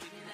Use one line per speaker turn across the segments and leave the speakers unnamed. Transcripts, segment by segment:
Just give me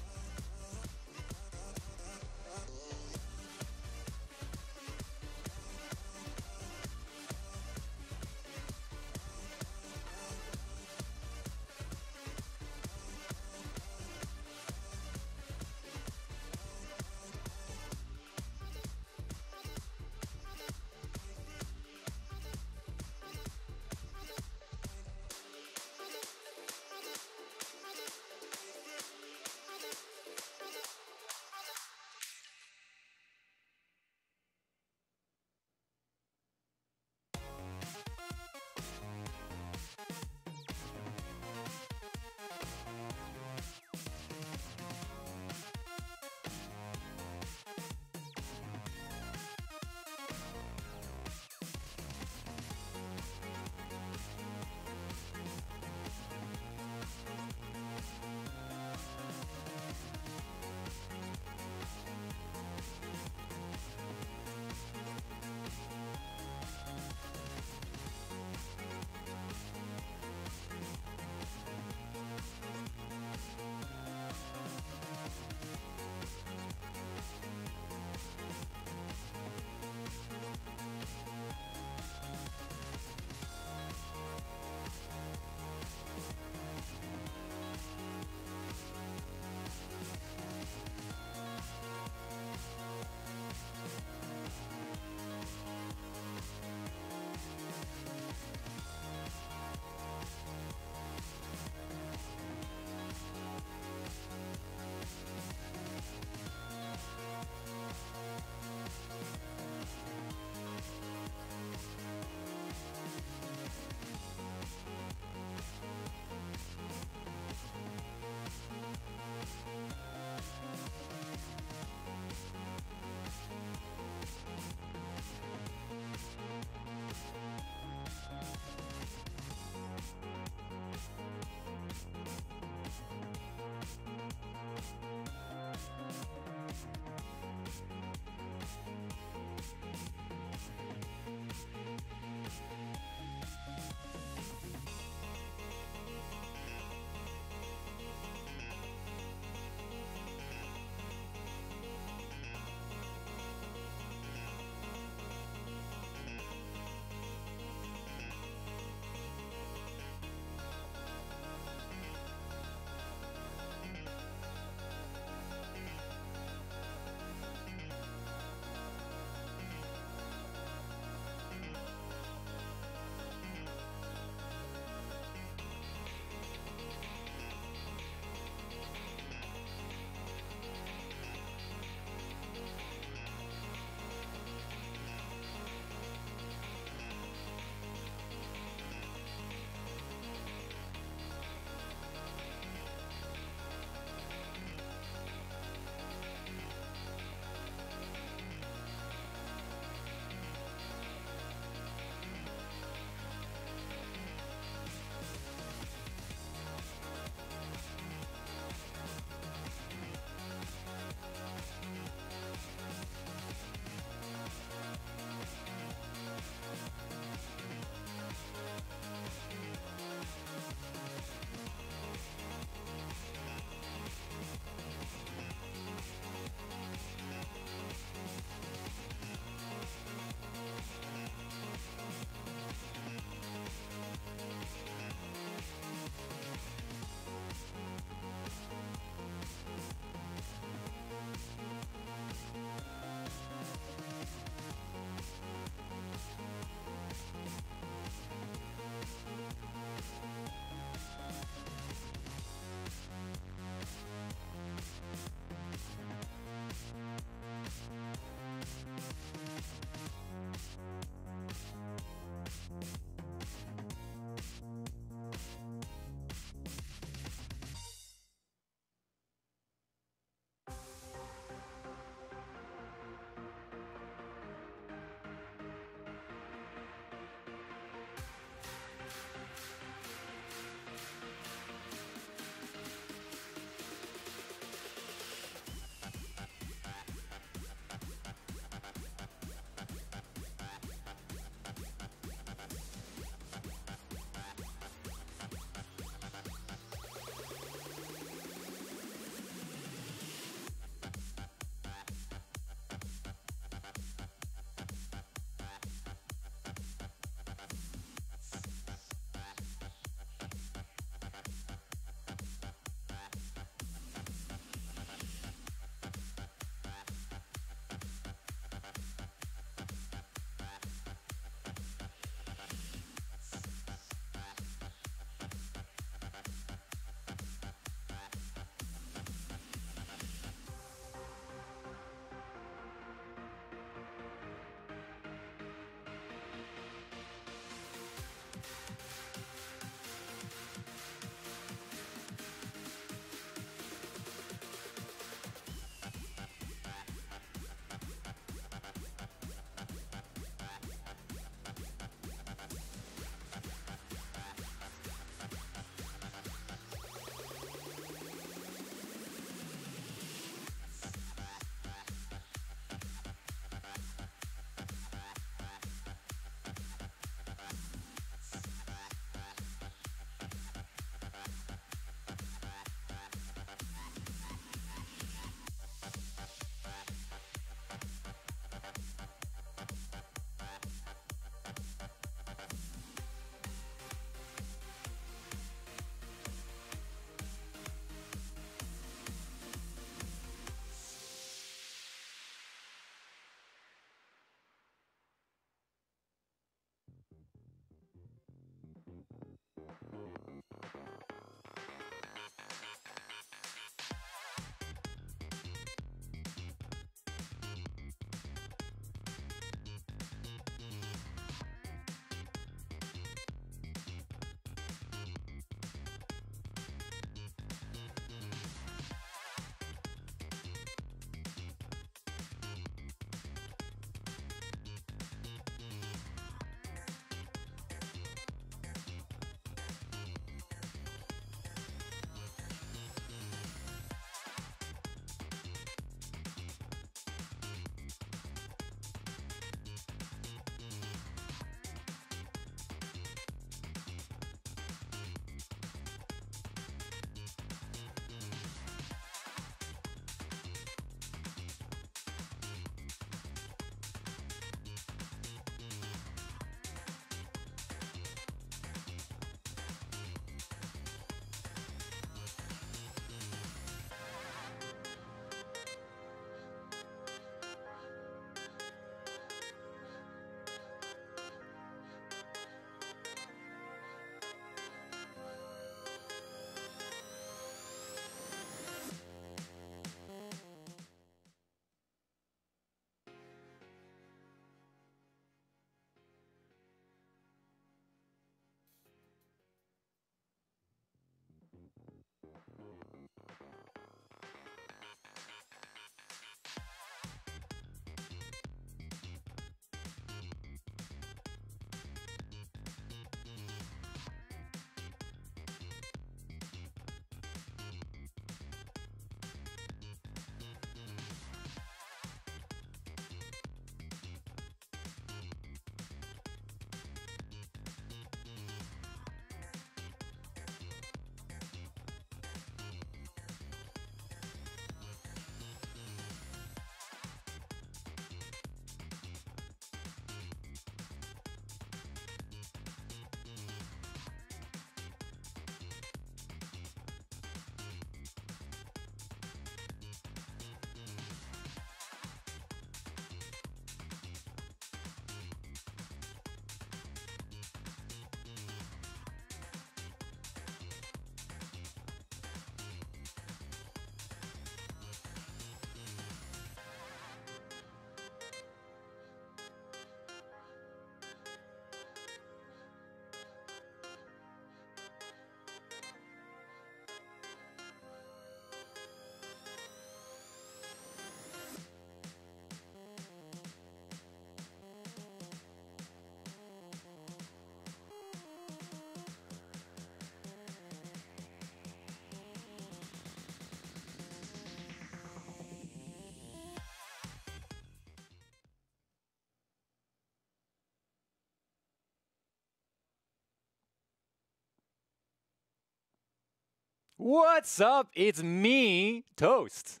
What's up? It's me, Toast.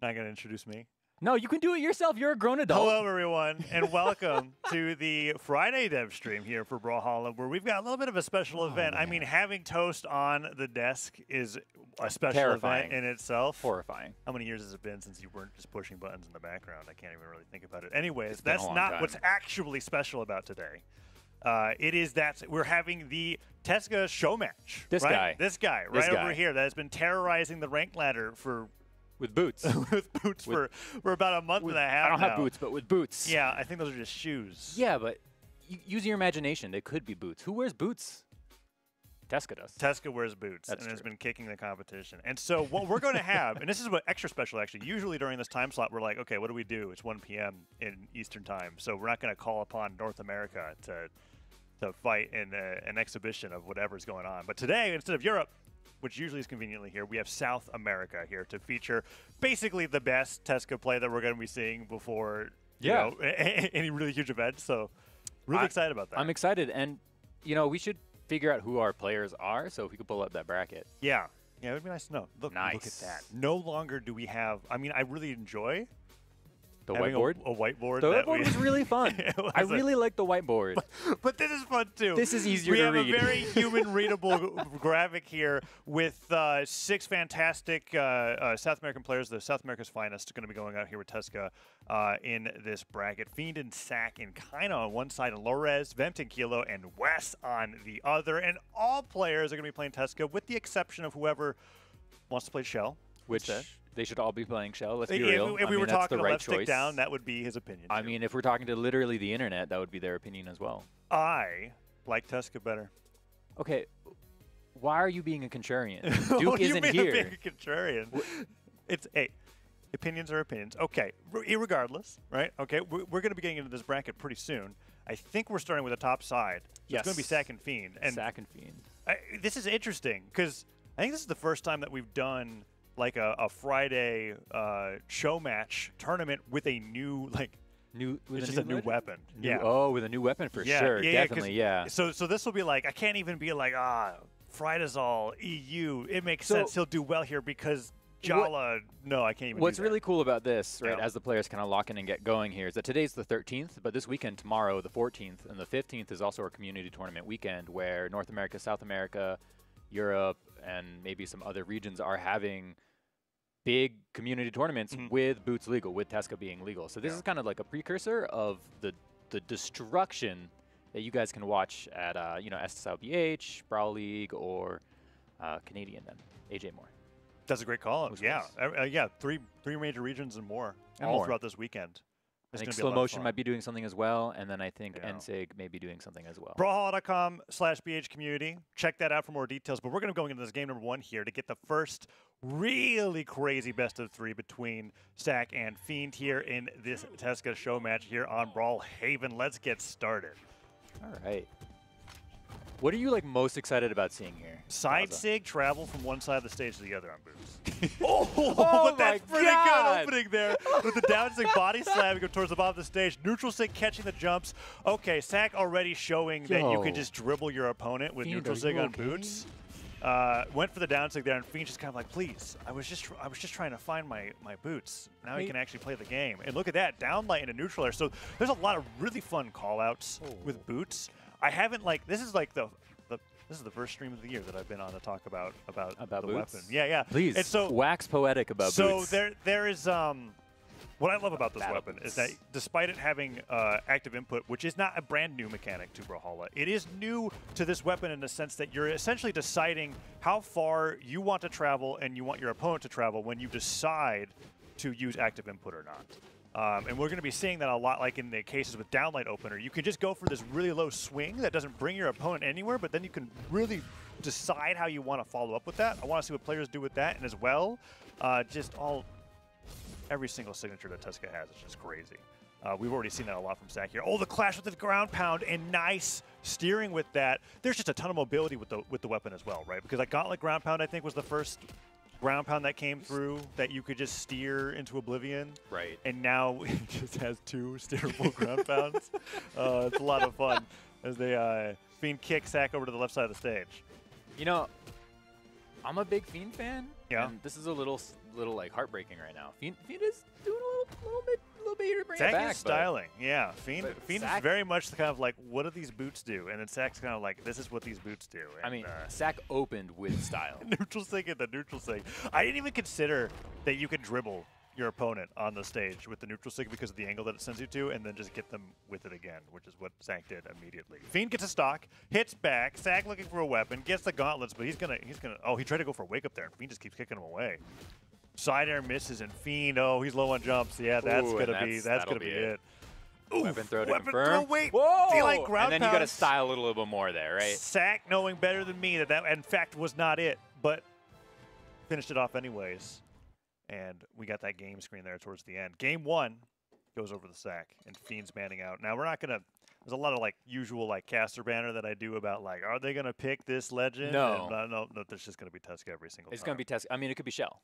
Not gonna introduce me.
No, you can do it yourself. You're a grown adult.
Hello, everyone, and welcome to the Friday Dev stream here for Brawlhalla, where we've got a little bit of a special
Oh,
event. I mean, having Toast on the desk is a special
Terrifying.
event in itself.
Horrifying.
How many years has it been since you weren't just pushing buttons in the background? I can't even really think about it. Anyways,
It's been a
that's not
time.
what's actually special about today. Uh, it is that we're having the Tezca show match.
This
right?
guy.
This guy,
This
right over here, that has been terrorizing the rank ladder for
With boots.
with boots
With-
for, for about a month
With-
and a half.
I don't have boots, but with boots.
Yeah, I think those are just shoes.
Yeah, but use your imagination. They could be boots. Who wears boots? Tezca does.
Tezca wears boots
That's
and has been kicking the competition. And so what we're going to have, and this is what extra special actually. Usually during this time slot, we're like, okay, what do we do? It's 1 p.m. in Eastern time, so we're not going to call upon North America to to fight in a, an exhibition of whatever's going on. But today, instead of Europe, which usually is conveniently here, we have South America here to feature basically the best Tezca play that we're going to be seeing before you
Yeah.
know, any really huge event. So really
I-
excited about that.
I'm excited, and you know we should figure out who our players are, so if we could pull up that bracket.
Yeah. Yeah, it would be nice to know. Look, look at that. No longer do we have. I mean, I really enjoy
The
having
whiteboard.
A, a whiteboard.
the whiteboard
we-
was really fun. I
was a-
really like the whiteboard.
but this is fun too.
This is easier
we
to
have a very human readable graphic here with uh, six fantastic uh, uh, South American players. The South America's finest going to be going out here with Tezca uh, in this bracket. Fiend and Sack and Kaina on one side, and Lores, Vemton Kilo, and Wes on the other. And all players are going to be playing Tezca, with the exception of whoever wants to play Shell.
which. They should all be playing Shell. Let's
If,
be real.
if
I
we
mean,
were talking
right
left stick down, that would be his opinion.
I
too.
mean, if we're talking to literally the internet, that would be their opinion as well.
I like Tezca better.
Okay, why are you being a contrarian? Duke isn't here.
being a contrarian. It's hey, opinions are opinions. Okay, r- irregardless, right? Okay, we're, we're going to be getting into this bracket pretty soon. I think we're starting with the top side. So It's going to be Sack and Fiend, and
Sack and Fiend.
I, this is interesting because I think this is the first time that we've done like a, a Friday uh, show match tournament with a new like
New, with
it's
a
just a new weapon.
New-
yeah.
Oh, with a new weapon for
Yeah,
sure.
yeah,
Definitely, yeah.
So so this will be like I can't even be like ah Fridazol EU. It makes
So-
sense. He'll do well here because
What-
Jala. no, I can't even.
What's
do that.
really cool about this, right, as the players kind of lock in and get going here, is that today's the 13th, but this weekend, tomorrow, the 14th, and the 15th is also our community tournament weekend where North America, South America, Europe, and maybe some other regions are having big community tournaments
Mhm.
with Boots legal, with Tezca being legal. So this
Yeah.
is kind of like a precursor of the the destruction that you guys can watch at, uh, you know, SSLBH, Brawl League, or uh, Canadian then, AJ Moore.
That's a great call. Yeah, uh, uh, yeah. Three three major regions and more
And
all
more.
throughout this weekend.
I think
gonna be a
slow motion might be doing something as well, and then I think
Yeah.
NSIG may be doing something as well.
Brawlhalla.com slash BH community. Check that out for more details. But we're going to go into this game number one here to get the first really crazy best of three between Stack and Fiend here in this Tezca show match here on Brawl Haven. Let's get started.
All right. What are you like most excited about seeing here?
Side
Plaza?
sig travel from one side of the stage to the other on boots. oh,
Oh
but that's
my
pretty
God.
good opening there with the down sig body slamming him towards the bottom of the stage. Neutral sig catching the jumps. Okay, Sack already showing that you
Yo.
can just dribble your opponent with
Fiend,
neutral sig
you
on
okay?
boots. Uh, went for the down sig there, and Fiend just kind of like, please, I was just, I was just trying to find my my boots. Now he can actually play the game. And look at that, down light into neutral air. So there's a lot of really fun call outs with boots. I haven't like this is like the. the this is the first stream of the year that I've been on to talk about about,
About
the
boots?
weapon. Yeah, yeah.
Please,
And so
wax poetic about
so
boots.
there there is um what I love about this
Battle
weapon is that despite it having uh, active input, which is not a brand new mechanic to Brawlhalla, it is new to this weapon in the sense that you're essentially deciding how far you want to travel and you want your opponent to travel when you decide to use active input or not. Um, and we're going to be seeing that a lot, like in the cases with downlight opener. You can just go for this really low swing that doesn't bring your opponent anywhere, but then you can really decide how you want to follow up with that. I want to see what players do with that, and as well, uh, just all every single signature that Tezca has is just crazy. Uh, we've already seen that a lot from Sack here. Oh, the clash with the ground pound and nice steering with that. There's just a ton of mobility with the with the weapon as well, right? Because like Gauntlet ground pound, I think was the first ground pound that came through that you could just steer into oblivion.
right.
And now it just has two steerable ground pounds. Uh, it's a lot of fun as they uh, Fiend kick Sack over to the left side of the stage.
You know, I'm a big Fiend fan.
Yeah.
And this is a little, little like heartbreaking right now. Fiend, Fiend is doing a little, little bit, little bit here to bring it
Sack
back.
is
but-
styling, yeah. Fiend,
but
Fiend is very much the kind of like, what do these boots do? And then Sack's kind of like, this is what these boots do.
I mean,
uh,
Sack opened with style.
neutral sig and the neutral sig. I didn't even consider that you can dribble your opponent on the stage with the neutral stick because of the angle that it sends you to, and then just get them with it again, which is what Sack did immediately. Fiend gets a stock, hits back. Sack looking for a weapon, gets the gauntlets, but he's gonna he's gonna. Oh, he tried to go for a wake up there, and Fiend just keeps kicking him away. Side air misses, and Fiend. Oh, he's low on jumps. Yeah, that's
Ooh,
gonna
and
be
that's-
that's gonna be it.
it.
Oof,
Weapon throw to
weapon
confirm.
Throw, wait,
Whoa!
ground
and then you got to style a little bit more there, right?
Sack knowing better than me that that in fact was not it, but finished it off anyways. And we got that game screen there towards the end. Game one goes over the sack and Fiend's manning out. Now we're not gonna there's a lot of like usual like caster banner that I do about like are they gonna pick this legend?
No.
And, uh, no, no, there's just gonna be Tusk every single
It's
time.
going to be test. I mean, it could be Shell.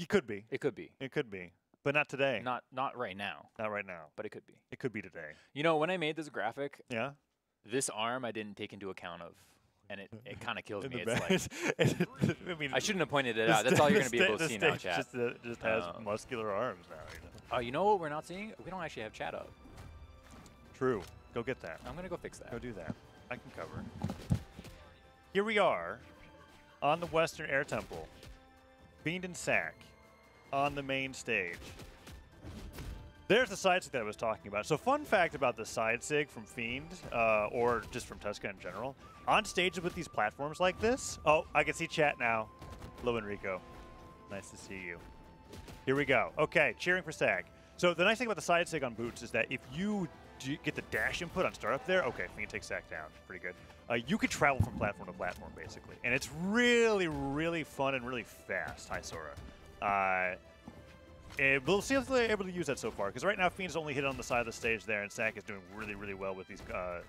You could be.
It could be.
It could be. But not today.
Not not right now,
Not right now.
but it could be.
It could be today.
You know, when I made this graphic,
Yeah?
this arm I didn't take into account of, and it, it kind of kills me. It's like
I mean
I shouldn't have pointed it out. That's all you're going to be able to see now, chat.
Just, uh, just has
Um,
muscular arms now. You know?
Oh, you know what we're not seeing? We don't actually have chat up.
True. Go get that.
I'm gonna go fix that.
Go do that. I can cover. Here we are on the Western Air Temple. Fiend and Sack on the main stage. There's the side sig that I was talking about. So, fun fact about the side sig from Fiend, uh, or just from Tezca in general. On stages with these platforms like this. Oh, I can see chat now. Hello, Enrico. Nice to see you. Here we go. Okay, cheering for Sag. So the nice thing about the side sig on boots is that if you do you get the dash input on startup there, okay, Fiend takes Sack down. Pretty good. Uh, you could travel from platform to platform, basically. And it's really, really fun and really fast. Hi, Sora. Uh, and we'll see if they're able to use that so far. Because right now, Fiend's only hit on the side of the stage there, and Sack is doing really, really well with these uh,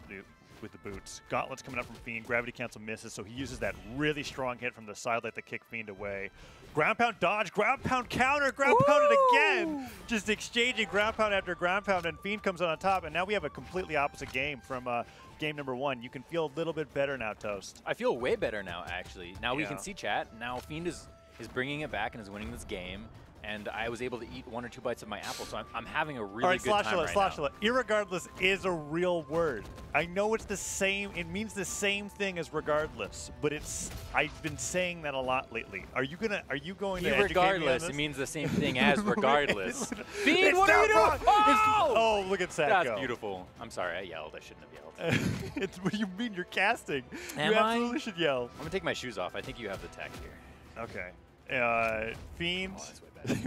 with the boots. Gauntlet's coming up from Fiend. Gravity cancel misses, so he uses that really strong hit from the side like to kick Fiend away. Ground pound dodge, ground pound counter, ground pound it again. Just exchanging ground pound after ground pound, and Fiend comes on top. And now we have a completely opposite game from uh, game number one. You can feel a little bit better now, Toast.
I feel way better now, actually. Now we can see chat. Now Fiend is is bringing it back and is winning this game. And I was able to eat one or two bites of my apple, so I'm, I'm having a really
All right,
good time
alert,
right
slash
now.
Irregardless is a real word. I know it's the same. It means the same thing as regardless, but it's. I've been saying that a lot lately. Are you gonna? Are you going to educate me
Regardless, it means the same thing as regardless. Fiend, what are you doing? Oh!
oh, look at Sack
That's
go.
beautiful. I'm sorry, I yelled. I shouldn't have yelled.
it's what you mean. You're casting.
Am
you
I?
absolutely should yell.
I'm gonna take my shoes off. I think you have the tech here.
Okay. Uh, Fiend.
Oh, that's way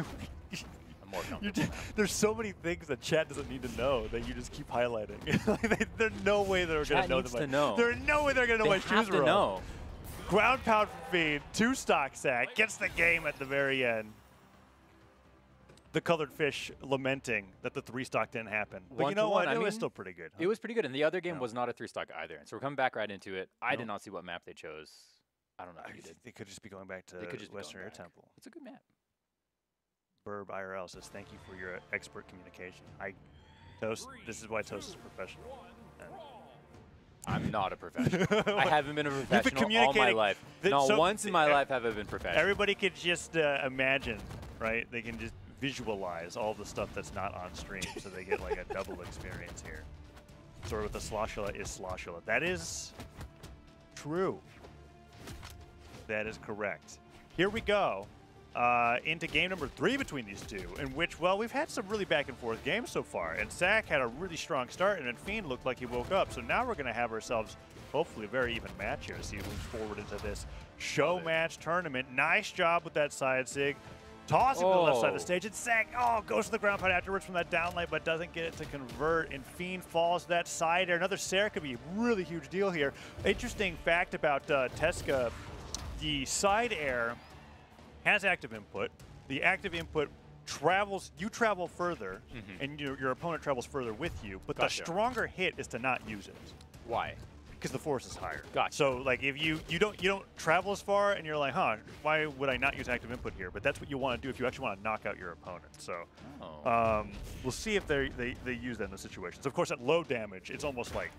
better. I'm more comfortable.
just, there's so many things that chat doesn't need to know that you just keep highlighting. Like, they- there's no way they're going to know.
needs to know.
There's no way they're going to know
They
my shoes on.
know.
Ground pound for feed, two stock sack, gets the game at the very end. The colored fish lamenting that the three stock didn't happen. But
One
you know what?
I
it was
mean,
still pretty good.
It was pretty good, and the other game
Yeah.
was not a three stock either. And so we're coming back right into it. I
No.
did not see what map they chose. I don't know.
They could just be going back to
They could just
Western Air. Temple.
It's a good map.
Burb IRL says, thank you for your expert communication. I, Toast, this is why Toast is professional.
I'm not a professional. I haven't been a
been
professional all my life.
that-
Not
so
once in my life have I been professional.
Everybody could just uh, imagine, right? They can just visualize all the stuff that's not on stream, so they get like a double experience here. Story with the Sloshula is Sloshula. That is true. That is correct. Here we go uh, into game number three between these two, in which, well, we've had some really back and forth games so far. And Sack had a really strong start, and then Fiend looked like he woke up. So now we're going to have ourselves, hopefully, a very even match here as he moves forward into this show match tournament. Nice job with that side sig. Tossing to the left side of the
Oh.
stage. And Sack, oh, goes to the ground pound afterwards from that downlight, but doesn't get it to convert. And Fiend falls to that side air. Another Sarah could be a really huge deal here. Interesting fact about uh, Tezca the side air has active input. The active input travels, you travel further,
Mhm.
and your, your opponent travels further with you. But
Gotcha.
the stronger hit is to not use it
Why?
because the force is higher.
Gotcha.
So like if you you don't you don't travel as far, and you're like, huh, why would I not use active input here? But that's what you want to do if you actually want to knock out your opponent. So.
Oh.
Um, we'll see if they, they, they use that in the situations. Of course, at low damage, it's almost like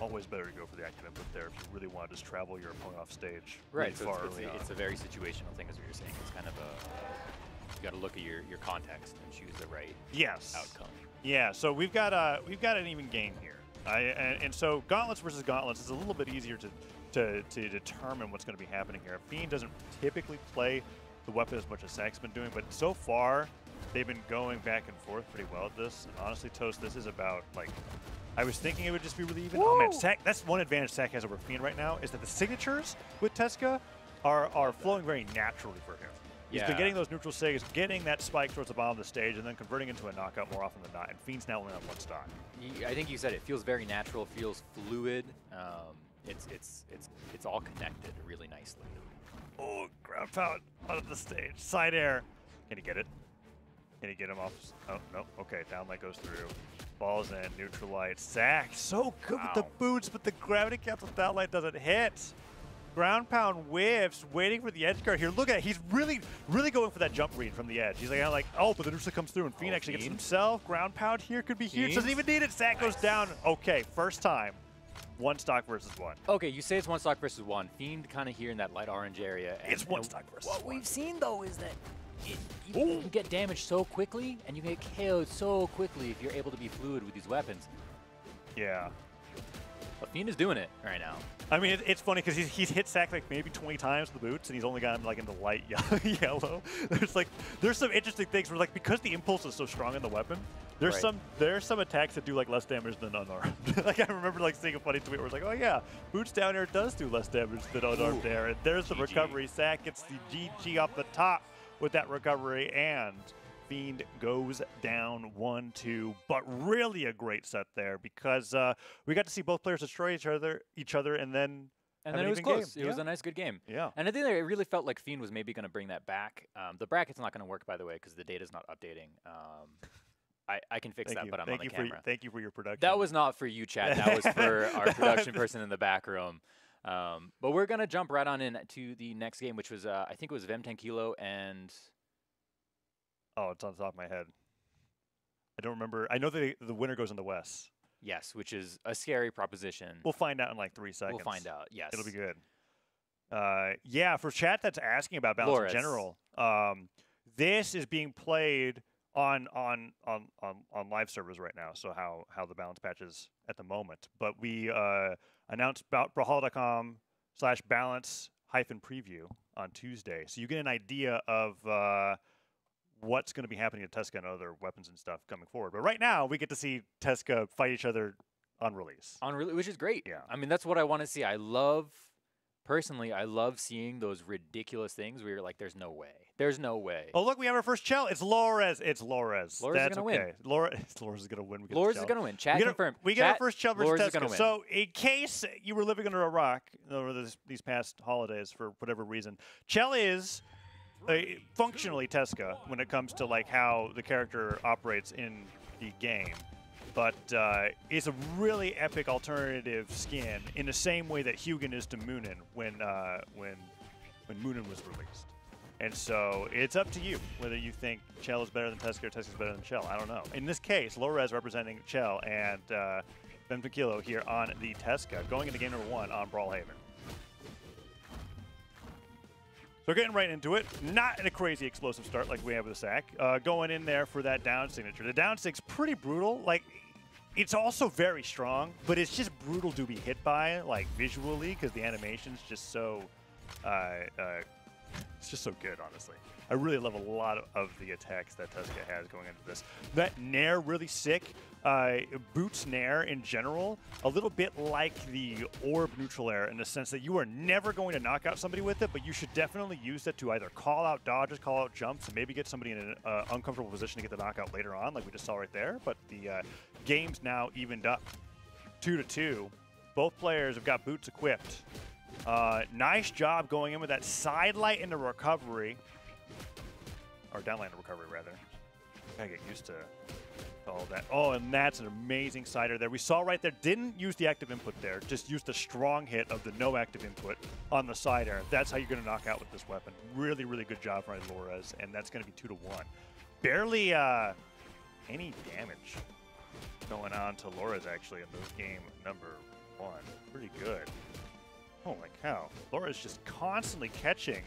always better to go for the active input there if you really want to just travel your opponent off stage really
right. So
far
it's, it's, a, it's a very situational thing, is what you're saying. It's kind of a you got to look at your, your context and choose the right
yes.
outcome.
Yeah. So we've got a we've got an even game here, I, and, and so gauntlets versus gauntlets is a little bit easier to to, to determine what's going to be happening here. Fiend doesn't typically play the weapon as much as Sack's been doing, but so far they've been going back and forth pretty well at this. And honestly, Toast, this is about like I was thinking it would just be really even. Oh man, Sack, that's one advantage Sack has over Fiend right now is that the signatures with Tezca are are flowing very naturally for him. He's been getting those neutral sigs, getting that spike towards the bottom of the stage, and then converting into a knockout more often than not. And Fiend's now only on one stock.
I think you said it feels very natural, feels fluid. Um, it's it's it's it's all connected really nicely.
Oh, ground pound out of the stage. Side air. Can he get it? Can he get him off? Oh, no. Okay, down light goes through. Balls in, neutral light. Sack, so good with the boots, but the gravity cancel down light doesn't hit. Ground pound whiffs, waiting for the edge guard here. Look at it. He's really, really going for that jump read from the edge. He's like, like oh, but the neutral comes through, and Fiend
Oh,
actually gets himself. Ground pound here could be huge. Doesn't even need it. Sack goes down. Okay, first time. One stock versus one.
Okay, you say it's one stock versus one. Fiend kind of here in that light orange area. and-
It's one stock versus
What
one.
we've seen though is that it, you can get damaged so quickly, and you can get KO'd so quickly if you're able to be fluid with these weapons.
Yeah.
But Fiend is doing it right now.
I mean, it, it's funny because he's, he's hit sack like maybe 20 times with the boots, and he's only gotten like into light yellow. There's like there's some interesting things where like because the impulse is so strong in the weapon, there's
Right.
some there's some attacks that do like less damage than unarmed. like I remember like seeing a funny tweet where it's like, oh yeah, boots down air does do less damage than unarmed
Ooh.
air, and there's the
GG.
recovery. Sack gets the GG up the top with that recovery, and Fiend goes down one two, but really a great set there because uh, we got to see both players destroy each other, each other, and then
And then
an
it was
even game,
close. It was a nice, good game.
yeah.
And I think that it really felt like Fiend was maybe going to bring that back. Um, the bracket's not going to work, by the way, because the data's not updating. Um, I, I can fix
Thank
that,
you.
but I'm
thank
on
you
the
for
camera.
your, thank you for your production.
That was not for you, Chad. That was for our production person in the back room. Um, but we're gonna jump right on in to the next game, which was uh, I think it was Vem 10 Kilo and
Oh, it's on the top of my head. I don't remember. I know that the winner goes in the West.
yes, which is a scary proposition.
We'll find out in like three seconds.
We'll find out. Yes,
It'll be good. Uh, yeah, for chat that's asking about balance
Flores.
in general, um, this is being played on on on on on live servers right now. So how how the balance patches at the moment. But we uh, announced about Brawlhalla.com slash balance hyphen preview on Tuesday, so you get an idea of. Uh, What's going to be happening to Tezca and other weapons and stuff coming forward? But right now, we get to see Tezca fight each other on release.
on really, which is great.
Yeah.
I mean that's what I want to see. I love personally, I love seeing those ridiculous things where you're like, "There's no way. There's no way."
Oh, look, we have our first Chell. It's Lores. It's Lores.
Lores is
That's
gonna win.
okay. Laura, Lores is going to win.
Lores is gonna win. Chat
we get,
confirmed.
We get our first Chell versus
is
Tezca.
win.
So, in case you were living under a rock over this, these past holidays for whatever reason, Chell is uh, functionally Tezca when it comes to like how the character operates in the game. But uh, it's a really epic alternative skin in the same way that Hugin is to Munin when uh, when when Munin was released. And so it's up to you whether you think Chell is better than Tezca or is better than Chell. I don't know. In this case, Lores representing Chell and uh, Ben Tranquilo here on the Tezca, going into game number one on Brawlhaven. So getting right into it, not in a crazy explosive start like we have with the sack. Uh, going in there for that down signature. The down sig's pretty brutal. Like, it's also very strong, but it's just brutal to be hit by, like visually, because the animation's just so, uh, uh, it's just so good, honestly. I really love a lot of, the attacks that Tezca has going into this. That Nair really sick. Uh, boots Nair in general, a little bit like the Orb Neutral Air in the sense that you are never going to knock out somebody with it, but you should definitely use it to either call out dodges, call out jumps, and maybe get somebody in an uh, uncomfortable position to get the knockout later on, like we just saw right there. But the uh, game's now evened up two to two. Both players have got boots equipped. Uh, nice job going in with that side light into recovery. Or downline recovery, rather. Gotta get used to all that. Oh, and that's an amazing sider there. We saw right there, didn't use the active input there, just used the strong hit of the no active input on the sider. That's how you're to knock out with this weapon. Really, really good job from Lores, and that's to be two to one. Barely uh, any damage going on to Lores actually in this game number one. Pretty good. Holy cow. Lores just constantly catching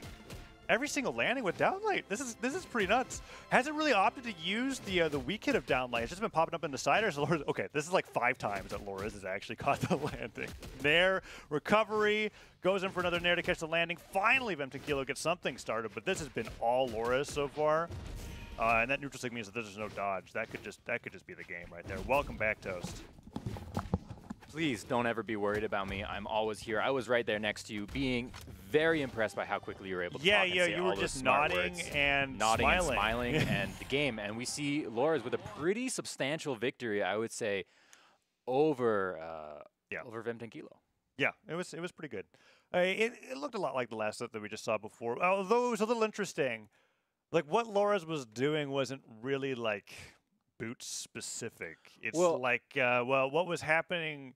every single landing with downlight. This is this is pretty nuts. Hasn't really opted to use the uh, the weak hit of downlight. It's just been popping up in the siders. Okay, this is like five times that Lores has actually caught the landing. Nair, recovery, goes in for another Nair to catch the landing. Finally, Vemtequilo gets something started, but this has been all Lores so far. Uh, and that neutral sig means that there's no dodge. That could just that could just be the game right there. Welcome back, Toast.
Please don't ever be worried about me. I'm always here. I was right there next to you, being very impressed by how quickly you were able to
Yeah,
talk and
yeah,
say
you
all
were
those
just nodding
words.
and
nodding
smiling.
and smiling and the game. And we see Lores with a pretty substantial victory, I would say, over uh,
Yeah.
over Vemtenkilo.
Yeah, it was it was pretty good. Uh, it, it looked a lot like the last set that we just saw before, although it was a little interesting. Like what Lores was doing wasn't really like boot specific. It's
Well-
like uh, well, what was happening?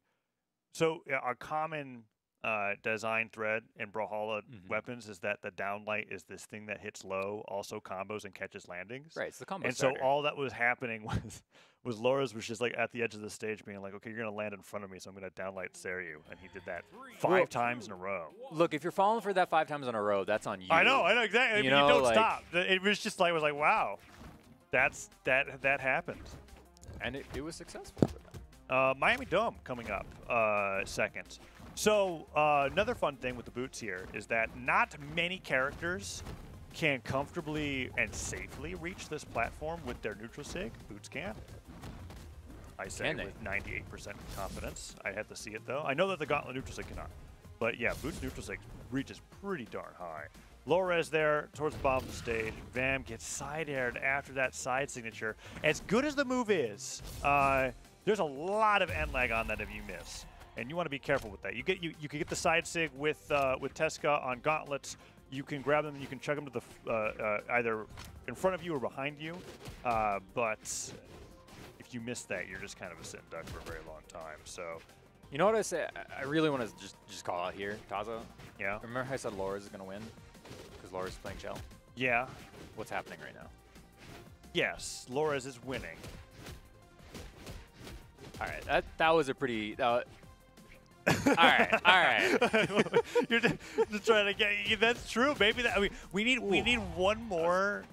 So uh, a common uh, design thread in Brawlhalla
Mhm.
weapons is that the downlight is this thing that hits low, also combos and catches landings.
Right, it's the combo
And so all that was happening was was Lores was just like at the edge of the stage being like, okay, you're gonna land in front of me, so I'm gonna downlight stare you, and he did that five
Well-
times in a row.
Look, if you're falling for that five times in a row, that's on you.
I know, I know exactly. I
You
mean,
know,
you don't
like-
stop. It was just like I was like, wow, that's that that happened.
And it, it was successful for them.
Uh, Miami Dome coming up uh, second. So uh, another fun thing with the boots here is that not many characters can comfortably and safely reach this platform with their neutral sig. Boots can. I say with 98% confidence. I have to see it though. I know that the Gauntlet neutral sig cannot, but yeah, Boots neutral sig reaches pretty darn high. Lores there towards the bottom of the stage. Vam gets side aired after that side signature. As good as the move is, uh, there's a lot of end lag on that if you miss, and you want to be careful with that. You get you, you can get the side sig with uh, with Tezca on gauntlets. You can grab them and you can chuck them to the uh, uh, either in front of you or behind you, uh, but if you miss that, you're just kind of a sitting duck for a very long time. So
You know what I say? I- really want to just just call out here, Taza.
yeah,
Remember how I said Lores is going to win? Lores playing Shell?
yeah,
What's happening right now?
yes. Lores is winning.
All right, that that was a pretty. Uh, all right, all right.
You're just, just trying to get. That's true. Maybe that. I mean, we need we need one more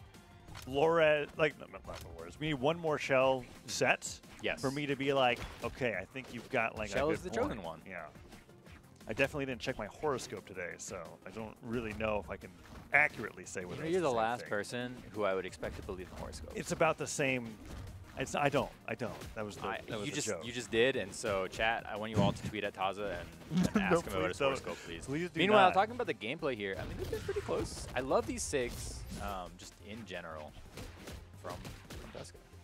Laura. Like not, not Laura's. We need one more shell set
Yes.
for me to be like, okay, I think you've got like
Shell
a
is the chosen
point.
one.
Yeah. I definitely didn't check my horoscope today, so I don't really know if I can accurately say whether
you're the
same
last
thing.
person who I would expect to believe in horoscopes.
It's about the same It's, I don't. I don't. That was the,
I,
that was
you
the
just
joke.
you just did, and so chat. I want you all to tweet at Taza and, and
No,
ask him about his horoscope, please.
Please do
Meanwhile,
not.
talking about the gameplay here, I mean, they've been pretty close. I love these sigs, um, just in general, from.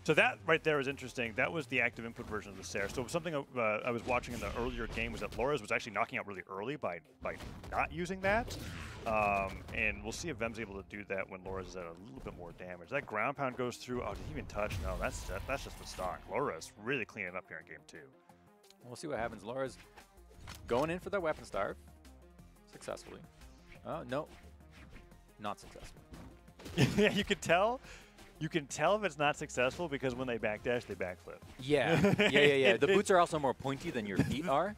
So that right there is interesting. That was the active input version of the Sarah. So something uh, I was watching in the earlier game was that Lores was actually knocking out really early by by not using that. Um, and we'll see if Vem's able to do that when Lores is at a little bit more damage. That ground pound goes through. Oh, did he even touch? No, that's that, that's just the stock. Lores really cleaning up here in game two.
We'll see what happens. Lores going in for the weapon starve successfully. Oh no, not successful.
yeah, you could tell. You can tell if it's not successful because when they backdash, they backflip.
Yeah, yeah, yeah, yeah. The boots are also more pointy than your feet are.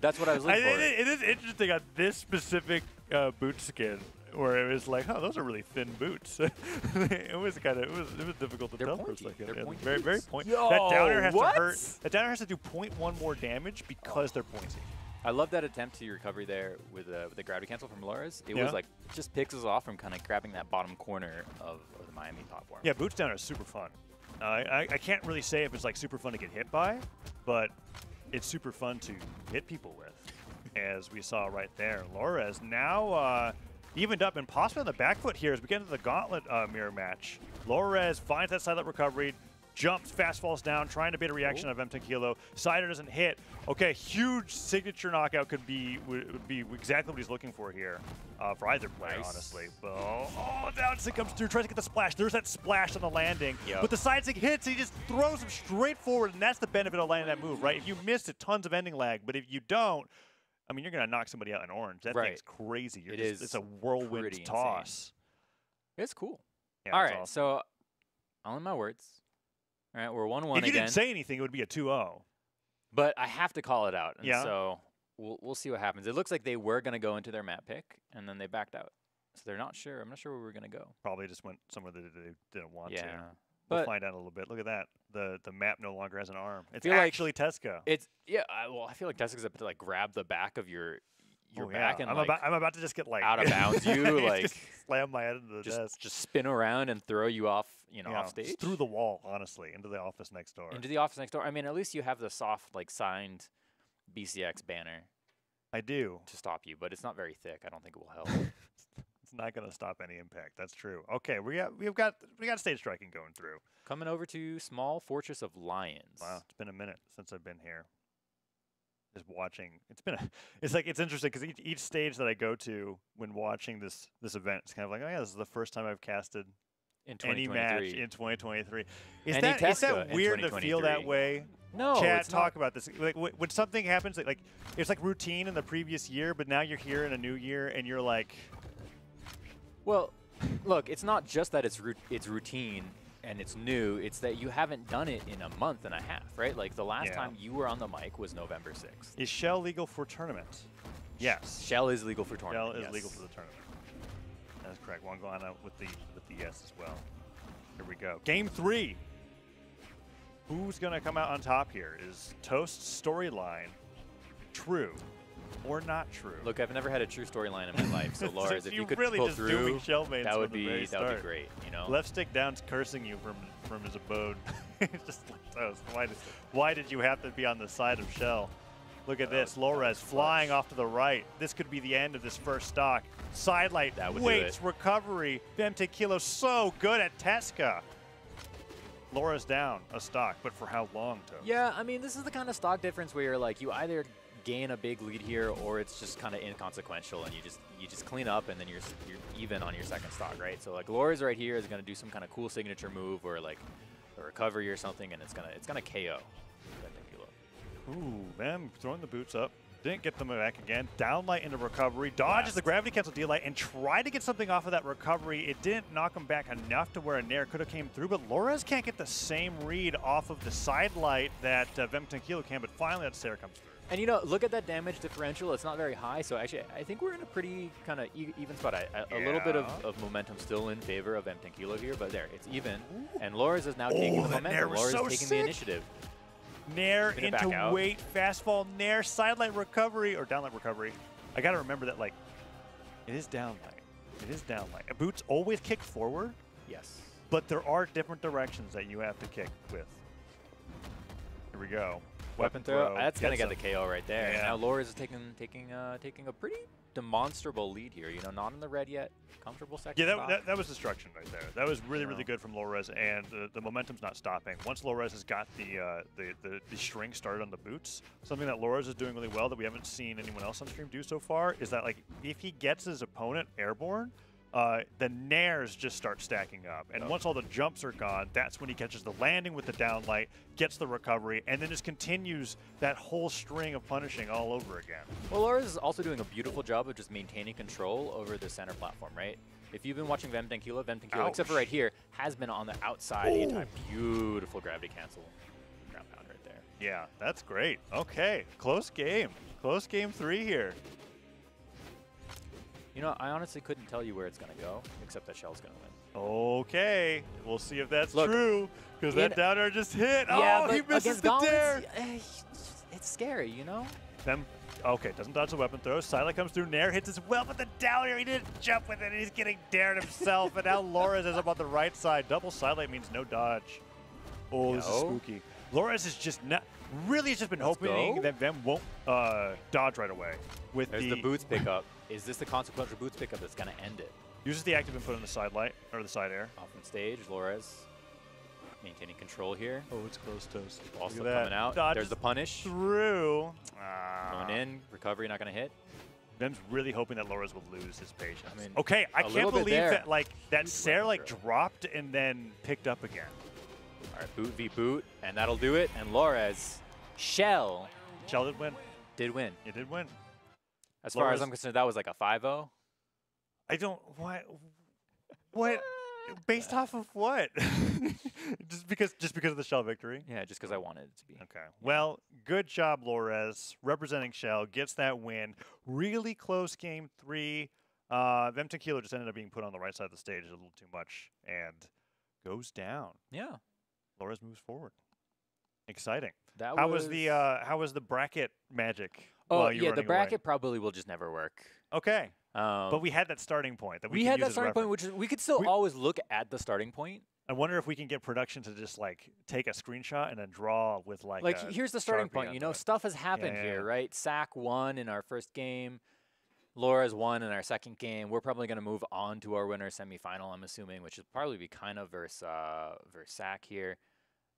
That's what I was looking
I-
for.
it- it is interesting on this specific uh, boot skin where it was like, oh, those are really thin boots. it was kind of it was it was difficult to
They're
tell
pointy.
for a second.
They're
Yeah,
pointy
very very pointy. That downer has
what?
to hurt. That downer has to do 0.1 more damage because they're pointy.
I love that attempt to recovery there with, uh, with the gravity cancel from Lores. It
Yeah.
was like it just picks us off from kind of grabbing that bottom corner of, Miami.
Yeah, boots down are super fun. Uh, I I can't really say if it's like super fun to get hit by, but it's super fun to hit people with, as we saw right there. Lores now uh, evened up and possibly on the back foot here as we get into the gauntlet uh, mirror match. Lores finds that silent recovery, jumps, fast falls down, trying to bait a reaction
Ooh.
of M10 Kilo. Cider doesn't hit. Okay, huge signature knockout could be would be exactly what he's looking for here uh, for either player,
Nice.
honestly. But, oh, oh, down Sig comes through, tries to get the splash. There's that splash on the landing.
Yep.
But the side Sig hits, he just throws him straight forward, and that's the benefit of landing that move, right? If you missed it, tons of ending lag. But if you don't, I mean, you're going to knock somebody out in orange. That
Right.
thing's crazy. You're
It
just,
is
It's a whirlwind
pretty insane.
toss.
It's cool.
Yeah,
All right,
awesome.
so only my words. All right, we're 1 1
if you
again.
didn't say anything, it would be a oh. 2-0.
but I have to call it out. And
Yeah.
So we'll, we'll see what happens. It looks like they were going to go into their map pick, and then they backed out. So they're not sure. I'm not sure where we're going to go.
Probably just went somewhere that they didn't want to.
Yeah.
We'll
But
find out a little bit. Look at that. The the map no longer has an arm. It's
feel like-
actually Tezca.
it's, yeah, I, well, I feel like Tezca's about to like grab the back of your your
Oh,
back
yeah.
and
I'm
like,
about I'm about to just get like
out of bounds you, like,
just slam my head into the
just,
desk.
just spin around and throw you off, you know,
Yeah,
off stage.
through the wall, honestly, into the office next door.
into the office next door. I mean, at least you have the soft, like signed BCX banner
I do.
to stop you, but it's not very thick. I don't think it will help.
It's not going to stop any impact. That's true. Okay, we got we've got we got stage striking going through.
Coming over to Small Fortress of Lions.
Wow, it's been a minute since I've been here. Just watching. It's been. A, it's like it's interesting because each, each stage that I go to when watching this this event, it's kind of like, oh yeah, this is the first time I've casted
In
any match in 2023. Is
Any
that is that weird to feel that way?
no,
Chat, talk about this. Like when something happens, like, like it's like routine in the previous year, but now you're here in a new year, and you're like,
Well, look, it's not just that it's it's routine and it's new. It's that you haven't done it in a month and a half, right? Like the last
Yeah.
time you were on the mic was November 6th.
is Shell legal for tournament? Yes.
Shell is legal for tournament.
Shell is
yes.
legal for the tournament. That's correct. One going out with the with the yes as well. Here we go. Game three. Who's gonna come out on top here? Is Toast's storyline true or not true?
Look, I've never had a true storyline in my life, so
So
Lars, if you
you're
could
really
pull
just
through,
doing shell
that would be that would be great. You know,
Left stick down's cursing you from from his abode. Just like Toast. Why did why did you have to be on the side of Shell? Look at
That
this.
was
Lores
clutch.
flying off to the right. This could be the end of this first stock. Sidelight
That would do
waits, recovery. Femte Kilo so good at Tezca. Lores down a stock, but for how long, Toast?
Yeah, I mean, this is the kind of stock difference where you're like, you either gain a big lead here, or it's just kind of inconsequential, and you just you just clean up, and then you're you're even on your second stock, right? So like, Lores right here is gonna do some kind of cool signature move, or like a recovery or something, and it's gonna it's gonna KO.
Ooh, man, throwing the boots up. Didn't get them back again. Downlight into recovery. Dodges the gravity cancel D-light and tried to get something off of that recovery. It didn't knock him back enough to where a Nair could have came through, but Lores can't get the same read off of the side light that uh, Vemton Kilo can, but finally that Sarah comes through.
And you know, look at that damage differential. It's not very high, so actually, I think we're in a pretty kind of e even spot. A little bit of, of momentum still in favor of M Kilo here, but there, it's even. And Lores is now taking
Oh,
the momentum.
was so
is taking
sick.
the initiative.
Nair
Spin it back
into weight, fast fall, Nair, side light recovery, or downlight recovery. I got to remember that, like, it is downlight. It is downlight. Boots always kick forward,
Yes.
but there are different directions that you have to kick with. Here we go.
Weapon throw. That's gonna get the. KO right there.
Yeah.
Now Lores is taking taking uh, taking a pretty demonstrable lead here. You know, not in the red yet. Comfortable second
Yeah, that, that, that was destruction right there. That was really, really good from Lores, and the, the momentum's not stopping. Once Lores has got the, uh, the, the the string started on the boots, something that Lores is doing really well that we haven't seen anyone else on stream do so far is that like if he gets his opponent airborne, uh, the nairs just start stacking up, and
Yep.
once all the jumps are gone, that's when he catches the landing with the downlight, gets the recovery, and then just continues that whole string of punishing all over again.
Well, Lores is also doing a beautiful job of just maintaining control over the center platform, right? If you've been watching Vem Tenkila, Vem Tenkila, except for right here, has been on the outside the entire beautiful gravity cancel ground pound right there.
Yeah, that's great. Okay, close game. Close game three here.
You know, I honestly couldn't tell you where it's going to go, except that Shell's going to win.
Okay, we'll see if that's
Look,
true. Because that down air just hit.
yeah,
oh, he misses the dare.
eh, it's scary, you know?
Then, okay, doesn't dodge the weapon throw. Silent comes through. Nair hits as well, but the down air, he didn't jump with it. and He's getting dared himself. and now Lores is up on the right side. Double silent means no dodge. Oh, this is spooky. Lores is just not. Really, has just been
Let's
hoping
go.
that Vem won't uh, dodge right away. With
There's the, boots pickup. Is this the consequential boots pickup that's going to end it?
uses the active input on the side light or the side air.
Off from stage, Lores maintaining control here.
Oh, it's close toast.
Also coming out. There's the punish.
through. Ah.
Going in. Recovery not going to hit.
Ben's really hoping that Lores will lose his patience.
I mean,
okay, I
a
can't
little bit
believe
there.
that like that
Huge
Sarah like
throw.
dropped and then picked up again.
All right, boot v boot, and that'll do it. And Lores, Shell,
Shell did win.
did win.
It did win.
As far as I'm concerned, that was like a oh. 5-0.
I don't what what based off of what? just because just because of the Shell victory.
Yeah, just because I wanted it to be.
Okay. Well, good job, Lores, representing Shell, gets that win. Really close game three. Uh, Vem Tequila just ended up being put on the right side of the stage a little too much and goes down.
Yeah,
Lores moves forward. Exciting.
that
How was the uh, how was the bracket magic?
Oh
while you were
yeah, the
running away?
bracket probably will just never work.
Okay,
Um,
but we had that starting point that we,
we had that starting point, which is, we could still
We-
always look at the starting point.
I wonder if we can get production to just like take a screenshot and then draw with like.
Like, here's the starting
Sharpie
point. You know,
it.
stuff has happened
yeah,
here,
yeah.
right? Sack won in our first game. Lores won in our second game. We're probably going to move on to our winner semifinal, I'm assuming, which will probably be kind of versus, uh, versus Sack here.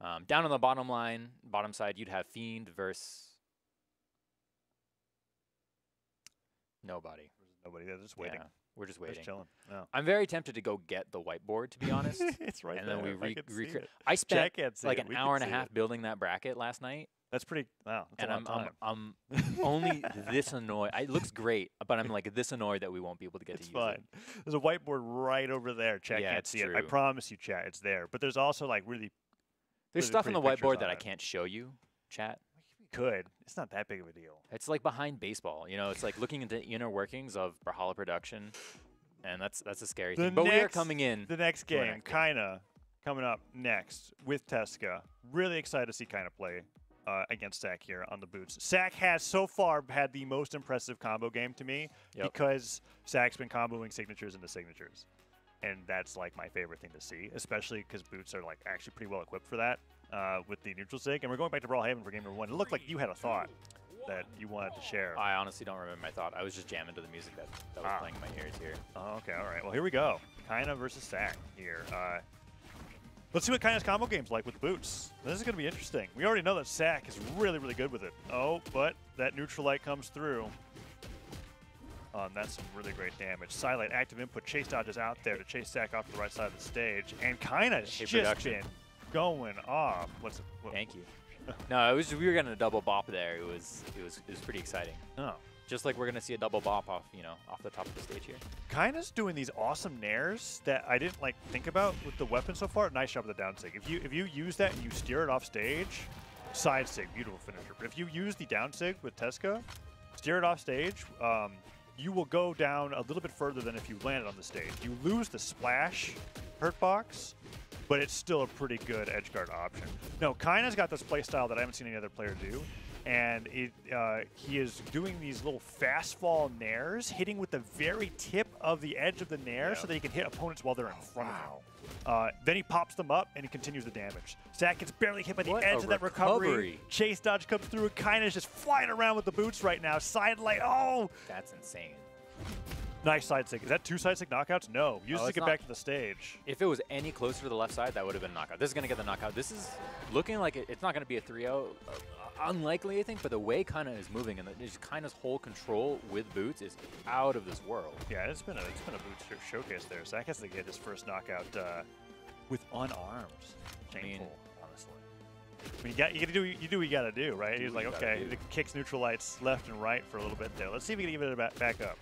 Um, down on the bottom line, bottom side, you'd have Fiend versus nobody.
There's Nobody. They're just waiting.
Yeah, we're just
Just
waiting.
chilling. No.
I'm very tempted to go get the whiteboard, to be honest.
it's right
and
there.
then we
I
re-
could see
recreate.
it.
I spent like
it.
an
We
hour and a half
it.
building that bracket last night,
That's pretty. Wow. That's
and I'm, I'm. I'm only this annoyed. It looks great, but I'm like this annoyed that we won't be able to get
It's
to use
fine. There's a whiteboard right over there. Chat
Yeah,
can't see it. I promise you, chat. It's there. But there's also like really.
There's
really
stuff on the whiteboard
on
that I can't show you, chat.
Could. It's not that big of a deal.
It's like behind baseball. You know, it's like looking into the inner workings of Brawlhalla production, and that's that's a scary
The
thing. But we are coming in.
The next game,
next.
Kaina, coming up next with Tezca. Really excited to see Kaina play uh, against Sack here on the boots. Sack has so far had the most impressive combo game to me
Yep.
because Sack's been comboing signatures into signatures. And that's like my favorite thing to see, especially because boots are like actually pretty well equipped for that uh, with the neutral sig. And we're going back to Brawlhaven for game number one. It looked like you had a thought that you wanted to share.
I honestly don't remember my thought. I was just jamming to the music that, that was
Ah.
playing in my ears here.
Oh, okay, all right. Well, here we go. Kaina versus Sack here. Uh, let's see what Kaina's combo game's like with boots. This is going to be interesting. We already know that Sack is really, really good with it. Oh, but that neutral light comes through. And that's some really great damage. Silent active input. Chase dodge is out there to chase Sack off to the right side of the stage. And Kaina's
Hey,
just
production.
been going off. What's? What,
Thank you. No, it was we were getting a double bop there. It was it was it was pretty exciting.
Oh.
Just like we're gonna see a double bop off you know off the top of the stage here.
Kaina's doing these awesome nairs that I didn't like think about with the weapon so far. Nice job with the down sig. If you if you use that and you steer it off stage, side sig, beautiful finisher. But if you use the down sig with Tezca, steer it off stage, um, you will go down a little bit further than if you landed on the stage. You lose the splash hurt box, but it's still a pretty good edge guard option. No, Kaina's got this play style that I haven't seen any other player do. and it, uh, he is doing these little fast fall nairs, hitting with the very tip of the edge of the nair
Yeah.
so that he can hit opponents while they're in front of him. Uh, then he pops them up and he continues the damage. Sack gets barely hit by the
What
edge of that recovery.
recovery.
Chase dodge comes through of just flying around with the boots right now. Side light. Oh,
That's insane.
Nice side stick. Is that two side stick knockouts? No. Use
Oh,
it to get back to the stage.
If it was any closer to the left side, that would have been a knockout. This is going to get the knockout. This is looking like it, it's not going to be a 3-0. Uh, unlikely, I think, but the way Kaina is moving and the, just Kaina's whole control with boots is out of this world.
Yeah, it's been a it's been a boot showcase there. Sack has to get his first knockout uh, with unarmed.
I mean-
honestly. I mean, you got you gotta do you do what you gotta do, right? He's like, okay,
do.
the kicks neutral lights left and right for a little bit there. Let's see if we can give it back up.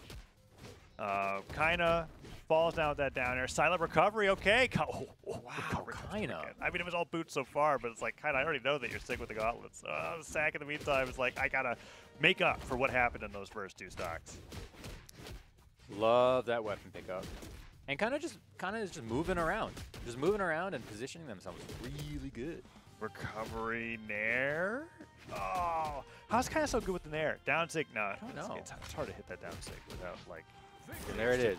Uh, kinda falls down with that down air. Silent recovery, okay. Ki- Oh, oh,
Wow,
recovery comes
kinda.
I mean, it was all boots so far, but it's like kinda. I already know that you're sick with the gauntlets. Uh, Sack in the meantime is like, I gotta make up for what happened in those first two stocks.
Love that weapon pickup. And kind of just kind of is just moving around. Just moving around and positioning themselves really good.
Recovery Nair. Oh, how's kind of so good with the Nair? Down sig, no.
don't
it's,
know.
It's, it's hard to hit that down sig without like.
And there it is.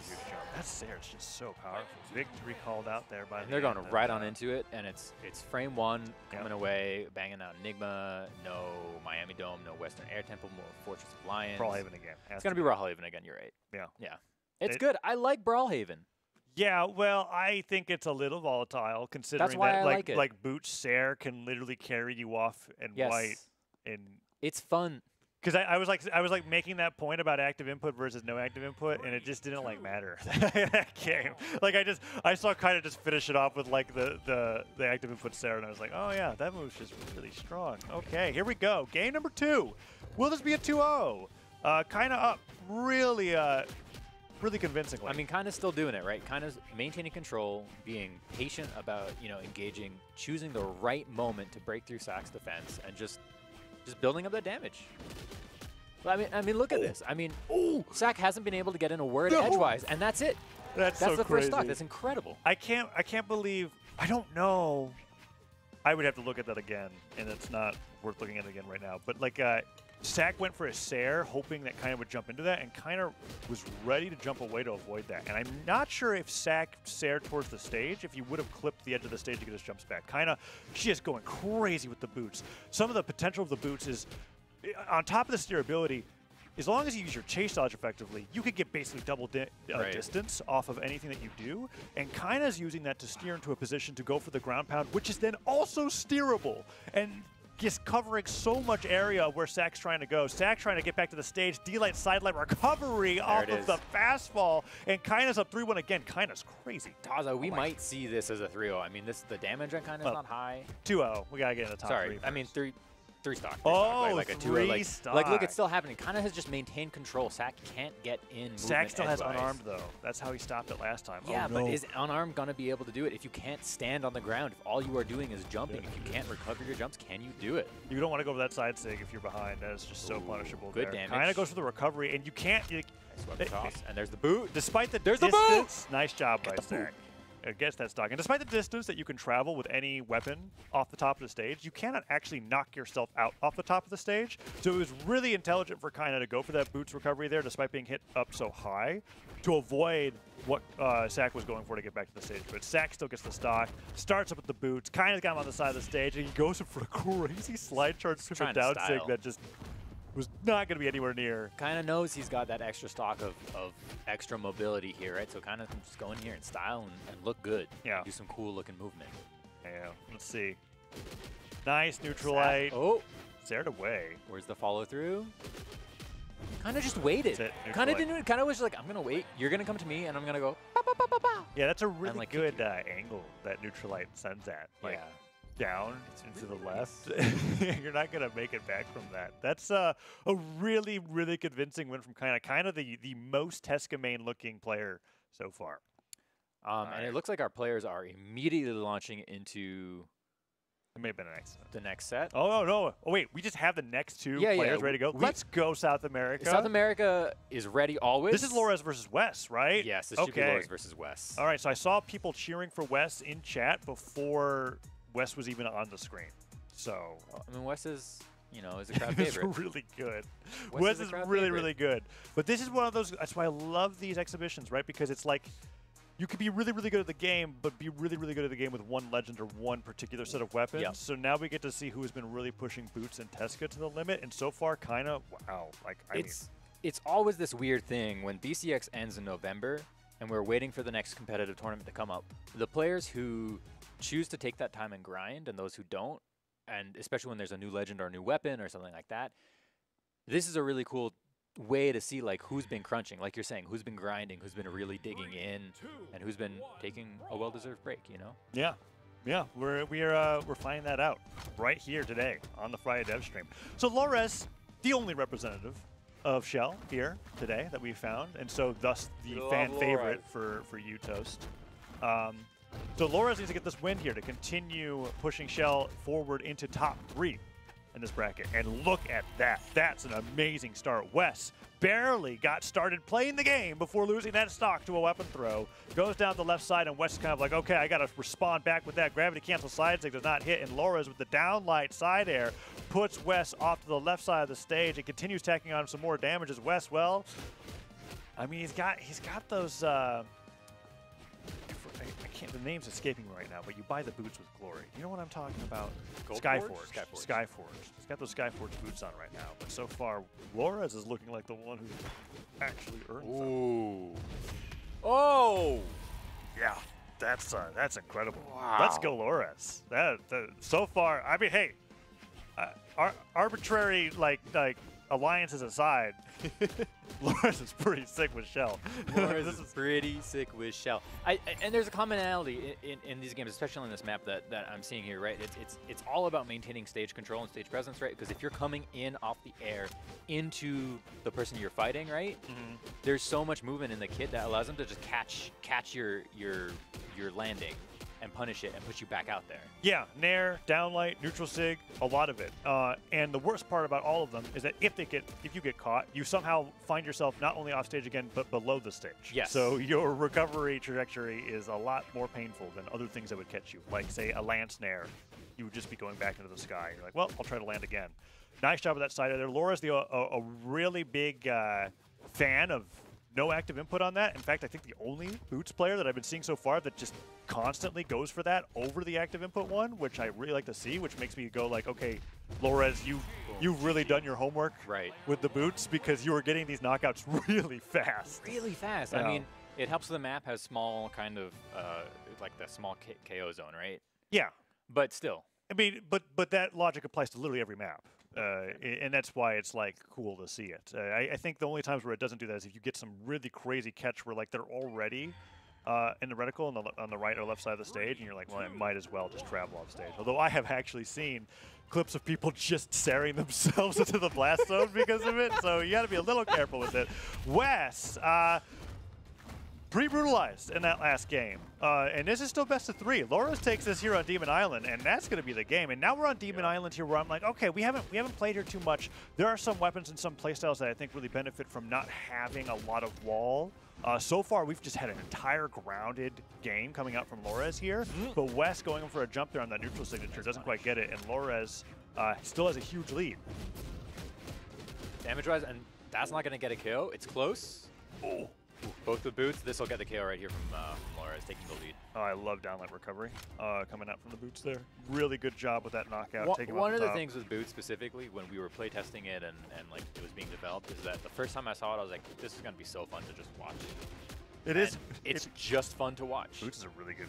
That's there. It's just so powerful. Victory called out there by.
And
the
they're going right on into it, and it's it's frame one
Yep.
coming away, banging out Enigma, no Miami Dome, no Western Air Temple, more Fortress of Lions.
Brawlhaven again. Has
It's gonna be Brawlhaven again. You're right.
Yeah.
Yeah. It's
It-
good. I like Brawlhaven.
Yeah, well, I think it's a little volatile considering
why
that like
like
like Booch Sair can literally carry you off and
Yes.
white and
It's fun.
Because I, I was like I was like making that point about active input versus no active input, and it just didn't like matter that game. Like I just I saw kind of just finish it off with like the the the active input Sarah, and I was like, oh yeah, that move's just really strong. Okay, here we go. Game number two. Will this be a 2-0? Uh, kind of up, really uh, really convincingly.
I mean, kind of still doing it, right? Kind of maintaining control, being patient about you know engaging, choosing the right moment to break through Sack's defense, and just just building up that damage. Well, I mean, I mean, look at this. I mean, Ooh. Sack hasn't been able to get in a word
No.
edgewise, and that's it.
that's
That's
so
the
crazy.
first stock. That's incredible.
I can't I can't believe I don't know. I would have to look at that again, and it's not worth looking at again right now. But like uh Sack went for a Sair, hoping that kind of would jump into that, and kind of was ready to jump away to avoid that. And I'm not sure if Sack Sair towards the stage, if he would have clipped the edge of the stage to get his jumps back. Kind of just going crazy with the boots. Some of the potential of the boots is, eh, on top of the steerability, as long as you use your chase dodge effectively, you could get basically double di- uh,
Right.
distance off of anything that you do. And Kaina's using that to steer into a position to go for the ground pound, which is then also steerable. And just covering so much area where Sack's trying to go. Sack trying to get back to the stage. D-Light sidelight recovery off of
is.
the fastball. And Kaina's up 3-1 again. Kaina's crazy.
Taza, we oh
my
might see this as a 3-0. I mean, this the damage on kind of
Well,
not high.
2-0. We got to get in the top
Sorry,
three.
I mean
first.
Three, stock. Three
Oh,
stock, like, like a two,
three
like,
stock.
like look, it's still happening. Kind of has just maintained control. Sack can't get in.
Sack still has
edgewise.
unarmed, though. That's how he stopped it last time.
Yeah,
oh,
but is unarmed gonna be able to do it if you can't stand on the ground? If all you are doing is jumping, if you can't recover your jumps, can you do it?
You don't want to go for that side sig if you're behind. That is just so
Ooh,
punishable.
good
there.
damage.
Kind of goes for the recovery, and you can't. You,
Nice weapon
Eh,
toss, and there's the boot.
despite the
There's the boot!
nice job by
the boot.
Against that stock, and despite the distance that you can travel with any weapon off the top of the stage, you cannot actually knock yourself out off the top of the stage. So it was really intelligent for Kaina to go for that boots recovery there, despite being hit up so high, to avoid what uh, Sack was going for to get back to the stage. But Sack still gets the stock, starts up with the boots, Kaina's got him on the side of the stage, and he goes for a crazy slide charge super down sig that just was not going to be anywhere near.
Kind of knows he's got that extra stock of, of extra mobility here, right? So kind of just go in here and style and, and look good.
Yeah.
Do some cool looking movement.
Yeah, let's see. Nice neutral light.
Oh,
Zared away.
where's the follow through? Kind of just waited.
That's it, neutral
Kind of didn't. Kind of was like, I'm gonna wait. You're gonna come to me, and I'm gonna go. "Pow, pow, pow, pow, pow."
Yeah, that's a really
like,
good uh, angle that neutral light sends at. Like
yeah.
Down into the left. You're not gonna make it back from that. That's uh, a really, really convincing win from kind of kind of the the most Tezca main looking player so far.
Um, and it looks like our players are immediately launching into
It may have been an accident.
the next set.
Oh no, no! Oh wait, we just have the next two
Yeah, yeah,
players ready to go.
we-
Let's go, South America.
South America is ready always.
This is Lores versus Wes, right?
Yes, this should be
Okay.
Lores versus Wes.
All right, so I saw people cheering for Wes in chat before Wes was even on the screen. So
I mean, Wes is you know, is a crowd favorite.
really good.
Wes
Wes
is
is really,
favorite.
really good. But this is one of those. That's why I love these exhibitions, right? Because it's like you could be really, really good at the game, but be really, really good at the game with one legend or one particular set of weapons.
Yep.
So now we get to see who has been really pushing Boots and Tezca to the limit, and so far, kind of wow. Like I
it's it's always this weird thing when BCX ends in November and we're waiting for the next competitive tournament to come up. The players who choose to take that time and grind, and those who don't, and especially when there's a new legend or a new weapon or something like that, this is a really cool way to see like who's been crunching, like you're saying, who's been grinding, who's been really digging in, and who's been taking a well-deserved break. You know.
yeah. Yeah, we're we are uh, we're finding that out right here today on the Friday Dev stream. So Lores, the only representative of Shell here today that we found, and so thus the
love
fan favorite for for you, Toast. Um, so Lores needs to get this win here to continue pushing Shell forward into top three in this bracket. And look at that. That's an amazing start. Wes barely got started playing the game before losing that stock to a weapon throw. Goes down the left side, and Wes is kind of like, okay, I got to respond back with that. Gravity cancel side stick does not hit, and Lores with the downlight side air puts Wes off to the left side of the stage and continues tacking on some more damage as Wes, well, I mean, he's got he's got those. Uh, I, I can't. The name's escaping me right now, but you buy the boots with glory. You know what I'm talking about?
Gold
Skyforge.
Skyforge.
Skyforge. He's got those Skyforge boots on right now. But so far, Lores is looking like the one who actually earned them.
Ooh. Oh.
Yeah, that's uh, that's incredible. Let's go, Lores. That, that so far. I mean, hey, uh, ar- arbitrary like like alliances aside, Lores is pretty sick with Shell.
Lawrence
this
is
is
pretty sick with Shell. I, I- and there's a commonality in, in, in these games, especially on this map that, that I'm seeing here, right? It's, it's it's all about maintaining stage control and stage presence, right? Because if you're coming in off the air into the person you're fighting, right?
Mhm.
There's so much movement in the kit that allows them to just catch catch your your your landing and punish it and put you back out there.
Yeah, Nair, downlight, neutral sig, a lot of it. Uh, and the worst part about all of them is that if they get, if you get caught, you somehow find yourself not only off stage again, but below the stage.
Yes.
So your recovery trajectory is a lot more painful than other things that would catch you, like say a lance Nair. You would just be going back into the sky. You're like, well, I'll try to land again. Nice job with that side there. Lores the a, a really big uh, fan of no active input on that. In fact, I think the only Boots player that I've been seeing so far that just constantly goes for that over the active input one, which I really like to see, which makes me go like, okay, Lores, you you've really done your homework
Right.
with the boots because you were getting these knockouts really fast.
Really fast.
Yeah.
I mean, it helps the map has small kind of uh, like the small K- KO zone, right?
Yeah.
But still,
I mean, but but that logic applies to literally every map, uh, and that's why it's like cool to see it. Uh, I, I think the only times where it doesn't do that is if you get some really crazy catch where like they're already uh, in the reticle on the on the right or left side of the stage, and you're like, well, I might as well just travel off stage. Although I have actually seen clips of people just staring themselves into the blast zone because of it, so you got to be a little careful with it. Wes. Uh, pretty brutalized in that last game. Uh, and this is still best of three. Lores takes this here on Demon Island, and that's going to be the game. And now we're on Demon Island here, where I'm like, okay, we haven't we haven't played here too much. There are some weapons and some playstyles that I think really benefit from not having a lot of wall. Uh, so far, we've just had an entire grounded game coming out from Lores here, but Wes going for a jump there on that neutral signature doesn't quite get it, and Lores uh, still has a huge lead.
damage-wise, and that's not going to get a kill. It's close.
Oh.
Both the boots. This will get the KO right here from, uh, from Laura, is taking the lead.
Oh, I love downlight recovery uh, coming out from the boots there. Really good job with that knockout.
One,
taking
one of
the
the things with boots specifically, when we were playtesting it and, and like it was being developed, is that the first time I saw it, I was like, this is going to be so fun to just watch.
It is.
And It's just fun to watch.
Boots is a really good.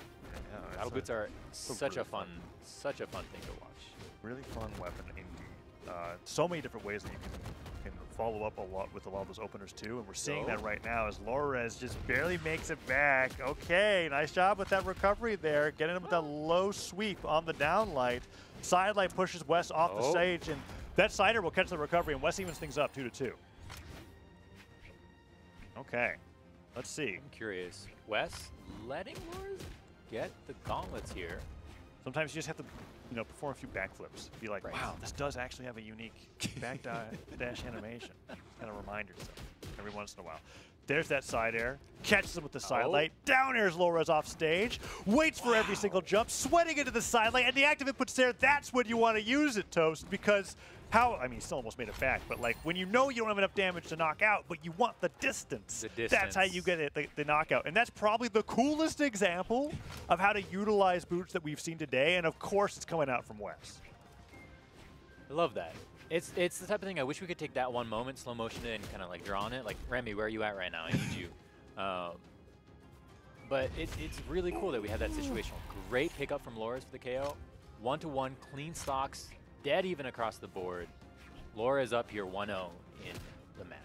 Yeah,
Battle
a
boots are
a
such
really
a fun,
fun-
such a fun thing to watch.
really fun weapon indeed. Uh, so many different ways that you can, can follow up a lot with a lot of those openers too, and we're seeing that right now as Lores just barely makes it back. Okay, nice job with that recovery there, getting him with that low sweep on the downlight. Sidelight pushes Wes off the
Oh.
stage, and that sider will catch the recovery, and Wes evens things up two to two. Okay, let's see.
I'm curious. Wes, letting Laura get the gauntlets here.
Sometimes you just have to, you know, perform a few backflips. Be like,
Right.
wow, this does actually have a unique back dash animation. Kind of remind yourself every once in a while. There's that side air. Catches him with the side
Oh.
light. Down airs Lores off stage. Waits for every single jump. Sweating into the side light. And the active input's there. That's when you want to use it, Toast, because how, I mean, he still almost made it back, but like when you know you don't have enough damage to knock out, but you want the distance,
The distance.
that's how you get it, the, the knockout. And that's probably the coolest example of how to utilize boots that we've seen today. And of course, it's coming out from Wes.
I love that. It's it's the type of thing I wish we could take that one moment, slow motion it, and kind of like draw on it. Like Remy, where are you at right now? I need you. Um, but it, it's really cool that we had that situation. Great pickup from Lores for the KO. One to one, clean stocks, dead even across the board. Laura is up here 1-0 in the match.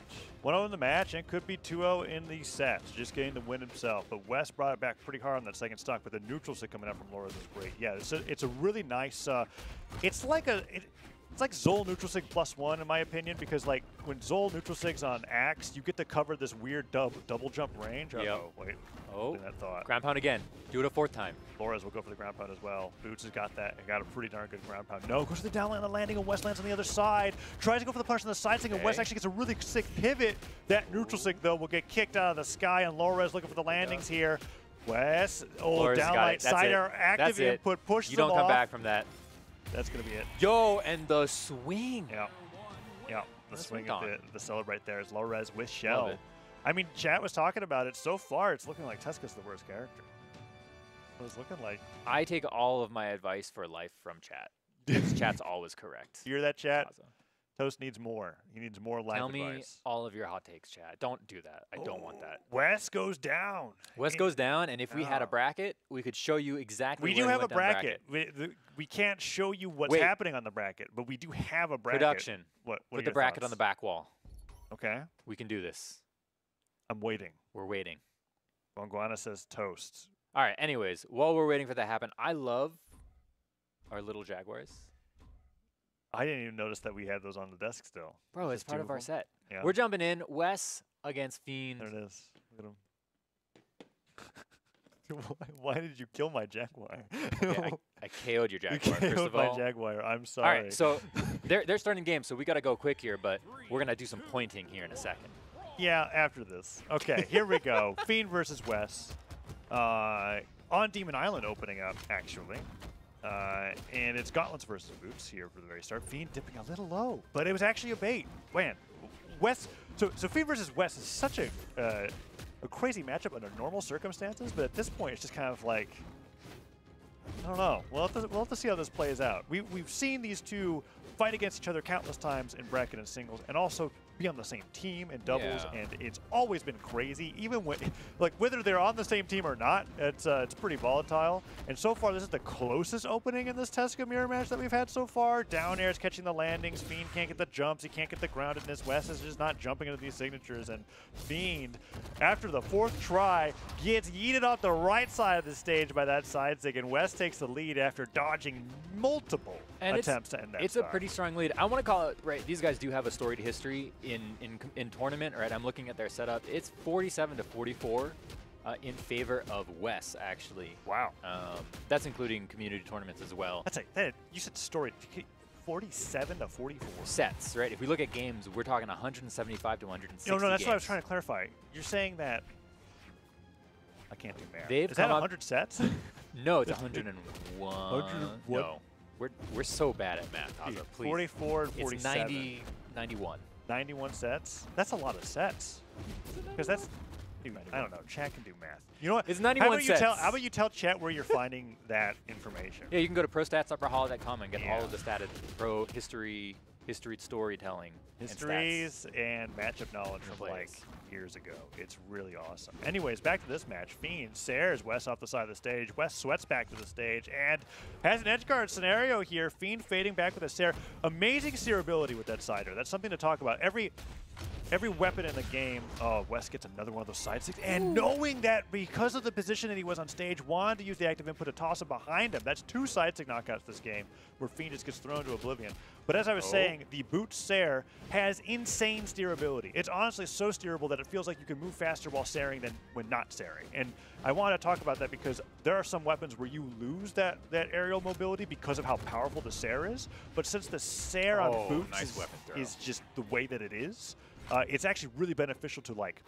1-0 in the match and could be 2-0 in the sets, just getting the win himself. But Wes brought it back pretty hard on that second stock, but the neutral stick coming out from Lores is great. Yeah, it's a, it's a really nice, uh, it's like a, it, it's like Xull neutral sig plus one in my opinion, because like when Xull neutral sig's on Axe, you get to cover this weird dub, double jump range.
Yep.
Uh-oh, wait,
Oh,
that thought.
ground pound again. Do it a fourth time.
Flores will go for the ground pound as well. Boots has got that and got a pretty darn good ground pound. No, goes to the down land, the landing, and Wes lands on the other side. Tries to go for the punch on the side stick, and
Wes
actually gets a really sick pivot. That neutral sig though, will get kicked out of the sky, and Lores looking for the landings here. Wes, oh,
Lores
down
got
light,
it. That's
side air, active input, pushes
You don't come
off.
back from that.
That's going to be it.
Yo, and the swing.
Yeah. Yeah. The
That's
swing
what
of
I'm
the, the celebrate there is low Lores with Shell.
it.
I mean, chat was talking about it. So far, it's looking like Tezca's the worst character. It was looking like.
I take all of my advice for life from chat. 'cause Chat's always correct.
You hear that, chat?
Awesome.
Toast needs more. He needs more life
Tell me
advice.
all of your hot takes, Chad. Don't do that. I don't want that.
Oh, Wes goes down.
Wes
And
goes down, and if we had a
Oh.
bracket, we could show you exactly.
We do have a
down
bracket. We, the, we can't show you what's
Wait.
happening on the bracket, but we do have a bracket.
Production.
What? what
Put the bracket on the back wall.
Okay.
We can do this.
I'm waiting.
We're waiting.
Bonguana says toast.
All right. Anyways, while we're waiting for that to happen, I love our little Jaguars.
I didn't even notice that we had those on the desk still.
Bro, it's
Just
part of
of
our set.
Yeah.
We're jumping in. Wes against Fiend.
There it is. Look at 'em. why, why did you kill my jaguar?
Okay, I, I KO'd your
you
Jaguar, first
killed
of
my
all.
jaguar. I'm sorry.
right, so they're they're starting games, so we got to go quick here, but we're gonna do some pointing here in a second.
Yeah, after this. Okay, here we go. Fiend versus Wes. Uh, on Demon Island opening up, actually. Uh, and it's Gauntlets versus Boots here for the very start. Fiend dipping a little low, but it was actually a bait. Man, Wes. So, so Fiend versus Wes is such a uh, a crazy matchup under normal circumstances, but at this point, it's just kind of like I don't know. We'll have to, we'll have to see how this plays out. We, we've seen these two fight against each other countless times in bracket and singles, and also be on the same team in doubles,
Yeah.
and it's always been crazy. Even when, like, whether they're on the same team or not, it's uh, it's pretty volatile. And so far, this is the closest opening in this Tezca mirror match that we've had so far. Down air is catching the landings. Fiend can't get the jumps. He can't get the groundedness. Wes is just not jumping into these signatures. And Fiend, after the fourth try, gets yeeted off the right side of the stage by that side stick, and Wes takes the lead after dodging multiple
And
attempts to end that.
It's a pretty strong lead. I want to call it right. These guys do have a storied history in in in tournament. Right, I'm looking at their setup. It's 47 to 44 uh, in favor of Wes. Actually,
wow.
um, that's including community tournaments as well.
That's a that you said story 47 to 44.
Sets, right? If we look at games, we're talking 175 to 160.
No, no, that's what I was trying to clarify. You're saying that I can't do math.
They've
Is that
come up-
100 sets?
No, it's 101.
101?
No, we're we're so bad at math.
Dude,
Taza, please.
44 and 47.
It's 90, 91.
91 sets. That's a lot of sets. Because that's I don't know. Chat can do math. You know what?
It's
how
91
about you tell
sets.
how about you tell chat where you're finding that information?
Yeah, you can go to prostatsupperhall.com and get
Yeah.
all of the stated pro history, history storytelling,
histories and, matchup knowledge from like years ago. It's really awesome. Anyways, back to this match. Fiend Sares Wes off the side of the stage. Wes sweats back to the stage and has an edge guard scenario here. Fiend fading back with a Sare. Amazing sear ability with that sider. That's something to talk about. Every every weapon in the game. Uh, oh, Wes gets another one of those side sticks. And knowing that because of the position that he was on stage, wanted to use the active input to toss him behind him. That's two side stick knockouts this game where Fiend just gets thrown to oblivion. But as I was
Oh.
saying, the Boot Sare has insane steerability. It's honestly so steerable that it feels like you can move faster while saring than when not saring. And I want to talk about that because there are some weapons where you lose that, that aerial mobility because of how powerful the Sare is. But since the Sare
Oh,
on Boots
nice
is, is just the way that it is, uh, it's actually really beneficial to like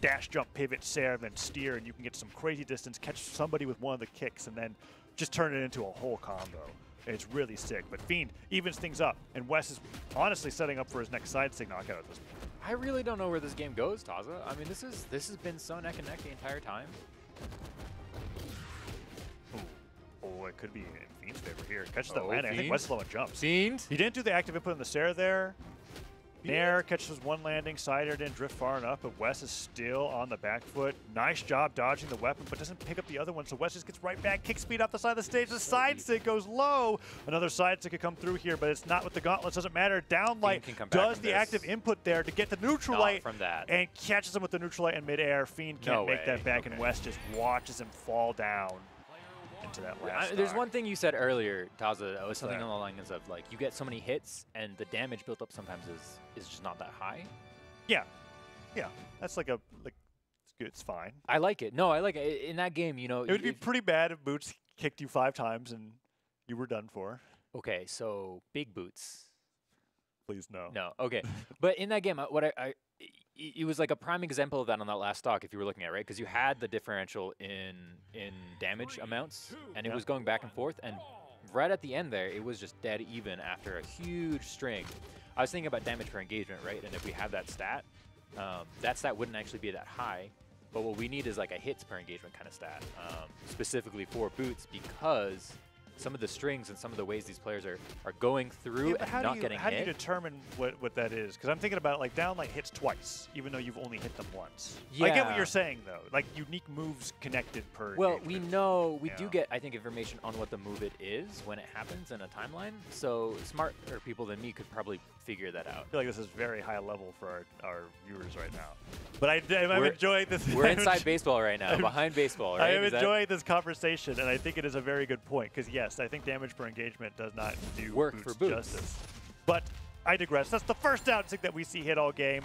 dash, jump, pivot, Sare, then steer, and you can get some crazy distance, catch somebody with one of the kicks, and then just turn it into a whole combo. It's really sick. But Fiend evens things up, and Wes is honestly setting up for his next side stick knockout at this point.
I really don't know where this game goes, Taza. I mean, this is this has been so neck and neck the entire time.
Oh, it could be in Fiend's favor here. Catches that
Oh,
landing. I think. Wes slow and jumps.
Fiend.
He didn't do the active input on the stair there. Nair catches one landing, side air didn't drift far enough, but Wes is still on the back foot. Nice job dodging the weapon, but doesn't pick up the other one, so Wes just gets right back, kick speed off the side of the stage. The side stick goes low. Another side stick could come through here, but it's not with the gauntlets, doesn't matter. Downlight does the
this.
active input there to get the neutral
Not
light
from that.
and catches him with the neutral light in midair. Fiend can't
No
make that
way.
back, and
Okay.
Wes just watches him fall down into that
I- there's one thing you said earlier, Taza. That was something
that?
along the lines of like you get so many hits and the damage built up sometimes is is just not that high.
Yeah. Yeah. That's like a, like, it's good, it's fine.
I like it. No, I like it. In that game, you know.
It would be pretty bad if Boots kicked you five times and you were done for.
okay, so big boots.
Please no.
No, okay, but in that game, uh, what I i- it was like a prime example of that on that last stock. If you were looking at it, right, because you had the differential in in damage amounts, and it was going back and forth, and right at the end there, it was just dead even after a huge string. I was thinking about damage per engagement, right, and if we have that stat, um, that stat wouldn't actually be that high. But what we need is like a hits per engagement kind of stat, um, specifically for boots, because some of the strings and some of the ways these players are, are going through
Yeah,
and
how
not
do you,
getting
how do
hit.
you determine what, what that is? Because I'm thinking about like downlight hits twice, even though you've only hit them once. I get what you're saying though. Like unique moves connected per.
Well, we know we do get I think information on what the move it is when it happens in a timeline. So smarter people than me could probably figure that out.
I feel like this is very high level for our, our viewers right now. But I, I'm
We're-
enjoying this.
We're
I'm
inside baseball right now,
I'm-
behind baseball,
I am
Is that-
enjoying this conversation, and I think it is a very good point. Because yes, I think damage per engagement does not do
Work
boots
for boots.
justice. But I digress. That's the first down tick that we see hit all game.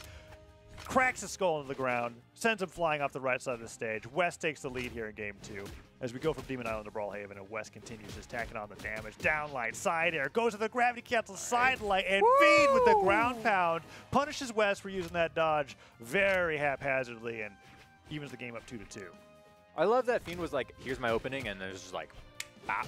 Cracks his skull into the ground, sends him flying off the right side of the stage. Wes takes the lead here in game two. As we go from Demon Island to Brawlhaven, and Wes continues his tacking on the damage. Downlight, side air, goes to the gravity cancel, side light, and feed with the ground pound. Punishes Wes for using that dodge very haphazardly and evens the game up two to two.
I love that Fiend was like, "Here's my opening," and then it was just like, "Bop,"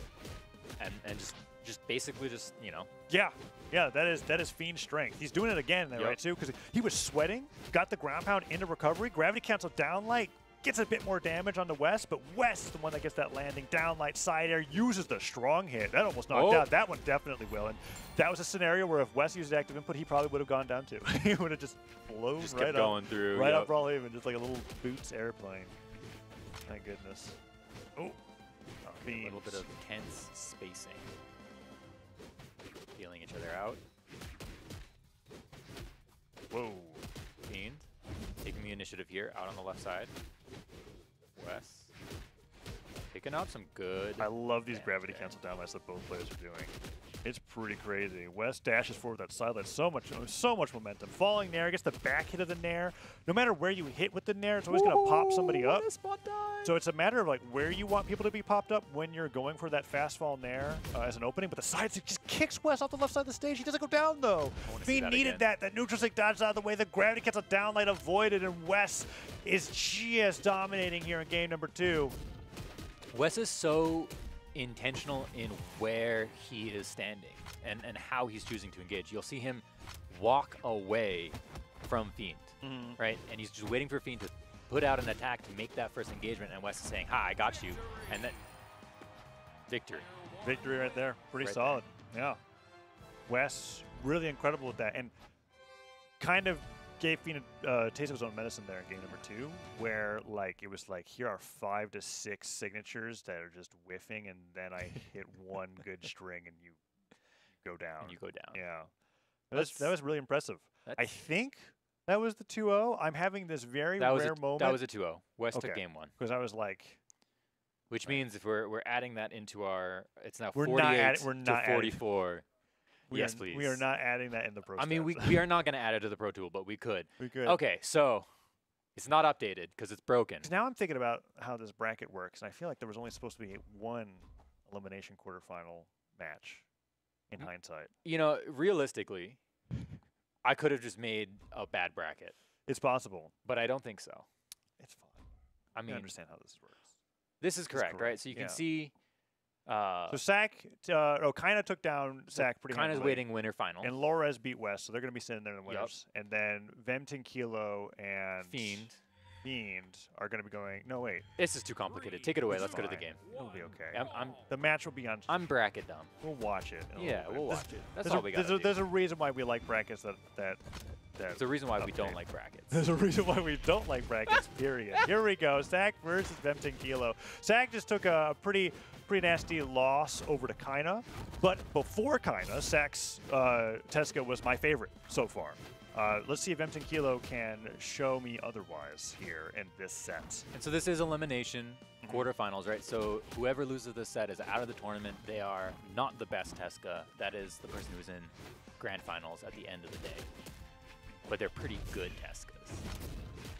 and and just just basically just you know
Yeah, yeah, that is that is fiend strength. He's doing it again, there,
Yep.
right too, because he was sweating, got the ground pound into recovery, gravity cancel downlight, gets a bit more damage on the Wes, but Wes is the one that gets that landing downlight side air, uses the strong hit. That almost knocked
Oh.
out. That one definitely will. And that was a scenario where if Wes used active input, he probably would have gone down too. he would have just blown
just
right
kept
up,
going through.
right
yep.
up Brawlhaven, just like a little boots airplane. Thank goodness. Oh, oh
a little bit of tense spacing, feeling each other out.
whoa.
Fiend taking the initiative here, out on the left side. Wes picking up some good.
I love these gravity cancel downlights that both players are doing. It's pretty crazy. Wes dashes forward that side, sideline. So much, so much momentum. Falling Nair gets the back hit of the Nair. No matter where you hit with the Nair, it's always going to pop somebody up.
spot.
So it's a matter of like where you want people to be popped up when you're going for that fast fall Nair uh, as an opening. But the side stick just kicks Wes off the left side of the stage. He doesn't go down though.
wanna see
Fiend
that
needed
again.
that. That neutral stick dodges out of the way. The gravity gets a downlight avoided, and Wes is just dominating here in game number two.
Wes is so intentional in where he is standing and, and how he's choosing to engage. You'll see him walk away from Fiend,
Mhm.
right? And he's just waiting for Fiend to put out an attack to make that first engagement, and Wes is saying, hi, I got you," and then victory.
Victory right there. Pretty
Right
solid. Yeah. Wes, really incredible with that. And kind of gave Fiend a uh, taste of his own medicine there in game number two, where like it was like, here are five to six signatures that are just whiffing, and then I hit one good string and you go down.
And you go down.
yeah. That was, that was really impressive. I think that was the 2-0. I'm having this very
that was
rare
a,
moment
that was a 2-0. Wes took game one,
because I was like,
which means if we're we're adding that into our, it's now
We're not
48
add- we're not
to
adding-
44.
We
yes,
are,
please.
We are not adding that in the pro
I mean, we, we are not going to add it to the Pro Tool, but we could.
we could.
Okay, so it's not updated because it's broken.
now I'm thinking about how this bracket works, and I feel like there was only supposed to be one elimination quarterfinal match in
Mm.
hindsight.
You know, realistically, I could have just made a bad bracket,
It's possible.
but I don't think so.
It's fine.
I
I
mean,
understand how this works.
this is correct, right? So you
yeah.
can see Uh,
So Sack, uh, oh, kind of took down Sack pretty
kind of
handily.
waiting winter final.
And Lores beat Wes, so they're going to be sitting there in the winners. And then Vemton Kilo and
Fiend.
Fiend are going to be going. No, wait,
This is too complicated. Take it away. Let's go to the game.
it'll be okay.
I'm, I'm,
The match will be on.
I'm bracket dumb.
we'll watch it.
Yeah, we'll watch it. That's
there's
all
a,
we got
there's, a, there's a reason why we like brackets that that that.
There's a reason why we don't like brackets.
There's a reason why we don't like brackets, period. Here we go. Sack versus Vemton Kilo. Sack just took a pretty pretty nasty loss over to Kaina. But before Kaina, Sack's uh, Tezca was my favorite so far. Uh, let's see if Vemton Kilo can show me otherwise here in this set.
And so this is elimination
Mm-hmm.
quarterfinals, right? So whoever loses this set is out of the tournament. They are not the best Tezca. That is the person who's in grand finals at the end of the day. But they're pretty good Tezcas.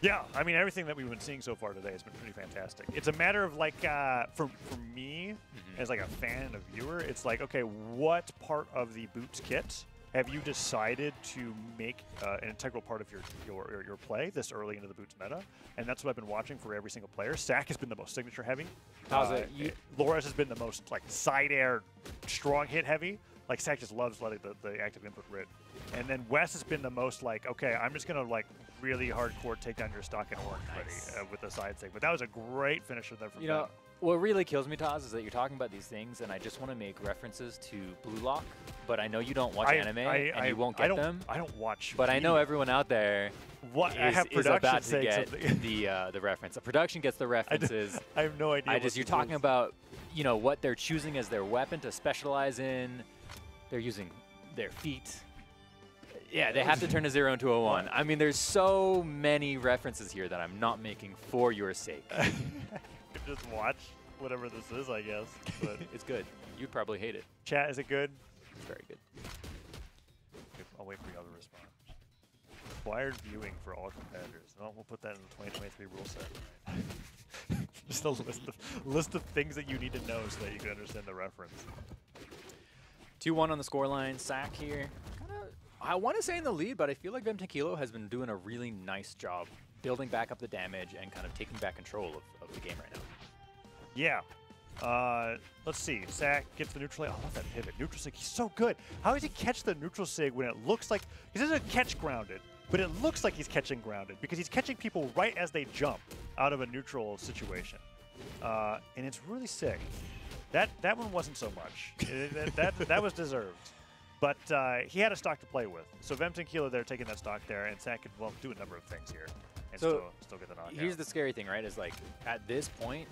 Yeah, I mean everything that we've been seeing so far today has been pretty fantastic. It's a matter of like uh, for for me
Mhm.
as like a fan and a viewer, it's like okay, what part of the boots kit have you decided to make uh, an integral part of your, your your your play this early into the boots meta? And that's what I've been watching for every single player. Sack has been the most signature heavy.
How's
Uh,
it- you-
Lores has been the most like side air, strong hit heavy. Like Sack just loves letting the, the active input rip. And then Wes has been the most like, okay, I'm just gonna like really hardcore take down your stock and work
Nice.
uh, with the side stick. But that was a great finisher there from
You know, what really kills me, Taz, is that you're talking about these things, and I just want to make references to Blue Lock, but I know you don't watch
I,
anime,
I,
and
I,
you won't get them.
I don't watch.
But I know everyone out there
what I
is,
have
is about to get the uh, the reference. The production gets the references.
I have no idea.
I just you're talking
is.
about you know what they're choosing as their weapon to specialize in. They're using their feet. Yeah, they have to turn a zero into a oh one. I mean, there's so many references here that I'm not making for your sake.
just watch whatever this is, I guess. But
it's good. You'd probably hate it.
chat, is it good?
It's very good.
I'll wait for y'all to respond. Required viewing for all competitors. Well, we'll put that in the 2023 rule set. Just a list of list of things that you need to know so that you can understand the reference.
2-1 on the scoreline. Sack here. Kinda, I want to say in the lead, but I feel like Vem Tequilo has been doing a really nice job building back up the damage and kind of taking back control of, of the game right now.
Yeah. Uh, let's see. Sack gets the neutral. I love that pivot. Neutral sig. He's so good. How does he catch the neutral sig when it looks like he doesn't catch grounded, but it looks like he's catching grounded because he's catching people right as they jump out of a neutral situation, uh, and it's really sick. That that one wasn't so much. That, that that was deserved. But uh, he had a stock to play with. So Vemton Keeler there taking that stock there, and Sack could well do a number of things here and
So,
still still get the knockout.
Here's the scary thing, right? Is like at this point,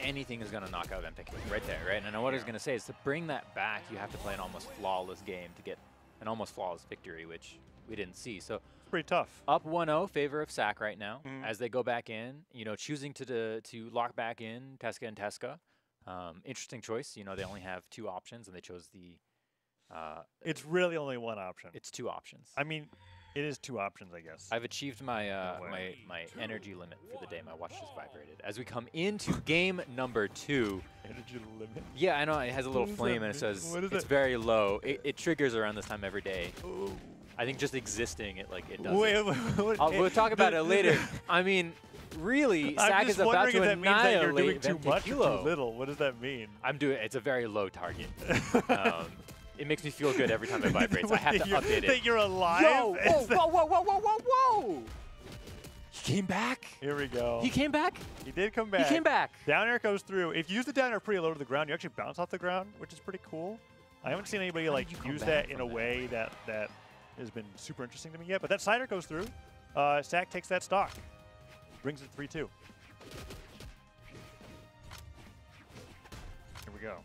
anything is going to knock out Vemtek right there, right? And I know what I was going to say is to bring that back, you have to play an almost flawless game to get an almost flawless victory, which we didn't see. So
it's pretty tough.
up 1-0 favor of Sack right now
Mhm.
as they go back in. You know, choosing to to, to lock back in Tezca and Tezca. Um, interesting choice. You know, they only have two options, and they chose the. Uh,
It's really only one option.
it's two options.
I mean, it is two options, I guess.
I've achieved my uh, my my energy limit for the day. My watch just vibrated as we come into game number two.
Energy limit.
Yeah, I know it has a little flame and it says it's
it?
very low. It, it triggers around this time every day. I think just existing it like it does.
Wait,
it.
wait, wait,
I'll, we'll talk about it later. I mean, really, Sack is about to
that means that you're doing
annihilate
too much or too little. What does that mean?
I'm doing. It's a very low target. um, it makes me feel good every time it vibrates. I have to update it.
That you're alive.
Yo, whoa, whoa, whoa, whoa, whoa, whoa, whoa! He came back.
Here we go.
He came back.
He did come back.
He came back.
Down air goes through. If you use the down air pretty low to the ground, you actually bounce off the ground, which is pretty cool. I haven't seen anybody like
did you come
use that in a
that?
way that that has been super interesting to me yet. But that side air goes through. Uh, Sack takes that stock, brings it three two. Here we go.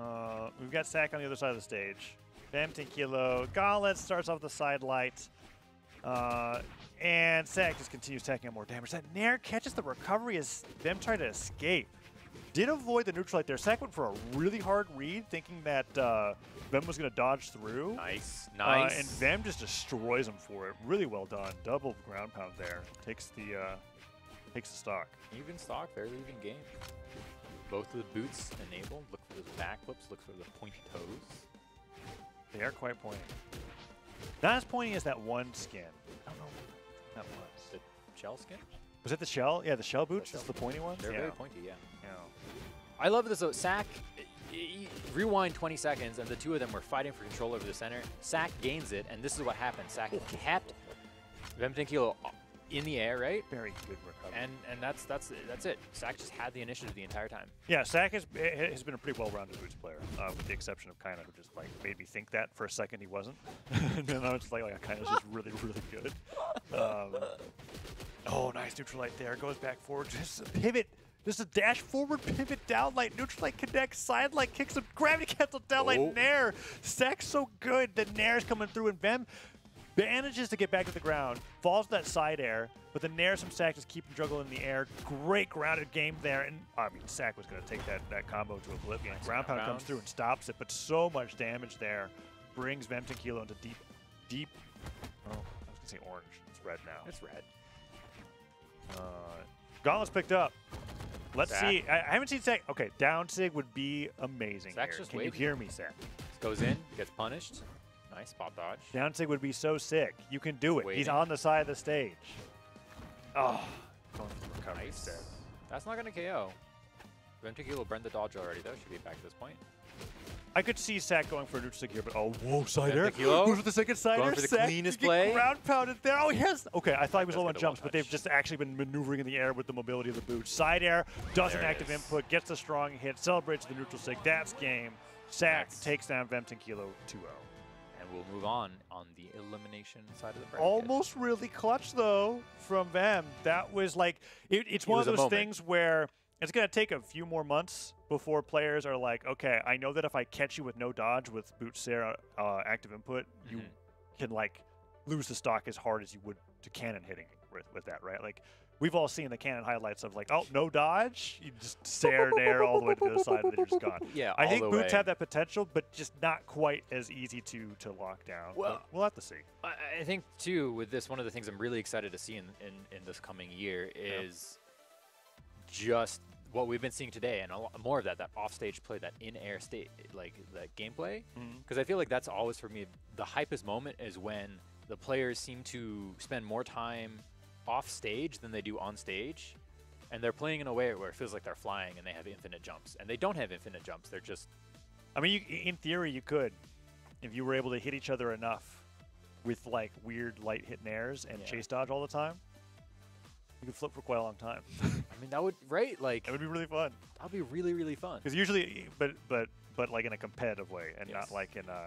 Uh, we've got Sack on the other side of the stage. Bam Kilo. Gauntlet starts off the side light. Uh, and Sack just continues tacking on more damage. That Nair catches the recovery as them trying to escape. Did avoid the neutral light there. Sack went for a really hard read, thinking that uh, Vem was going to dodge through.
Nice,
Uh,
nice.
and Vem just destroys him for it. Really well done. Double ground pound there. Takes the uh, takes the stock.
even stock, fairly even game. Both of the boots enabled. Look for those backflips. Look for the pointy toes.
They are quite pointy. Not as pointy as that one skin. I don't know that was.
The shell skin.
Was it the shell? Yeah, the shell boots.
shell
That's the pointy ones.
They're
yeah.
very pointy. Yeah.
yeah.
I love this though. Sack, rewind 20 seconds, and the two of them were fighting for control over the center. Sack gains it, and this is what happened. Sack oh. kept Vemtenkilo in the air, right?
Very good.
And and that's that's that's it. Sack just had the initiative the entire time.
Yeah, Sack has, has been a pretty well-rounded boots player, uh, with the exception of Kaina, who just like made me think that for a second he wasn't. and then I was just like, like Kaina's just really, really good. Um, oh, nice neutral light there. Goes back forward. Just a pivot. Just a dash forward, pivot, down light, neutral light connects, side light kicks him, gravity cancel, down light,
Oh.
Nair. Sack's so good that Nair's coming through, and Vem manages to get back to the ground, falls to that side air, but the Nair from Sack just keep him juggling in the air. Great grounded game there, and I mean Sack was going to take that, that combo to oblivion. Ground pound comes through and stops it, but so much damage there brings Vemton Kilo into deep, deep. Oh, I was going to say orange. It's red now.
It's red.
Uh, Gauntlet's picked up. Let's
Sack.
see. I, I haven't seen Sack. Okay, down sig would be amazing
Sack's
here.
just
Can you hear me, Sack?
Goes in, gets punished. Nice spot dodge.
Downsig would be so sick. You can do it.
Waiting.
He's on the side of the stage. Oh,
nice. That's not going to KO. Ventiki will burn the dodge already, though. Should be back at this point.
I could see Sack going for a neutral here but oh, whoa,
Sider.
Who's with the second Sider.
Going for the
Sack,
cleanest play.
Ground pounded there. Oh, yes. Okay, I thought he was low on jumps, but they've just actually been maneuvering in the air with the mobility of the boot. Side air, doesn't active
is.
input, gets a strong hit, celebrates the neutral stick. That's game. Sack takes down Vemton Kilo 2
0. We'll move on on the elimination side of the bracket.
Almost really clutch, though, from Vam. That was like, it, it's
it
one of those things where it's going to take a few more months before players are like, okay, I know that if I catch you with no dodge with Boot Sarah uh, active input, mm -hmm. you
mm-hmm.
can like lose the stock as hard as you would to cannon hitting with, with that, right? Like, we've all seen the cannon highlights of like, oh, no dodge, you just stare there all the way to the other side, and then you're just gone.
Yeah,
I think boots
way.
have that potential, but just not quite as easy to to lock down. But
Well-
we'll have to see.
I I think too with this, one of the things I'm really excited to see in in, in this coming year is just what we've been seeing today, and a lot more of that, that offstage play, that in-air state, like that gameplay.
Mm-hmm.
Because I feel like that's always for me the hypest moment is when the players seem to spend more time off stage than they do on stage. And they're playing in a way where it feels like they're flying and they have infinite jumps. And they don't have infinite jumps. They're just
I mean, you, in theory, you could, if you were able to hit each other enough with like weird light hit airs and
Yeah.
chase dodge all the time. You could flip for quite a long time.
I mean that would right like
that would be really fun.
that'd be really really fun.
Because usually, but but but like in a competitive way, and not like in a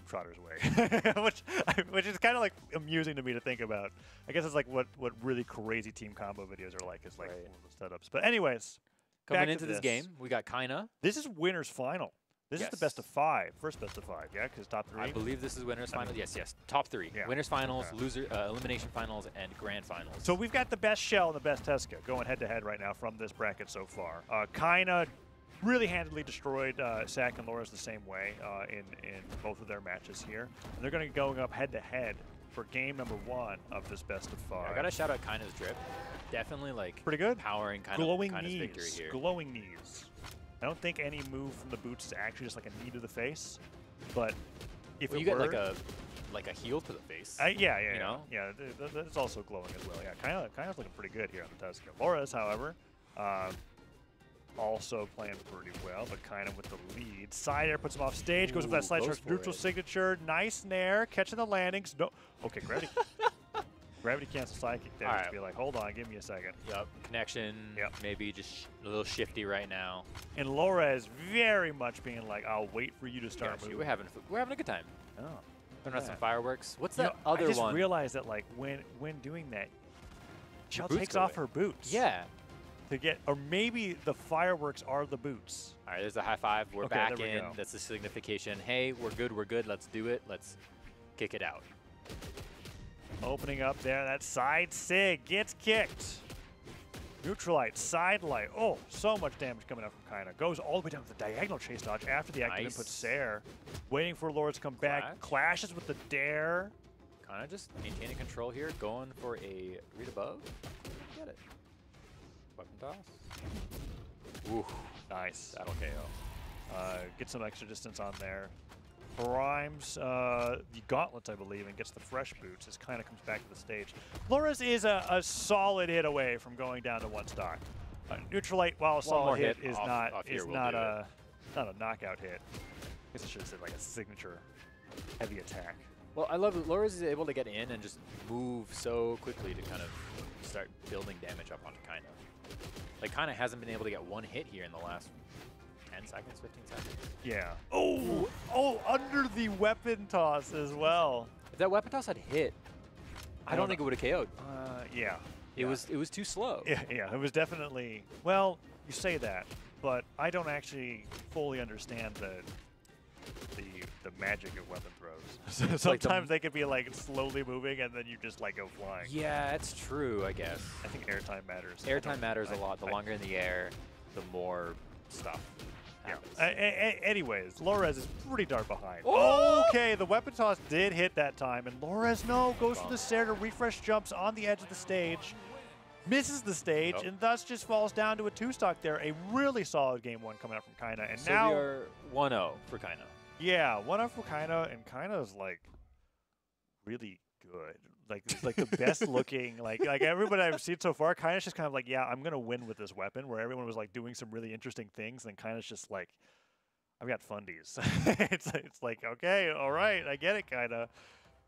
Globetrotters way, which which is kind of like amusing to me to think about. I guess it's like what what really crazy team combo videos are like. Is like
Right.
the setups. But anyways,
Coming into this,
this.
game, we got Kaina.
this is winners final. This is the best of
Yes.
five. First best of five, yeah, because top three.
I believe this is winners
I mean-
Yes, yes. Top three.
Yeah.
Winners finals,
Okay.
loser uh, elimination finals, and grand finals.
So we've got the best Shell and the best Tezca going head to head right now from this bracket so far. Uh, Kaina really handily destroyed uh, Sack and Lores the same way uh, in in both of their matches here. And they're going to be going up head to head for game number one of this best of
Yeah,
five.
I gotta shout out Kaina's drip. Definitely like
Pretty good.
powering kind
glowing
of Kaina's
knees.
victory here.
Glowing knees. I don't think any move from the boots is actually just like a knee to the face, but if
Well,
it
you get
were,
like a like a heel to the face.
I, yeah, yeah,
you
yeah.
know?
yeah. th- th- That's also glowing as well. Yeah, kind of, kind of looking pretty good here on the Tezca. Lores, however, uh, also playing pretty well, but kind of with the lead. Side air puts him off stage, goes with that
Ooh,
slight
for
neutral
it.
signature. Nice nair, catching the landings. No, okay, gravity, gravity cancel sidekick there.
All right.
be like, hold on, give me a second.
Yep. Connection.
Yep.
Maybe just a little shifty right now.
And Laura is very much being like, I'll wait for you to start moving.
We're having we're having a good time.
Oh.
Throwing out some fireworks. What's
You
that
know,
other one?
I just
one?
realized that like when when doing that,
boots
takes
go
off
away.
her boots.
yeah.
To get, or maybe the fireworks are the boots.
All right. There's a high five. We're
Okay,
back
we
in.
go.
That's the signification. Hey, we're good. We're good. Let's do it. Let's kick it out.
Opening up there, that side sig gets kicked. Neutralite, side light. Oh, so much damage coming out from Kaina. Goes all the way down to the diagonal chase dodge after the active
Nice.
input Sair. Waiting for Lord to come back. Clashes with the dare.
Kind of just maintaining control here. Going for a read above. Get it. Weapon toss. Ooh.
Nice.
That'll KO.
Uh, get some extra distance on there. Primes uh, the gauntlets, I believe, and gets the fresh boots This kind of comes back to the stage. Lores is a, a solid hit away from going down to one stock. Uh, Neutralite, while a solid hit,
hit
is
off-
not
off here
is
will
not
do it.
a not a knockout hit. I guess I should have said like a signature heavy attack.
Well, I love that Lores is able to get in and just move so quickly to kind of start building damage up onto Kaina. Like, Kaina hasn't been able to get one hit here in the last 10 seconds, 15 seconds.
Yeah. Oh, oh, under the weapon toss as well.
If that weapon toss had hit, I,
I
don't
don't
think it would have KO'd.
Uh, yeah.
It
yeah.
was it was too slow.
Yeah, yeah, it was definitely. Well, you say that, but I don't actually fully understand the the the magic of weapon throws. So
It's like the
Sometimes they could be like slowly moving, and then you just like go flying.
Yeah, it's true, I guess.
I think airtime matters.
Airtime matters a
I-
lot. The
I-
longer in the air, the more stuff
Yeah.
happens.
A- a- a- anyways, Lores is pretty darn behind.
Oh!
Okay, the weapon toss did hit that time, and Lores no goes for the stair to refresh jumps on the edge of the stage, misses the stage,
Nope.
and thus just falls down to a two stock there. A really solid game one coming out from Kaina, and
so
now
we are 1-0 for Kaina.
Yeah, one up for Kaina, and is like really good. Like it's like the best looking, like like everybody I've seen so far. Kaina's just kind of like, yeah, I'm gonna win with this weapon. Where everyone was like doing some really interesting things, and Kaina's just like, I've got fundies. it's it's like okay, all right, I get it, Kaina.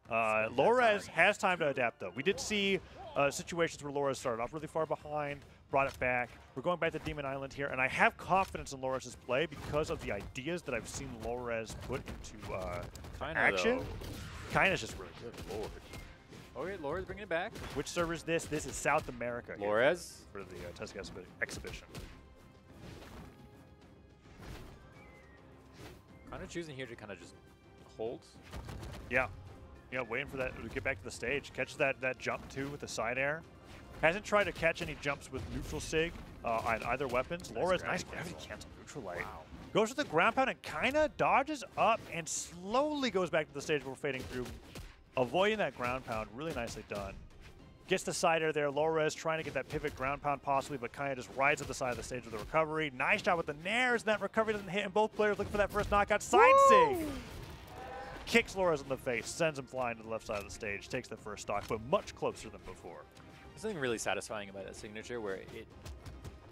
Uh, Lores has time to adapt though. We did see uh, situations where Lores started off really far behind, brought it back. We're going back to Demon Island here, and I have confidence in Lores' play because of the ideas that I've seen Lores put into uh,
Kaina,
action. Kaina's just really good.
good lord. Okay, Lores bringing it back.
Which server is this? This is South America
Lores.
for the uh, Tezca exhibition.
Kind of choosing here to kind of just hold.
Yeah. Yeah, waiting for that to get back to the stage. Catches that, that jump too with the side air. Hasn't tried to catch any jumps with neutral sig uh, on either weapons.
Nice
Laura's
gravity
nice gravity
cancel.
cancel neutral light.
Wow.
Goes to the ground pound and kinda dodges up and slowly goes back to the stage before fading through. Avoiding that ground pound, really nicely done. Gets the side air there. Lores trying to get that pivot ground pound possibly, but kind of just rides at the side of the stage with the recovery. Nice shot with the nairs, and that recovery doesn't hit, and both players looking for that first knockout. Side sig! Kicks Lores in the face, sends him flying to the left side of the stage, takes the first stock, but much closer than before.
There's something really satisfying about that signature where it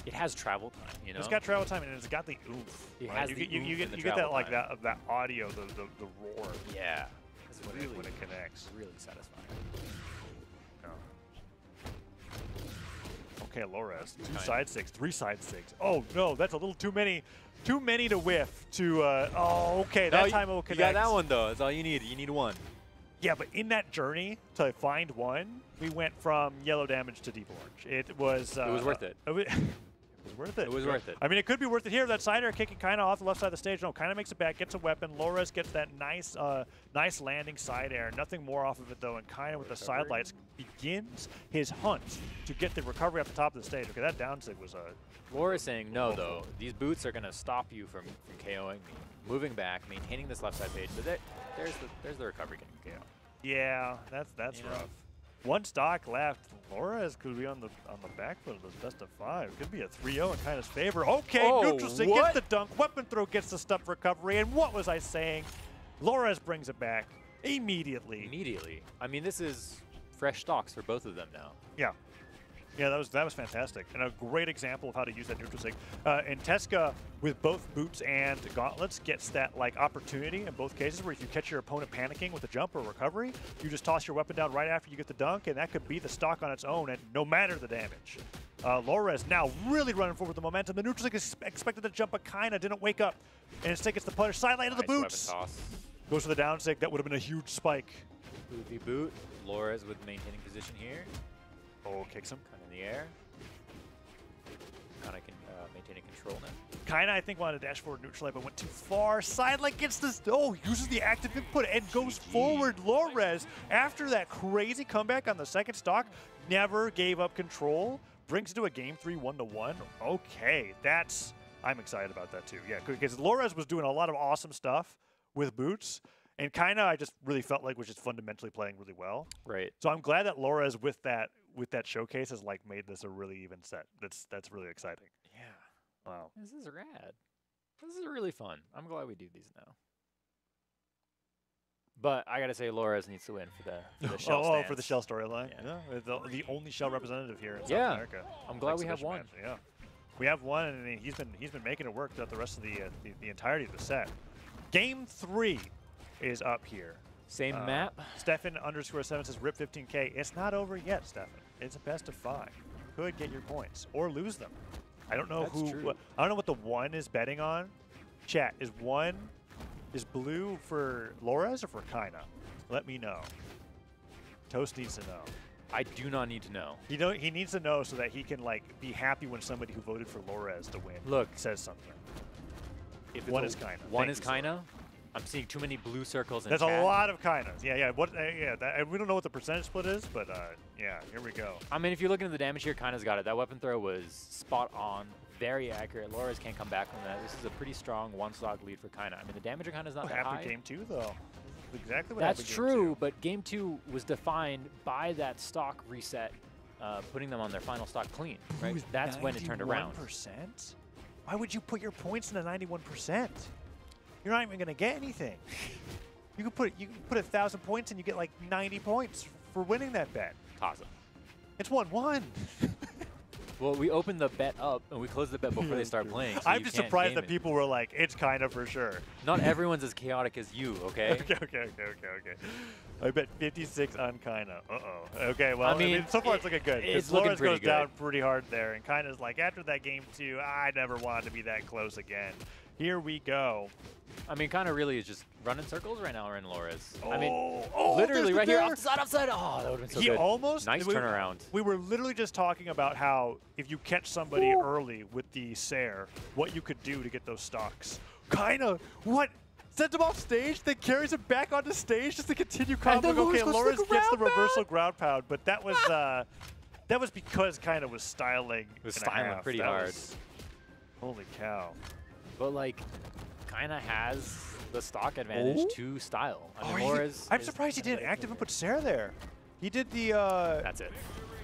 it has travel time, you know?
It's got travel time and it's got the oomph.
It
right?
has
you,
the
get- you, you get you get that like
time.
that that audio, the the, the roar
yeah. It's
when,
really,
it, when it connects.
really satisfying.
Okay, Lores. Two side sigs, three side sigs. Oh no, that's a little too many, too many to whiff. To uh, oh, okay, that
No, you-
time it will
You
connect.
got that one though. That's all you need. You need one.
Yeah, but in that journey to find one, we went from yellow damage to deep orange. It was. Uh,
was worth it.
It was, it was worth it.
It was worth it.
I mean, it could be worth it here. That side air kicking kind of off the left side of the stage. No, kind of makes it back, gets a weapon. Lores gets that nice, uh, nice landing side air. Nothing more off of it though, and kind of with the side lights begins his hunt to get the recovery off the top of the stage. Okay, that down sig was a.
Laura is saying no though. These boots are gonna stop you from, from KOing me. Moving back, maintaining this left side page. So there, there's the there's the recovery getting KO.
Yeah, that's that's
You know.
rough. One stock left. Flores could be on the on the back foot of this best of five. Could be a 3-0 in kind of favor. Okay,
Oh,
neutral sig gets the dunk. Weapon throw gets the stub recovery. And what was I saying? Flores brings it back immediately.
Immediately. I mean, this is fresh stocks for both of them now.
Yeah. Yeah, that was that was fantastic, and a great example of how to use that neutral sig. Uh, and Tezca, with both boots and gauntlets, gets that like opportunity in both cases where if you catch your opponent panicking with a jump or recovery, you just toss your weapon down right after you get the dunk, and that could be the stock on its own, and no matter the damage. Uh, Lores now really running forward with the momentum. The neutral sig is expected to jump, but kinda didn't wake up, and instead gets the punish sideline of the boots. Goes for the down sig. That would have been a huge spike.
Boothy boot. Laura's with maintaining position here.
Oh, kicks him.
Kind the air. Kind of can, uh, maintaining control now.
Kinda, I think, wanted to dash forward neutral, but went too far. Sideline gets this. Oh, uses the active input and goes
GG.
forward. Lores, after that crazy comeback on the second stock, never gave up control. Brings it to a game three, one to one. Okay, that's. I'm excited about that too. Yeah, because Lores was doing a lot of awesome stuff with boots, and kinda, I just really felt like was just fundamentally playing really well.
Right.
So I'm glad that Lores with that with that showcase has like made this a really even set. That's that's really exciting.
Yeah.
Wow.
This is rad. This is really fun. I'm glad we do these now. But I gotta say, Laura's needs to win for the, for the shell
oh, oh, for the shell storyline.
Yeah.
Yeah, the, the only shell representative here in
Yeah.
South America.
I'm glad we have one.
match, Yeah. We have one, and he's been he's been making it work throughout the rest of the uh, the, the entirety of the set. Game three is up here.
Same
Uh,
map.
Stefan underscore seven says rip 15k. It's not over yet, Stefan. It's a best of five. Could get your points or lose them. I don't know
That's
who.
true.
I don't know what the one is betting on. Chat is one is blue for Lores or for Kaina? Let me know. Toast needs to know.
I do not need to know.
He know he needs to know so that he can like be happy when somebody who voted for Lores to win
Look.
says something.
If
One is
a-
Kaina.
One
Thank
is
you, Sora.
Kaina. I'm seeing too many blue circles in
There's
chat.
a lot of Kainas. Yeah, yeah. What? Uh, yeah. That, and we don't know what the percentage split is, but uh, yeah. Here we go.
I mean, if you're looking at the damage here, Kaina's got it. That weapon throw was spot on, very accurate. Laura's can't come back from that. This is a pretty strong one-stock lead for Kaina. I mean, the damage on Kaina's not
What
that
happened
high.
game two though? This exactly what
That's
happened game
true,
two.
but game two was defined by that stock reset, uh, putting them on their final stock clean. Right? That's when it turned around.
91%? Why would you put your points in the 91%? You're not even going to get anything. You could put you can put a thousand points and you get like 90 points for winning that bet.
It.
It's one one.
Well, we opened the bet up and we closed the bet before they start playing. so
I'm just surprised that
it.
people were like, "It's kind of for sure."
Not everyone's as chaotic as you, okay?
okay, okay, okay, okay, okay. I bet 56 on Kaina. Uh oh. Okay, well, I mean,
mean,
so far
it-
it's looking good.
it's
'cause
looking
goes
good.
down pretty hard there, and Kaina's like, after that game two, I never wanted to be that close again. Here we go.
I mean, kind of really is just running circles right now. We're in Lores. I mean,
Oh, oh,
literally right
the
here, offside, offside. Oh, that would have been so
he
good.
almost
nice
we,
turnaround.
We were literally just talking about how if you catch somebody early with the Sair, what you could do to get those stocks. Kinda what? Sends him off stage, then carries him back onto stage just to continue
And
comboing.
then Lores
Okay, Lores
the
gets the reversal ground pound, but that was uh, that was because kinda was styling.
was styling pretty
That
hard.
was- holy cow!
But like, kind of has the stock advantage
Oh?
to style. I mean,
Oh, he-
Lores
I'm
is
surprised he didn't active put Sarah there. He did the uh,
That's it.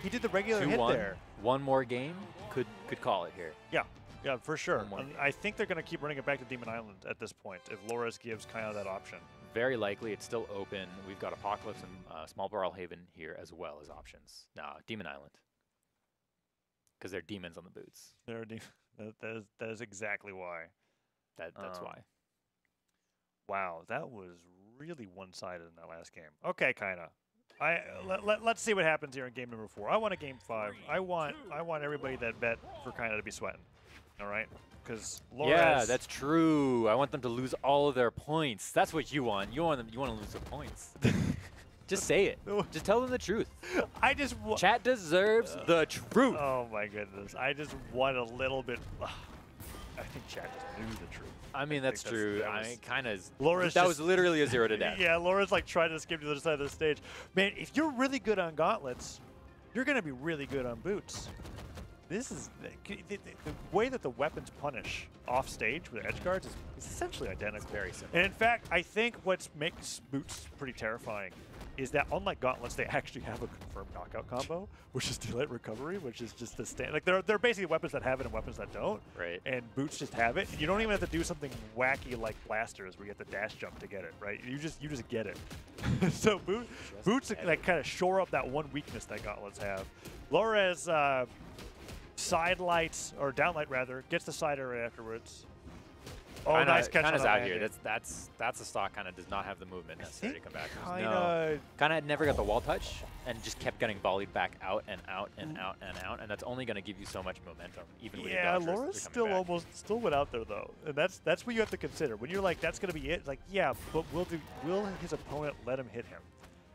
he did the regular
Two
hit
one.
there.
One more game could could call it here.
Yeah, yeah, for sure.
One more
And
game.
I think they're going to keep running it back to Demon Island at this point if Lores gives kind of that option.
Very likely, it's still open. We've got Apocalypse and uh, Small Brawlhaven here as well as options. Nah, Demon Island. Because they're demons on the boots.
They're de- that, that, is, that is exactly why.
That that's
Um,
why.
Wow, that was really one-sided in that last game. Okay, kind of. I let, let, let's see what happens here in game number four. I want a game five. I want I want everybody that bet for kind of to be sweating. All right, because
Yeah, that's true. I want them to lose all of their points. That's what you want. You want them. You want to lose their points. Just say it. Just tell them the truth.
I just wa-
Chat deserves the truth.
Oh my goodness! I just want a little bit. I think Chad just knew the truth.
I mean,
I
that's
that's-
true.
that
I
was-
mean, kind of.
Laura's
That
just-
was literally a zero to death.
Yeah, Laura's like trying to skip to the other side of the stage. Man, if you're really good on gauntlets, you're going to be really good on boots. This is the, the, the way that the weapons punish off stage with edge guards is, is essentially identical.
very similar.
And in fact, I think what makes boots pretty terrifying is that unlike gauntlets, they actually have a confirmed knockout combo, which is delayed recovery, which is just the stand. Like they're they're basically weapons that have it and weapons that don't.
Right.
And boots just have it. You don't even have to do something wacky like blasters, where you have to dash jump to get it. Right. You just you just get it. so boot, boots like kind of shore up that one weakness that gauntlets have. Lores uh, side lights or downlight rather gets the side array afterwards. Oh,
kinda,
nice catch Kaina's
out here. That's that's that's a stock. Kind of does not have the movement necessary to come back.
Kind
no.
of.
Kind of never got the wall touch and just kept getting volleyed back out and out and
Mm.
out and out, and that's only going to give you so much momentum, even with
Yeah,
dodgers
Laura's still
back.
almost still went out there though, and that's that's what you have to consider when you're like that's gonna be it. It's like yeah, but will do will his opponent let him hit him?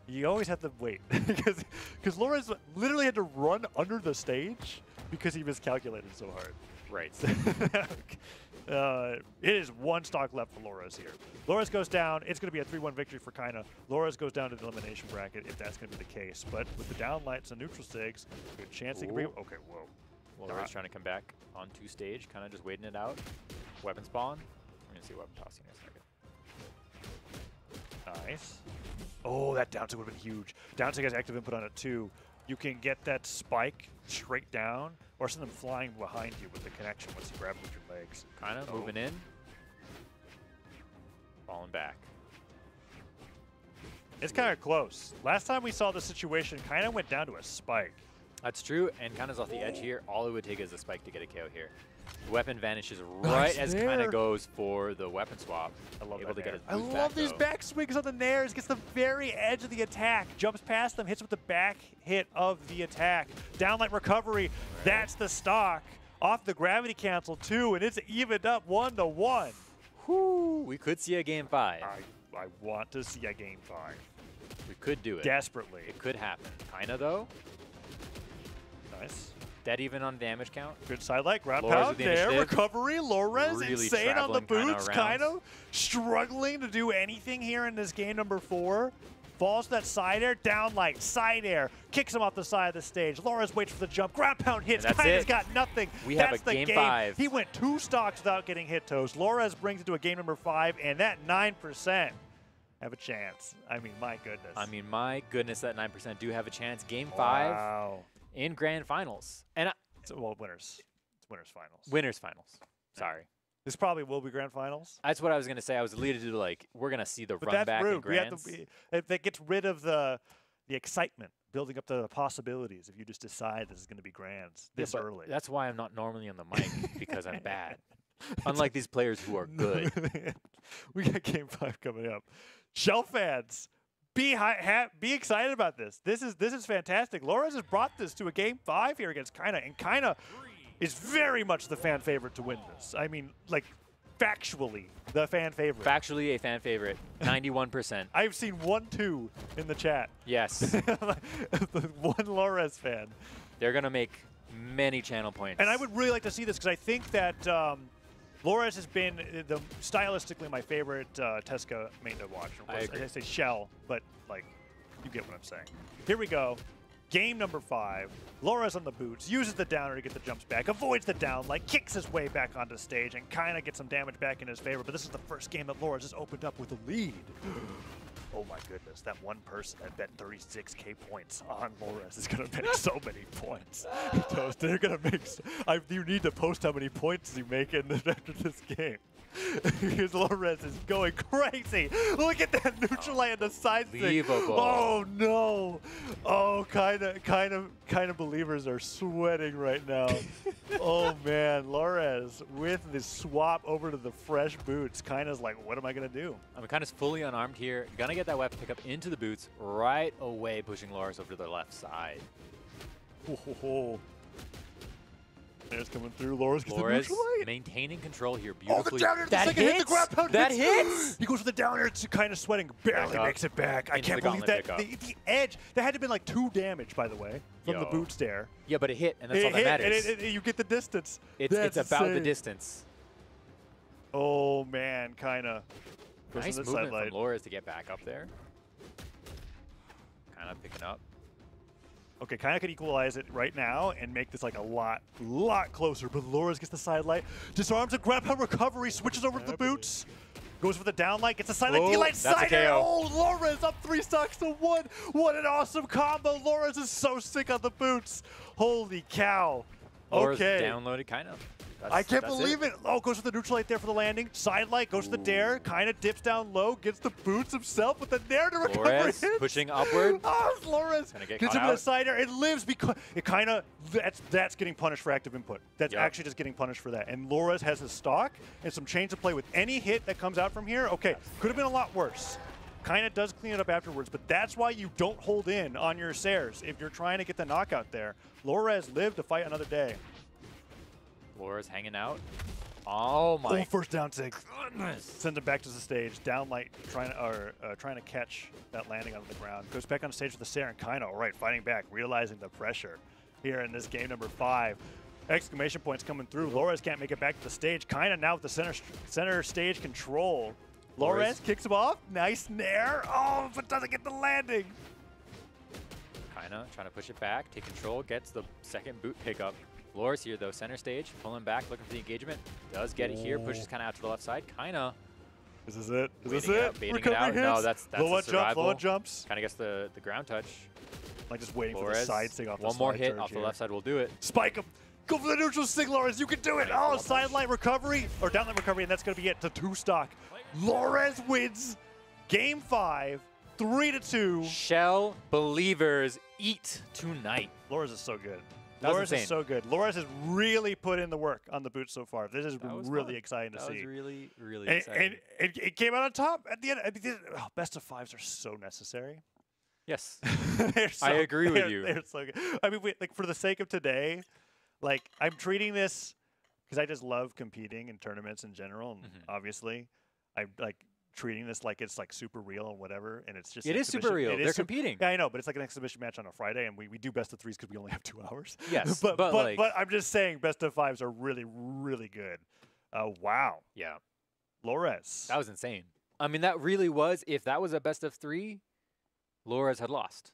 You always have to wait because because Laura's literally had to run under the stage because he miscalculated so hard.
right.
uh, it is one stock left for Lores here. Lores goes down. It's going to be a 3-1 victory for Kaina. Lores goes down to the elimination bracket if that's going to be the case. But with the down lights and neutral sigs, good chance he can bring.
Ooh.
Okay, whoa.
Well. Roy's trying to come back onto stage, kind of just waiting it out. Weapon spawn. We're gonna see weapon tossing in a second.
Nice. Oh, that down would have been huge. Down has active input on it too. You can get that spike straight down or send them flying behind you with the connection once you grab it with your legs.
Kind of
Oh.
moving in, falling back.
It's kind of close. Last time we saw the situation, kind of went down to a spike.
That's true, and Kaina's off the edge here. All it would take is a spike to get a KO here. Weapon vanishes right as Kaina
there.
goes for the weapon swap.
I love
Able
that
to get his
I love
back,
these
though.
back swings on the nairs. Gets the very edge of the attack. Jumps past them. Hits with the back hit of the attack. Downlight recovery. That's the stock. Off the gravity cancel too, and it's evened up one to one.
Whew, we could see a game five.
I, I want to see a game five
We could do it.
desperately.
It could happen. Kinda though.
Nice.
Dead even on damage count.
Good sidelight, ground
Lores
pound
the
there,
initiative.
recovery, Lores
Really
insane on the boots, kind of struggling to do anything here in this game number four. Falls to that side air, down light, side air, kicks him off the side of the stage. Lores waits for the jump, ground pound hits,
And that's
Kaina's
it.
got nothing.
We have
that's
a
the
game
game
five.
He went two stocks without getting hit toast. Lores brings it to a game number five, and that 9% have a chance. I mean, my goodness.
I mean, my goodness, that 9% do have a chance. Game five
Wow.
In grand finals. And I,
It's, well, winners. It's winners finals.
winners finals. Sorry.
This probably will be grand finals.
That's what I was going to say. I was leading to like, we're going to see the
But
run back in
rude. We have
grands.
to if that gets rid of the the excitement, building up the possibilities. If you just decide this is going to be grands this
but
early,
That's why I'm not normally on the mic because I'm bad. Unlike these players who are good.
we got game five coming up. Shell fans, be hi- ha- be excited about this. This is this is fantastic. Lores has brought this to a game five here against Kaina, and Kaina is very much the fan favorite to win this. I mean, like factually, the fan favorite.
Factually, a fan favorite. 91%.
I've seen one two in the chat.
Yes.
one Lores fan.
They're going to make many channel points.
And I would really like to see this because I think that um, Lores has been uh, the stylistically my favorite uh, Tezca main to watch. Of
I
course,
agree.
say Shell, but like you get what I'm saying. Here we go. Game number five. Lores on the boots, uses the downer to get the jumps back, avoids the down, like kicks his way back onto stage, and kind of gets some damage back in his favor. But this is the first game that Lores has opened up with a lead. Oh my goodness, that one person that bet 36k points on Lores is gonna make so many points. They're gonna make. So, I, you need to post how many points you make in the, after this game. because Lores is going crazy. Look at that neutral land the side stick. Oh no. Oh, kind of, kind of, kind of believers are sweating right now. oh man, Lores with the swap over to the fresh boots, kind of like, what am I gonna do?
I'm kind of fully unarmed here. Gonna get that weapon pick up into the boots right away, pushing Lars over to the left side.
Ho, ho. There's coming through. Lores gets the
Flores
neutral light.
maintaining control here beautifully.
Oh, the
beautifully.
down air, the
that
second
hits!
hit, the grab pound
that
hits.
hits!
He goes for the down air, it's kind of sweating, barely makes it back. I can't believe that. The, the edge, that had to have been like two damage, by the way, from the
Yo.
boot stare.
Yeah, but it hit, and that's all that
hit,
matters.
and it- it- you get the distance.
it's it's about the distance.
Oh, man, kind of.
Nice movement from Lores to get back up there. Kind of picking up.
Okay, kind of could equalize it right now and make this like a lot, lot closer. But Lores gets the side light, disarms a grab pound recovery, switches over to the boots, goes for the down light, gets the side light,
Oh,
D-light
a
side air. Oh, Lores up three stocks to one. What an awesome combo. Lores is so sick on the boots. Holy cow. Okay.
downloaded, kind of.
I can't believe it. Oh, goes for the neutral light there for the landing. Side light goes to the dare. Kind of dips down low. Gets the boots himself with the dare to recover.
Flores
hits.
pushing upward.
Ah, oh, Flores
Gonna get
gets him with a
out.
side air. It lives because it kind of that's that's getting punished for active input. That's
Yep.
actually just getting punished for that. And Flores has his stock and some change to play with any hit that comes out from here. Okay, could have been a lot worse. Kind of does clean it up afterwards, but that's why you don't hold in on your Sares if you're trying to get the knockout there. Flores lived to fight another day.
Lores hanging out. Oh my
Oh, first down six. Sends him back to the stage. Down light, trying to, or, uh, trying to catch that landing on the ground. Goes back on stage with the Saren Kino. All right, fighting back, realizing the pressure here in this game number five. Exclamation points coming through. Lores can't make it back to the stage. Kind of now with the center center stage control. Lores kicks him off. Nice nair. Oh, but doesn't get the landing.
Kinda trying to push it back, take control, gets the second boot pickup. Lores here though, center stage, pulling back, looking for the engagement. Does get it here, pushes kind of out to the left side. Kinda,
Is this it? Is this it?
out, baiting it
Recovery
out. No,
hits?
that's- that's
low
a
jumps. Low jumps.
kind of gets the the ground touch.
Like just waiting for the side stick off the
one more hit
surge
off the left side will do it.
Spike him. Go for the neutral stick, Lores. You can do it. Oh,
little
sidelight recovery or downlight recovery, and that's going to be it to two stock. Lores wins game five three to two.
Shell believers eat tonight.
Lores is so good.
That was
Lores is so good. Lores has really put in the work on the boots so far. This is really
fun.
exciting to
That
see.
was really, really
and,
exciting.
and it, it came out on top at the end. At the oh, best of fives are so necessary.
yes.
So,
I agree with
they're-
you.
They're so good. I mean, we, like for the sake of today, like I'm treating this because I just love competing in tournaments in general, and
Mhm.
obviously, I'm like treating this like it's like super real and whatever, and it's just
it is super real.
it is
They're
sup-
competing.
Yeah, I know, but it's like an exhibition match on a Friday, and we, we do best of threes because we only have two hours.
Yes,
but
but,
but,
like-
but I'm just saying, best of fives are really really good. Uh, wow,
Yeah.
Lores.
That was insane. I mean, that really was. If that was a best of three, Lores had lost.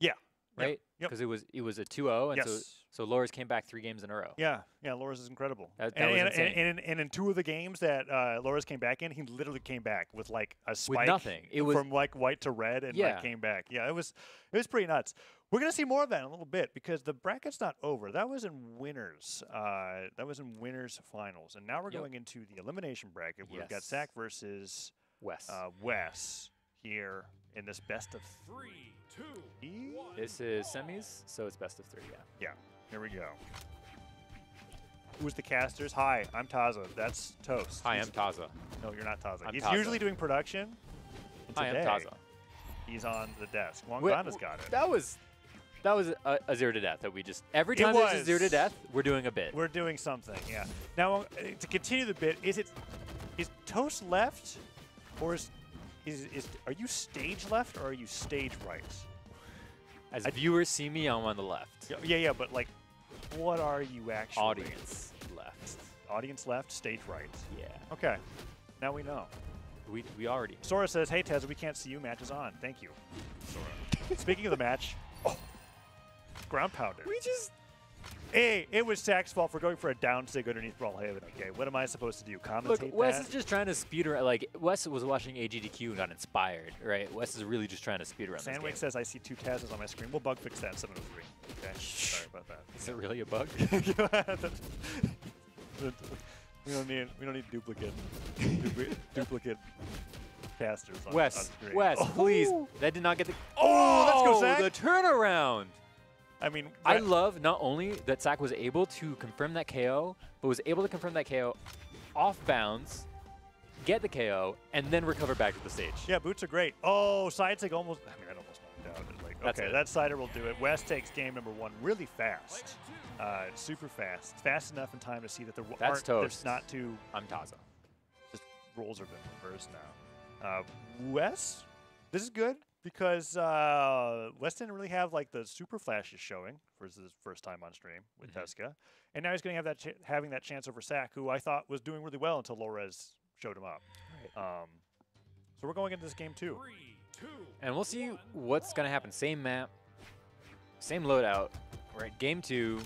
Yeah. Yep.
Right.
Yep.
Because it was it was a 2-0, and
yes.
so so Lores came back three games in a row.
Yeah, yeah, Lores is incredible.
That- that
and,
was
and,
insane.
and, and, and in two of the games that uh, Lores came back in, he literally came back with like a spike
nothing. It was-
from like white to red and
Yeah.
like came back. Yeah, it was it was pretty nuts. We're gonna see more of that in a little bit because the bracket's not over. That was in winners. Uh, that was in winners finals, and now we're
Yep.
going into the elimination bracket. Where We've got
Yes.
Sack versus
Wes.
uh, Wes here in this best of
Three, two,
three.
this is semis, so it's best of three. Yeah.
Yeah, here we go. Who's the casters? Hi, I'm Taza. That's Toast.
Hi,
He's-
I'm Taza.
No, you're not Taza.
I'm
He's
Taza.
usually doing production. and
Hi, I'm
today,
Taza.
He's on the desk.
Wait,
Wangana's
w-
got it.
That was that was a, a zero to death that we just every
It
time there's a zero to death, we're doing a bit.
We're doing something, yeah. Now, uh, to continue the bit, is it is Toast left, or is is, is are you stage left or are you stage right?
As viewers see me, I'm on the left.
Yeah, yeah, yeah, but like, what are you actually?
Audience left.
Audience left, stage right.
Yeah.
Okay, now we know.
We we already.
Sora says, "Hey Tez, we can't see you. Match is on. Thank you." Sora. Speaking of the match, oh, ground pounder.
We just
Hey, it was Sack's fault for going for a down sig underneath Brawlhaven. Okay, what am I supposed to do? Commentate
look. Wes
that?
is just trying to speed around. Like Wes was watching AGDQ and got inspired, right? Wes is really just trying to speed around. this
Sandwich says, "I see two Tazes on my screen. We'll bug fix that in 703." Okay, sorry about that.
Is it really a bug?
we don't need we don't need duplicate dupli- duplicate casters. On, on
Wes,
screen.
Wes, oh. please.
Oh!
That did not get the.
Oh, let's go, oh, Sack.
The turnaround.
I mean,
I love not only that Sack was able to confirm that KO, but was able to confirm that KO off bounds, get the KO, and then recover back to the stage.
Yeah, boots are great. Oh, side take almost. I mean, I almost knocked out. Like,
That's
okay,
it.
that cider will do it. Wes takes game number one really fast, uh, super fast, fast enough in time to see that there
That's
aren't there's not two
I'm Taza.
just roles are been reversed now. Uh, Wes, this is good because uh, Wes didn't really have like the super flashes showing for his first time on stream with
Mhm.
Tezca, and now he's going to have that ch- having that chance over Sack, who I thought was doing really well until Lores showed him up. Um, so we're going into this game too.
three, two,
And we'll see what's going to happen. Same map, same loadout. We're at game two.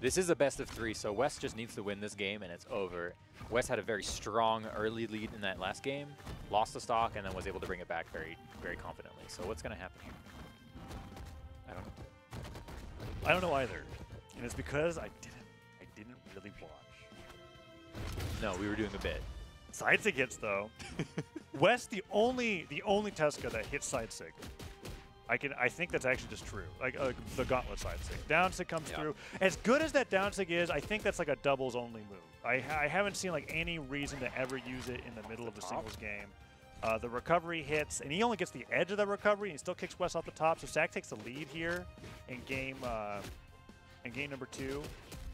This is a best of three, so Wes just needs to win this game and it's over. Wes had a very strong early lead in that last game, lost the stock, and then was able to bring it back very, very confidently. So what's going to happen here? I don't know.
I don't know either, and it's because I didn't I didn't really watch.
No, we were doing a bit.
Side sig hits though. Wes the only the only Tezca that hits side sig. I can I think that's actually just true. Like uh, the gauntlet side sig. Down comes
Yeah.
through. As good as that down is, I think that's like a doubles only move. I I haven't seen like any reason to ever use it in the middle of the
Top.
singles game. Uh, the recovery hits, and he only gets the edge of the recovery, and he still kicks Wes off the top. So Sack takes the lead here in game uh, in game number two.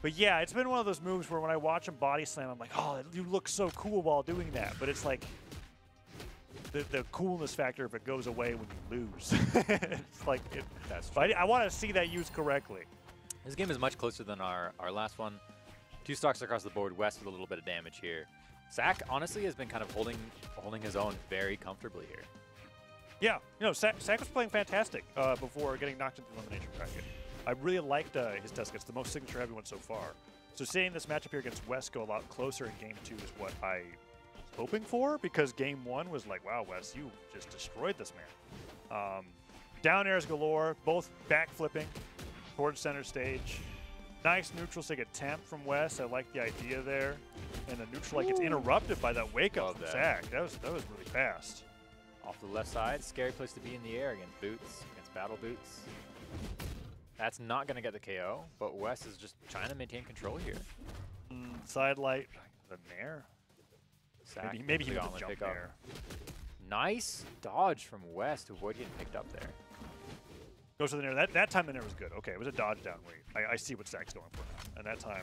But yeah, it's been one of those moves where when I watch him body slam, I'm like, oh, you look so cool while doing that. But it's like the, the coolness factor if it goes away when you lose. it's like it,
That's
but I, I want to see that used correctly.
This game is much closer than our, our last one. Two stocks across the board, Wes with a little bit of damage here. Sack honestly has been kind of holding holding his own very comfortably here.
Yeah, you know, Sack, Sack was playing fantastic uh, before getting knocked into the elimination bracket. I really liked uh, his Tusk. It's the most signature heavy one so far. So seeing this matchup here against Wes go a lot closer in game two is what I was hoping for because game one was like, wow, Wes, you just destroyed this man. Um, down airs galore, both back flipping towards center stage. Nice neutral sig attempt from Wes. I like the idea there. And the neutral like gets interrupted by that wake up
Love
from
that.
Sack. That was that was really fast.
off the left side. Scary place to be in the air against Boots, against Battle Boots. That's not going to get the KO, but Wes is just trying to maintain control here.
Mm, side light, the nair.
Sack
Maybe, maybe
the
he would
gauntlet
jump there.
Nice dodge from Wes to avoid getting picked up there.
Goes to the nair. That, that time the nair was good. Okay, it was a dodge down weight. I, I see what Sack's going for now. And that time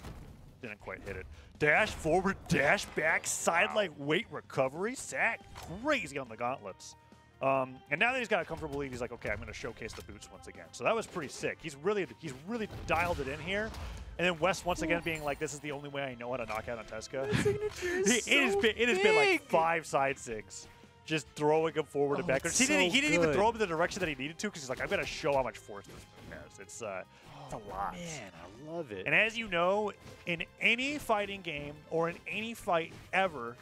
didn't quite hit it. Dash forward, dash back, side
Wow.
light weight recovery. Sack crazy on the gauntlets. Um, and now that he's got a comfortable lead, he's like, okay, I'm going to showcase the boots once again. So that was pretty sick. He's really he's really dialed it in here. And then Wes once again being like, this is the only way I know how to knock out on Tezca. It- it has been it has been like five side sigs, just throwing him forward and
Oh,
backwards.
it's
He didn't he didn't even throw him in the direction that he needed to because he's like, I'm gonna show how much force this move has. It's uh, it's a lot.
Man, I love it.
And as you know, in any fighting game or in any fight ever,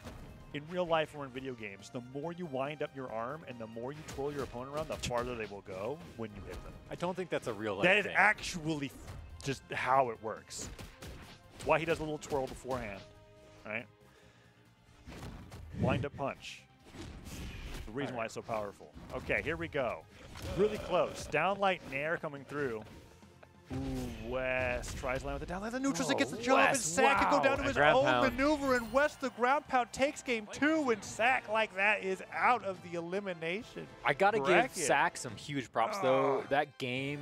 in real life or in video games, the more you wind up your arm and the more you twirl your opponent around, the farther they will go when you hit them.
I don't think that's a real life
That is
thing.
actually just how it works. It's why he does a little twirl beforehand, right? Wind up punch. The reason why it's so powerful. Okay, here we go. Really close. Downlight Nair coming through. Ooh, Wes tries to land with the downlight. The neutrals
Oh,
gets the job, and Sack can go down to
And
his own
pound.
maneuver, and Wes the ground pound takes game two, and Sack like that is out of the elimination.
I gotta give Sack some huge props though.
Ah.
That game,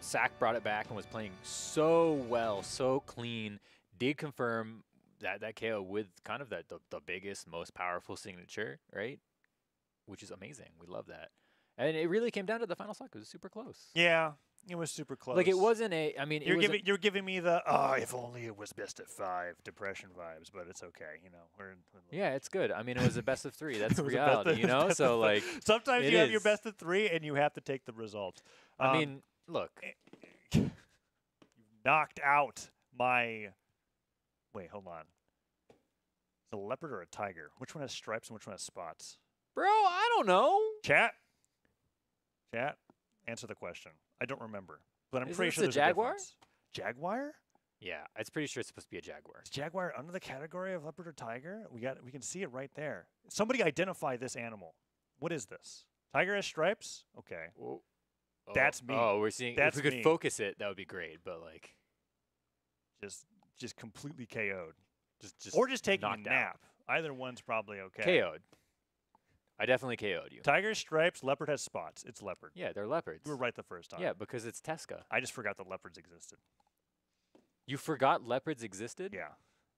Sack brought it back and was playing so well, so clean. Did confirm that that KO with kind of that the, the biggest, most powerful signature, right? Which is amazing. We love that. And it really came down to the final stock. It was super close.
Yeah, it was super close.
Like it wasn't a. I mean,
You're giving you're giving me the oh, if only it was best at five depression vibes, but it's okay. You know, we're in. we're
yeah, it's good. I mean, it was a best of three. That's
It was a best
reality,
of-
you know. So like,
sometimes you have your best of three, and you have to take the result.
I
Um,
mean, look,
you knocked out my. Wait, hold on. It's a leopard or a tiger? Which one has stripes and which one has spots?
bro, I don't know.
Chat. Chat. Answer the question. I don't remember, but I'm
Isn't
pretty
this
sure
a
there's
jaguar?
a difference. Jaguar?
Yeah, it's pretty sure it's supposed to be a jaguar.
Is jaguar under the category of leopard or tiger? We got we can see it right there. Somebody identify this animal. What is this? Tiger has stripes? Okay.
Whoa. Oh,
That's me.
Oh, we're seeing.
That's
if we could
me.
focus it, that would be great. But like,
Just just completely KO'd.
just just
or just taking a
knocked out.
nap. Either one's probably okay.
KO'd. I definitely KO'd you.
Tiger stripes, leopard has spots. It's leopard.
Yeah, they're leopards.
You were right the first time.
Yeah, because it's Tezca.
I just forgot that leopards existed.
You forgot leopards existed?
Yeah.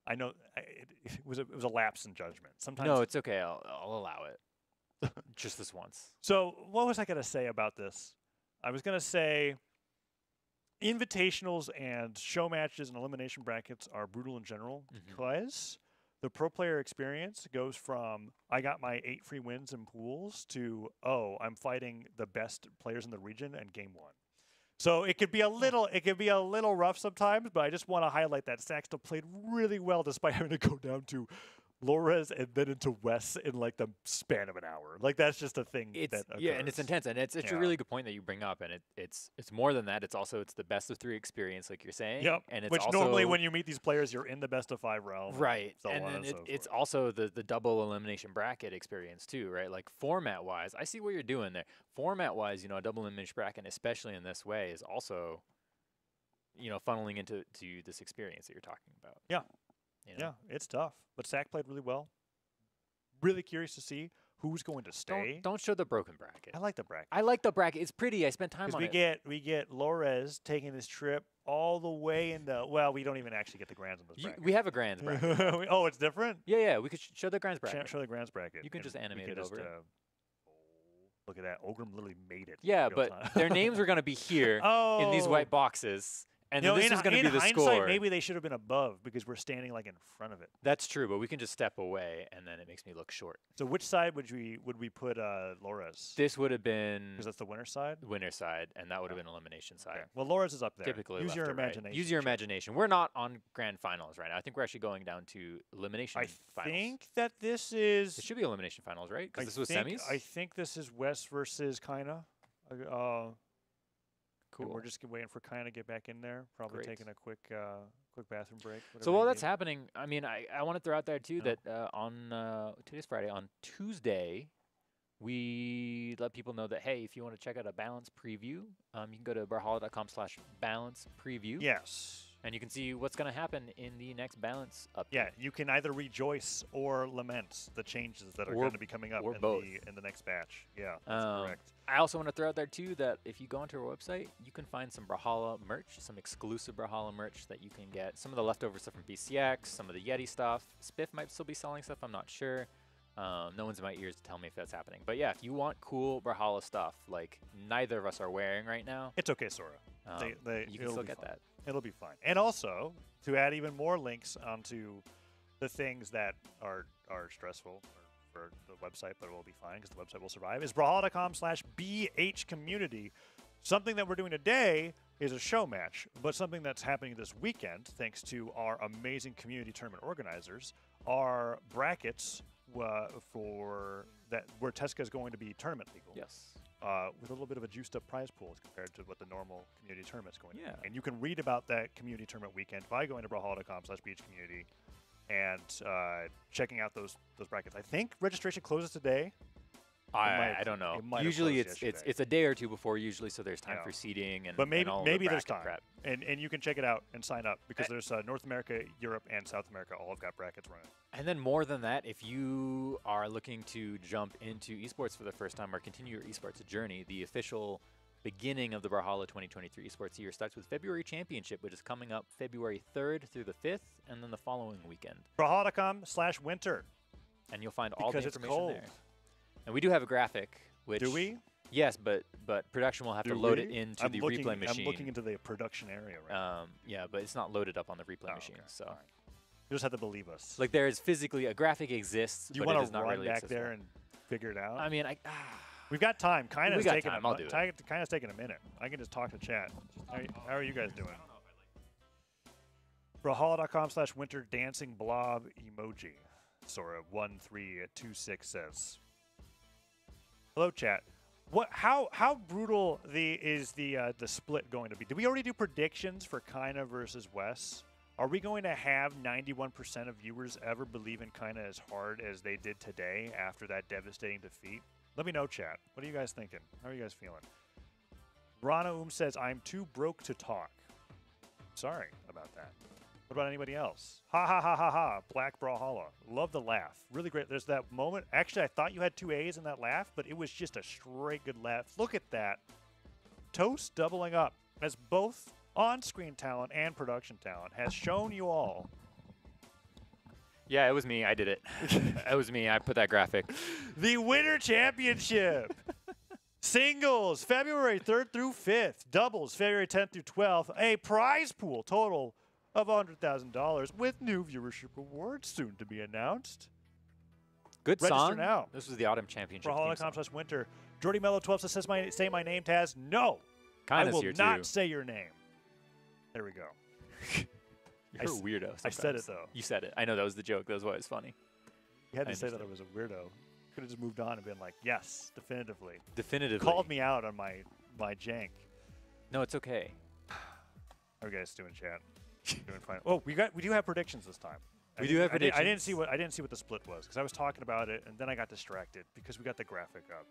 I know I, it, it was a, it was a lapse in judgment. Sometimes
No, it's okay. I'll, I'll allow it. just this once.
So, what was I going to say about this? I was going to say invitationals and show matches and elimination brackets are brutal in general
Mhm.
because the pro player experience goes from I got my eight free wins in pools to oh, I'm fighting the best players in the region and game one. So it could be a little it could be a little rough sometimes, but I just want to highlight that Saxton played really well despite having to go down to Lores and then into Wes in like the span of an hour. Like that's just a thing
It's
that
yeah, and it's intense, and it's it's
Yeah.
a really good point that you bring up, and it, it's it's more than that. It's also it's the best of three experience, like you're saying.
Yep.
And it's
Which
also,
normally when you meet these players, you're in the best of five realm. and
right,
So
and then
and
it,
so
it's also the the double elimination bracket experience too, right? Like format wise, I see what you're doing there. Format wise, you know, a double elimination bracket, especially in this way, is also you know funneling into to this experience that you're talking about.
Yeah.
You know?
Yeah, it's tough. But Sack played really well. Really curious to see who's going to stay.
Don't don't show the broken bracket.
I like the bracket.
I like the bracket. It's pretty. I spent time on
we
it.
get we get Lores taking this trip all the way into well, we don't even actually get the grands in this
You- we have a grands bracket.
We- oh, it's different.
yeah, yeah. We could sh- show the grands bracket.
show the grands bracket.
You can just animate
can
it
just,
over
uh, look at that. Ogrim literally made it.
Yeah, but their names are gonna be here
oh,
in these white boxes, and
you know,
this
in,
is gonna be the
hindsight,
score.
Maybe they should have been above because we're standing like in front of it.
That's true, but we can just step away, and then it makes me look short.
So which side would we would we put uh, Lores?
This would have been
Because that's the winner side.
winner side, and that would have
Yeah.
been elimination
Okay.
side.
Well, Lores is up there.
Typically,
use your
or right.
imagination.
Use your imagination. We're not on grand finals right now. I think we're actually going down to elimination
I
finals.
think that this is.
it should be elimination finals, right? Because this was
think,
semis.
I think this is Wes versus Kaina. Uh,
cool.
and We're just waiting for Kaina to get back in there. Probably
Great.
taking a quick uh, quick bathroom break.
So while that's
need.
happening, I mean, I, I want to throw out there too
Yeah.
that uh, on uh, today's Friday, on Tuesday, we let people know that hey, if you want to check out a balance preview, um, you can go to brawlhalla.com slash balance preview.
Yes.
And you can see what's going to happen in the next balance update.
Yeah, you can either rejoice or lament the changes that are
Or-
going to be coming up in
both.
the in the next batch. Yeah, that's
Um,
correct.
I also want to throw out there too that if you go onto our website, you can find some Brawlhalla merch, some exclusive Brawlhalla merch that you can get. Some of the leftover stuff from BCX, some of the Yeti stuff. Spiff might still be selling stuff. I'm not sure. Um, no one's in my ears to tell me if that's happening. But yeah, if you want cool Brawlhalla stuff, like neither of us are wearing right now,
It's okay, Sora.
um,
they, they,
you can still get
fine.
that.
It'll be fine. And also to add even more links onto the things that are are stressful for, the website, but it will be fine because the website will survive. Is brawlhalla.com slash bh community. Something that we're doing today is a show match, but something that's happening this weekend, thanks to our amazing community tournament organizers, are brackets uh, for that where Tezca is going to be tournament legal
Yes.
Uh, with a little bit of a juiced up prize pool as compared to what the normal community tournament's going to be. And you can read about that community tournament weekend by going to brawlhalla.com slash bh community and uh, checking out those those brackets. I think registration closes today.
I,
might-
I don't know.
it might
Usually it's it's
yesterday.
it's a day or two before usually, so there's time
Yeah.
for seeding and
But
and
maybe
all
maybe
the
there's time.
prep.
And and you can check it out and sign up because
Eh.
there's uh, North America, Europe, and South America all have got brackets running.
And then more than that, if you are looking to jump into esports for the first time or continue your esports journey, the official beginning of the Brawlhalla 2023 esports year starts with February Championship, which is coming up February 3rd through the 5th, and then the following weekend.
Brawlhalla.com slash winter.
And you'll find all the
Because it's
information
cold.
there. And we do have a graphic, which
Do we?
Yes, but but production will have
Do
to load it into
I'm
the
looking,
replay machine.
I'm looking into the production area right now.
um, yeah, but it's not loaded up on the replay
Oh,
machine.
okay,
So.
You just have to believe us.
like, there is physically a graphic exists,
you
but it
want to
not
run
really
back
accessible.
there and figure it out?
I mean, I.
We've got time. Kind of taking
time,
a
I'll do it.
Kind of taking a minute. I can just talk to chat. How are, you, how are you guys doing? Brawlhalla.com slash winter dancing blob emoji. Sora one three two six says. Hello, chat. What? How? How brutal the is the uh, the split going to be? Did we already do predictions for Kaina versus Wes? Are we going to have 91% of viewers ever believe in Kaina as hard as they did today after that devastating defeat? Let me know, chat. What are you guys thinking? How are you guys feeling? Rana Um says, I'm too broke to talk. Sorry about that. What about anybody else? Ha ha ha ha ha. Black Brawlhalla. Love the laugh. Really great. There's that moment. Actually, I thought you had two A's in that laugh, but it was just a straight good laugh. Look at that. Toast doubling up as both on screen talent and production talent has shown you all
Yeah, it was me. I did it. it was me. I put that graphic.
the Winter Championship. Singles, February 3rd through 5th. Doubles, February 10th through 12th. A prize pool total of $100,000 with new viewership awards soon to be announced.
Good
Register
song.
now.
This was the autumn championship.
Brawlhalla.com slash winter. Jordy Mello 12 says, my, say my name, Taz. No, Kind
I
will not
too.
say your name. There we go.
You're
I
a weirdo.
I said it, though.
You said it. I know that was the joke. That was why it was funny.
You had
I
to say that I was a weirdo. Could have just moved on and been like, yes, definitively.
Definitively.
Called me out on my, my jank.
No, it's okay.
How are you guys doing, chat? Doing fine. Oh, we got we do have predictions this time. I
We do
didn't-
have
I didn't- I didn't see what I didn't see what the split was because I was talking about it and then I got distracted because we got the graphic up.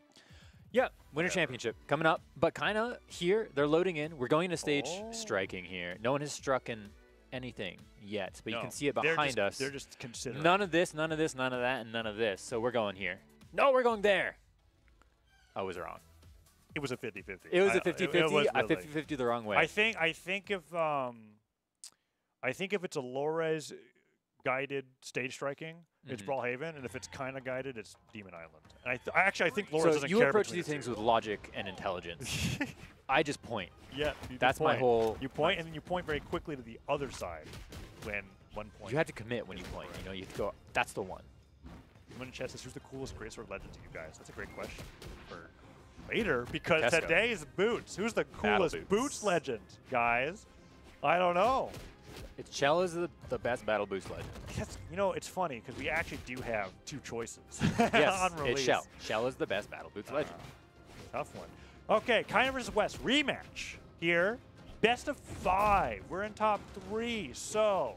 Yeah, Winter. Championship coming up, but kind of here they're loading in. We're going to stage
Oh.
striking here. No one has struck in anything yet, but you can see it
they're
behind
just-
us.
They're just considering.
None of this, none of this, none of that, and none of this. So we're going here. No, we're going there. I was wrong.
It was a 50-50.
It was
I-
a 50
it
50.
was
I 50 50 the wrong way.
I think I think if um, I think if it's a Lores guided stage striking, it's
Mhm.
Brawlhaven, and if it's kind of guided, it's Demon Island. And I th- actually I think Lores
so
doesn't
you
care
approach these
the
things
two.
with logic and intelligence. I just point.
yeah, you
That's my whole.
You point and then you point very quickly to the other side when one point.
You have to commit when you point. You know, you have to go. That's the one.
In chat says, "Who's the coolest Greatsword legend to you guys?" That's a great question for later because
Tezca.
today is Boots. Who's the coolest
Boots.
Boots legend, guys? I don't know.
It's Chell is the, the best battle boots legend.
That's, you know, it's funny because we actually do have two choices
Yes,
on release.
it's Shell. Shell is the best battle boots legend.
Ah, tough one. Okay, Kaina versus Wes rematch here. Best of five. We're in top three. So,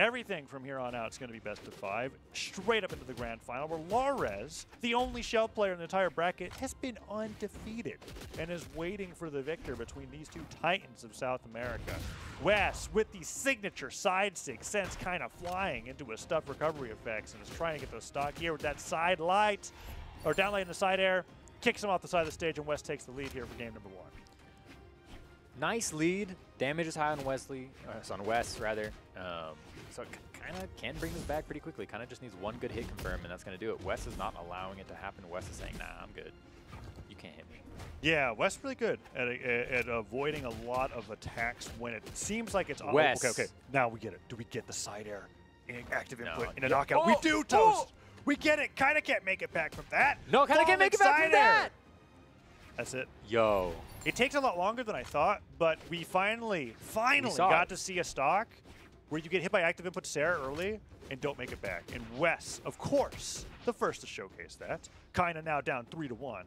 Everything from here on out is going to be best of five, straight up into the grand final, where Lores, the only shell player in the entire bracket, has been undefeated and is waiting for the victor between these two titans of South America. Wes, with the signature side sig, sends kind of flying into a stuff recovery effects and is trying to get the stock here with that side light, or down light in the side air, kicks him off the side of the stage, and Wes takes the lead here for game number one.
Nice lead. Damage is high on Wesley, uh, on Wes rather. Um, so it Kaina can bring this back pretty quickly. Kaina just needs one good hit confirm, and that's going to do it. Wes is not allowing it to happen. Wes is saying, nah, I'm good. You can't hit me.
Yeah, Wes really good at, at, at avoiding a lot of attacks when it seems like it's...
Wes.
Oh, okay, okay. Now we get it. Do we get the side air in active
No.
input in a
Yeah.
knockout?
Oh,
we do, oh! Toast!
oh.
We get it. Kaina can't make it back from that.
No, Kaina can't make it back from
air.
that.
That's it.
Yo.
It takes a lot longer than I thought, but we finally, finally
saw
got
it.
to see a stock where you get hit by active input Sair early and don't make it back. And Wes, of course, the first to showcase that. Kaina now down three to one.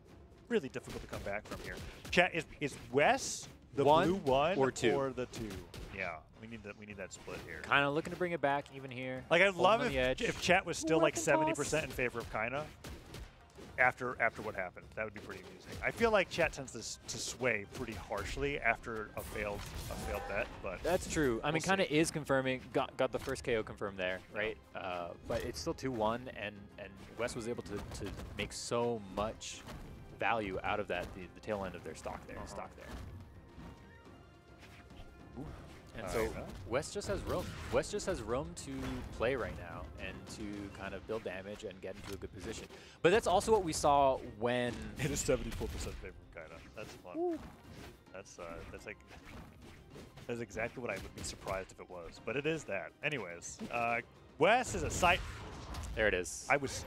Really difficult to come back from here. Chat is is Wes the
One
blue one
or two?
or the two? Yeah, we need that. We need that split here.
Kind of looking to bring it back even here.
Like I'd love
on
if,
the
if chat was still like seventy percent in favor of Kaina after after what happened. That would be pretty amusing. I feel like chat tends to, to sway pretty harshly after a failed a failed bet, but
That's true. I
We'll
mean, kind of is confirming. Got got the first KO confirmed there, right? Uh, but it's still two one, and and Wes was able to to make so much value out of that. The, the tail end of their stock there,
Uh-huh.
stock there. And
All
so
right, well.
Wes just has room. Wes just has room to play right now and to kind of build damage and get into a good position. But that's also what we saw when
it is seventy four percent favor of Kaina. That's fun. That's uh that's like that's exactly what I would be surprised if it was, but it is that. Anyways, uh, Wes is a site.
there it is.
I was.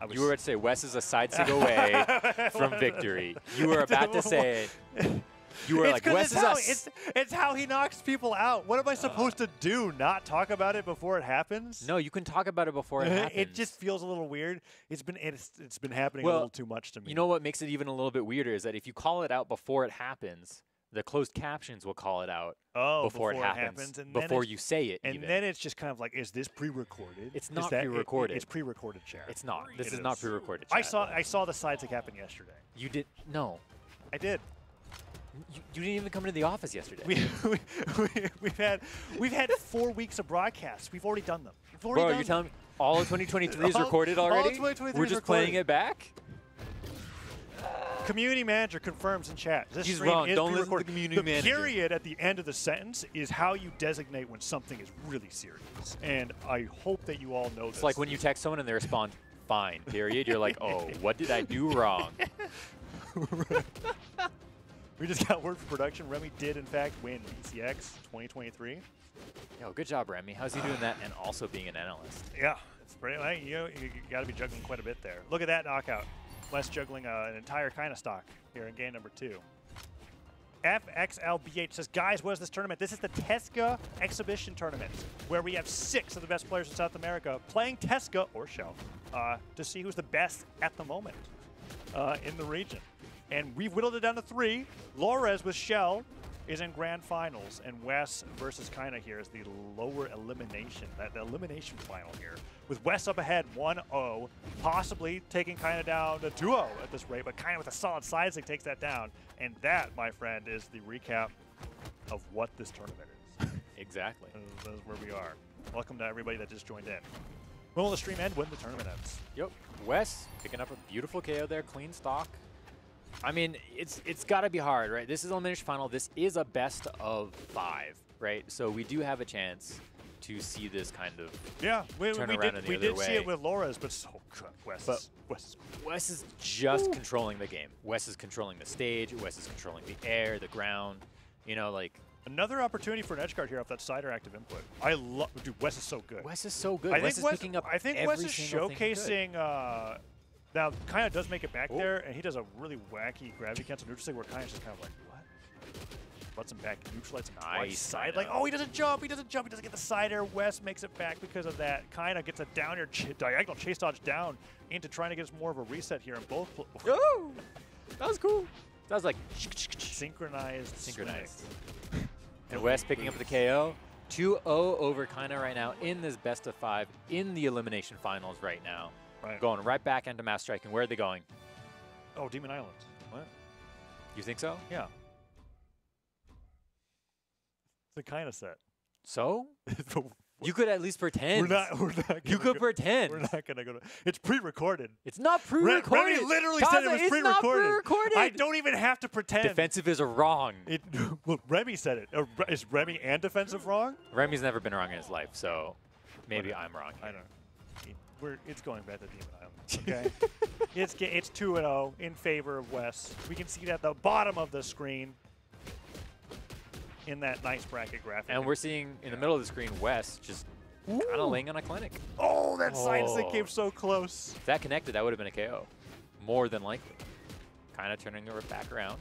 I was
you were about to say Wes is a side sig away from victory. You were about to say it. You were
it's
like Wes
it's
is
how, it's, it's how he knocks people out. What am I supposed to do? Not talk about it before it happens?
No, you can talk about it before it happens.
it just feels a little weird. It's been it's, it's been happening
Well,
a little too much to me.
You know what makes it even a little bit weirder is that if you call it out before it happens, the closed captions will call it out
oh,
before, it happens,
and
before you say it.
And
even.
then it's just kind of like, is this pre-recorded?
It's
Is
not
that- it-
pre-recorded.
it's pre-recorded, chat.
it's not. This
It
is, not pre-recorded.
I saw I saw the sides like happen yesterday.
You did no.
I did.
You, you didn't even come into the office yesterday.
We, we, we, we've had we've had four weeks of broadcasts. We've already done them. We've already
Bro,
done
you're telling me all of 2023 is
All-
recorded
all of
already?
2023
We're just playing it back?
Community manager confirms in chat. This
He's
stream
wrong.
is
Don't listen to
pre-recorded.
community
the
manager.
period at the end of the sentence is how you designate when something is really serious. And I hope that you all know
It's
this.
like when you text someone and they respond, fine, period. You're like, oh, what did I do wrong?
we just got word from production. Remy did in fact win BCX 2023.
Yo, good job, Remy. How's he doing that and also being an analyst?
Yeah, it's pretty. Like, you know, you got to be juggling quite a bit there. Look at that knockout. Wes juggling uh, an entire kind of stock here in game number two. FXLBH says, guys, what is this tournament? This is the Tezca Exhibition Tournament, where we have six of the best players in South America playing Tezca or Shell uh, to see who's the best at the moment uh, in the region. And we've whittled it down to three. Lores with Shell is in grand finals, and Wes versus Kaina here is the lower elimination, that the elimination final here. With Wes up ahead 1-0, possibly taking Kaina down to 2-0 at this rate, but Kaina with a solid side sig takes that down. And that, my friend, is the recap of what this tournament is.
Exactly.
That is where we are. Welcome to everybody that just joined in. When will the stream end? When the tournament ends.
Yep. Wes picking up a beautiful KO there, clean stock. I mean, it's it's got to be hard, right? This is elimination final. This is a best of five, right? So we do have a chance to see this kind of.
Yeah, we,
Turn
we
around in
did,
the
we
other
did see it with Lores, but so good. Wes,
But-
is- Wes
Wes is just controlling the game. Wes is controlling the stage. Wes is controlling the air, the ground. You know, like
Another opportunity for an edge guard here off that Sair active input. I love, dude. Wes is so good.
Wes is so good.
I
Wes
think
is
Wes,
picking up.
I think Wes is
single thing he
showcasing. Uh, now, of does make it back
Oh.
there, and he does a really wacky gravity cancel neutral where of just kind of like what? Lets him back, neutralizes him.
Nice,
Side like, oh, he doesn't jump, he doesn't jump, he doesn't get the side air. Wes makes it back because of that. Of gets a down air ch- diagonal chase dodge down into trying to get us more of a reset here in both.
Ooh, that was cool. That was like
synchronized.
synchronized. And Wes picking up the KO. 2-0 over Kaina right now in this best of five in the elimination finals right now.
Right.
Going right back into Mass Striking. Where are they going?
Oh, Demon Island. What?
You think so?
Yeah. It's a kind of set.
So? You could at least pretend.
We're not. We're not.
You could
go-
pretend.
We're not gonna go. To, it's pre-recorded.
It's not pre-recorded.
Remy literally said it
Taza,
was
it's not
pre-recorded.
pre-recorded.
I don't even have to pretend.
Defensive is wrong.
It, well, Remy said it. Uh, is Remy and defensive wrong?
Remy's never been wrong in his life, so maybe. I'm wrong.
I don't. It, we're. It's going back to Demon Island. Okay. it's it's two and zero in favor of Wes. We can see it at the bottom of the screen. In that nice bracket graphic.
And we're seeing in the middle of the screen Wes just kind of laying on a clinic.
Oh, that side sig
Oh.
came so close.
If that connected, that would have been a KO. More than likely. Kind of turning it back around.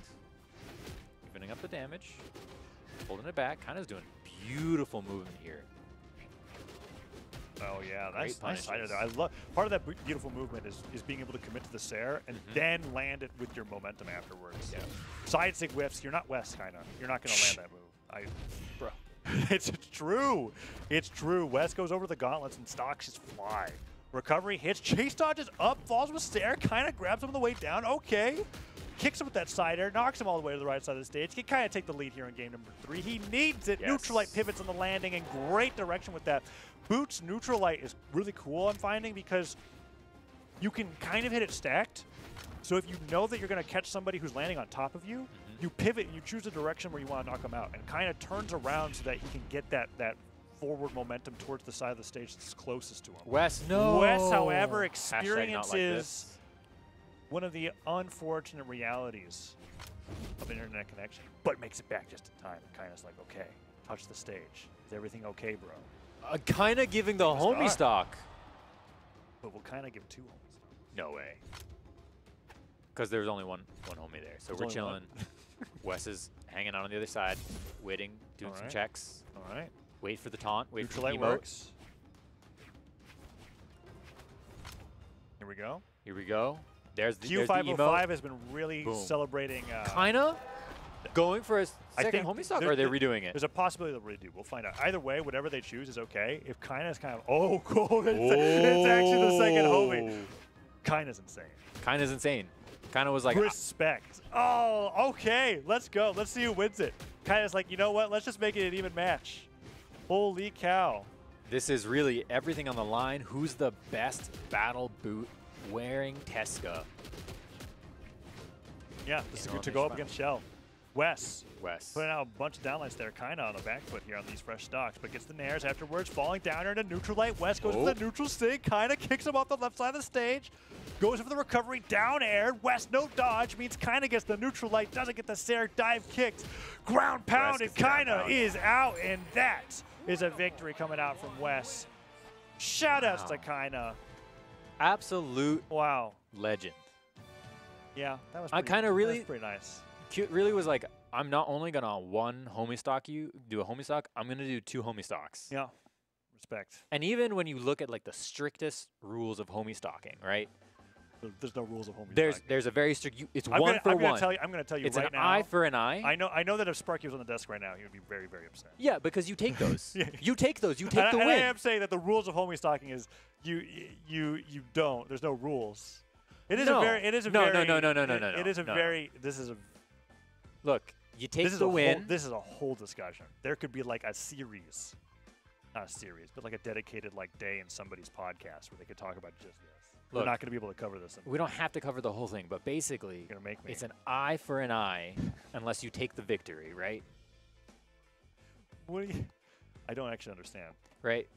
Evening up the damage. Holding it back. Kind of doing beautiful movement here.
Oh yeah,
Great
nice, nice side of there. I love part of that beautiful movement is is being able to commit to the Sair and
Mhm.
then land it with your momentum afterwards.
Yeah.
Side sig whiffs. You're not Wes, kind of. You're not going to land that move. I,
Bro.
it's, it's true. It's true. Wes goes over the gauntlets and stocks just fly. Recovery hits, chase dodges up, falls with Stair, kind of grabs him on the way down. Okay. Kicks him with that side air, knocks him all the way to the right side of the stage. Can kind of take the lead here in game number three. He needs it.
Yes.
Neutralite pivots on the landing in great direction with that. Boots neutral light is really cool, I'm finding, because you can kind of hit it stacked. So if you know that you're going to catch somebody who's landing on top of you,
Mhm.
you pivot and you choose a direction where you want to knock them out and kind of turns around so that he can get that, that forward momentum towards the side of the stage that's closest to him.
Wes, no.
Wes, however,
Hashtag not like
experiences one of the unfortunate realities of internet connection, but makes it back just in time. Kind of like, okay, touch the stage. Is everything okay, bro?
Uh, kind of giving the
Give
homie
star.
stock.
But we'll kind of give two homes.
No way. Because there's only one one homie there. So
There's
we're chilling. Wes is hanging out on the other side, waiting, doing some
Alright.
checks.
All right.
Wait for the taunt. Wait for the emote.
works. Here we go.
Here we go. There's the,
Q505
emote.
has been really
Boom.
celebrating. Uh,
Kaina going for a s-
I
second
think
homie stock, or are they redoing it?
There's a possibility they'll redo. We'll find out. Either way, whatever they choose is okay. If Kaina's kind of oh cool, it's, it's actually the second oh. homie. Kaina's insane.
Kaina's insane. Kaina was like,
Respect. Oh, okay. Let's go. Let's see who wins it. Kaina's like, you know what? Let's just make it an even match. Holy cow.
this is really everything on the line. Who's the best battle boot wearing Tezca?
Yeah, this is good to go up
spot-
against Shell. Wes
Wes.
putting out a bunch of downlights there, kind of on the back foot here on these fresh stocks, but gets the nairs afterwards, falling down here into neutral light. Wes goes
Oh.
for the oh. neutral sig, kind of kicks him off the left side of the stage, goes for the recovery, down air. Wes no dodge means kind of gets the neutral light, doesn't get the Sair dive kicked, ground pound, and
gets the ground
kind of is out, and that is a victory coming out from Wes. Shout outs to
Wow.
Kaina.
Absolute
Wow.
legend.
Yeah, that was.
I kinda
that
really-
pretty nice.
Q really was like, I'm not only gonna one homie stock you, do a homie stock, I'm gonna do two homie stocks.
Yeah, respect.
And even when you look at like the strictest rules of homie stocking, right?
There's no rules of home.
There's there's a very strict. You, it's
I'm
one
gonna,
for
I'm gonna. Tell you, I'm going to tell you
it's
right
an
now.
eye for an eye.
I know. I know that if Sparky was on the desk right now, he would be very, very upset.
yeah, because you take those.
Yeah.
You take those. You
And
take
I-
the
and
win.
I am saying that the rules of homie stocking is you, you, you don't. There's no rules. It is
No.
a very. It is a
No, no,
very.
no, no, no, no,
it-
no, no,
is a
no, no.
very. This is a.
Look, you take
this is
the
a
win.
Whole, this is a whole discussion. There could be like a series, not a series, but like a dedicated like day in somebody's podcast where they could talk about just this. We're not going to be able to cover this. In,
we don't have to cover the whole thing, but basically,
you're going to make me.
it's an eye for an eye, unless you take the victory, right?
What do you, I don't actually understand.
Right.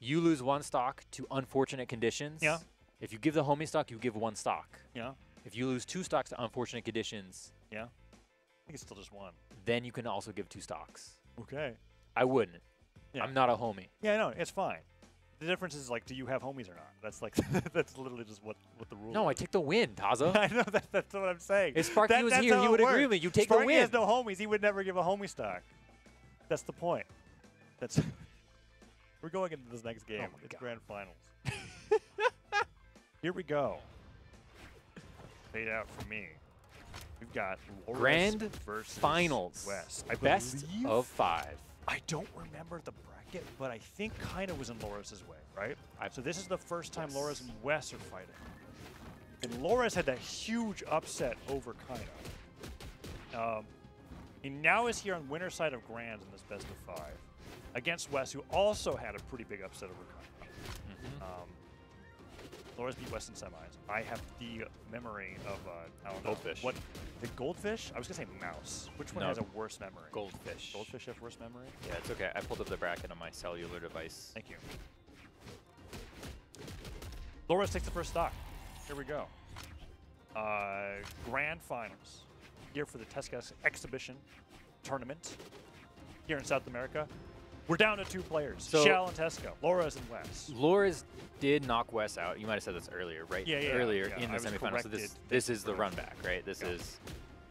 You lose one stock to unfortunate conditions.
Yeah.
If you give the homie stock, you give one stock.
Yeah.
If you lose two stocks to unfortunate conditions,
Yeah. I think it's still just one.
then you can also give two stocks.
Okay.
I wouldn't.
Yeah.
I'm not a homie.
Yeah, I know. it's fine. The difference is like, do you have homies or not? That's like, that's literally just what what the rule.
No, I take the win, Taza.
I know that, that's what I'm saying.
If Sparky
That-
was here, he would agree with me. You take the win.
Sparky has no homies. He would never give a homie stock. That's the point. That's. We're going into this next oh game.
Oh
it's
God.
grand finals. Here we go. Paid out for me. We've got Lores
Grand Finals.
Wes. I
Best
believe-
of five.
I don't remember the bracket, but I think kind of was in Lores' way, right?
I-
so this is the first time
Yes.
Lores and Wes are fighting. And Lores had that huge upset over Kaina. Um, and now is here on winner side of Grands in this best of five against Wes, who also had a pretty big upset over Kaina.
Mhm.
Um, Lores beat Wes in semis. I have the memory of uh, I don't know
Goldfish.
what the goldfish. I was gonna say mouse. Which one
No.
has a worse memory?
Goldfish.
Goldfish have worse memory.
Yeah, it's okay. I pulled up the bracket on my cellular device.
Thank you. Lores takes the first stock. Here we go. Uh, grand finals here for the Tezca Exhibition Tournament here in South America. We're down to two players,
So-
Shell and Tezca, Lores and Wes.
Lores did knock Wes out. You might have said this earlier, right?
Yeah, yeah,
Earlier
yeah.
in the semifinals. So this this is the run back, right? This
Yeah.
is,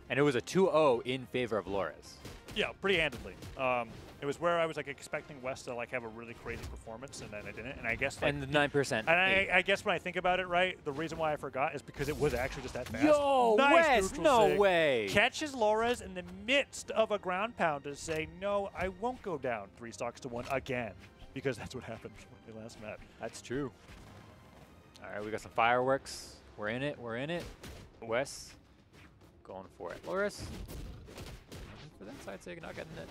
and it was a 2-0 in favor of Lores.
Yeah, pretty handedly. Um, it was where I was like expecting Wes to like have a really crazy performance, and then it didn't. And I guess like,
And the nine percent.
And I, I guess when I think about it, right, the reason why I forgot is because it was actually just that fast.
Yo,
nice
Wes, no
sig.
way.
Catches Lores in the midst of a ground pound to say, no, I won't go down three stocks to one again. Because that's what happened when we last met.
That's true. All right, we got some fireworks. We're in it. We're in it. Wes, going for it. Lores, for that side sig, not getting it.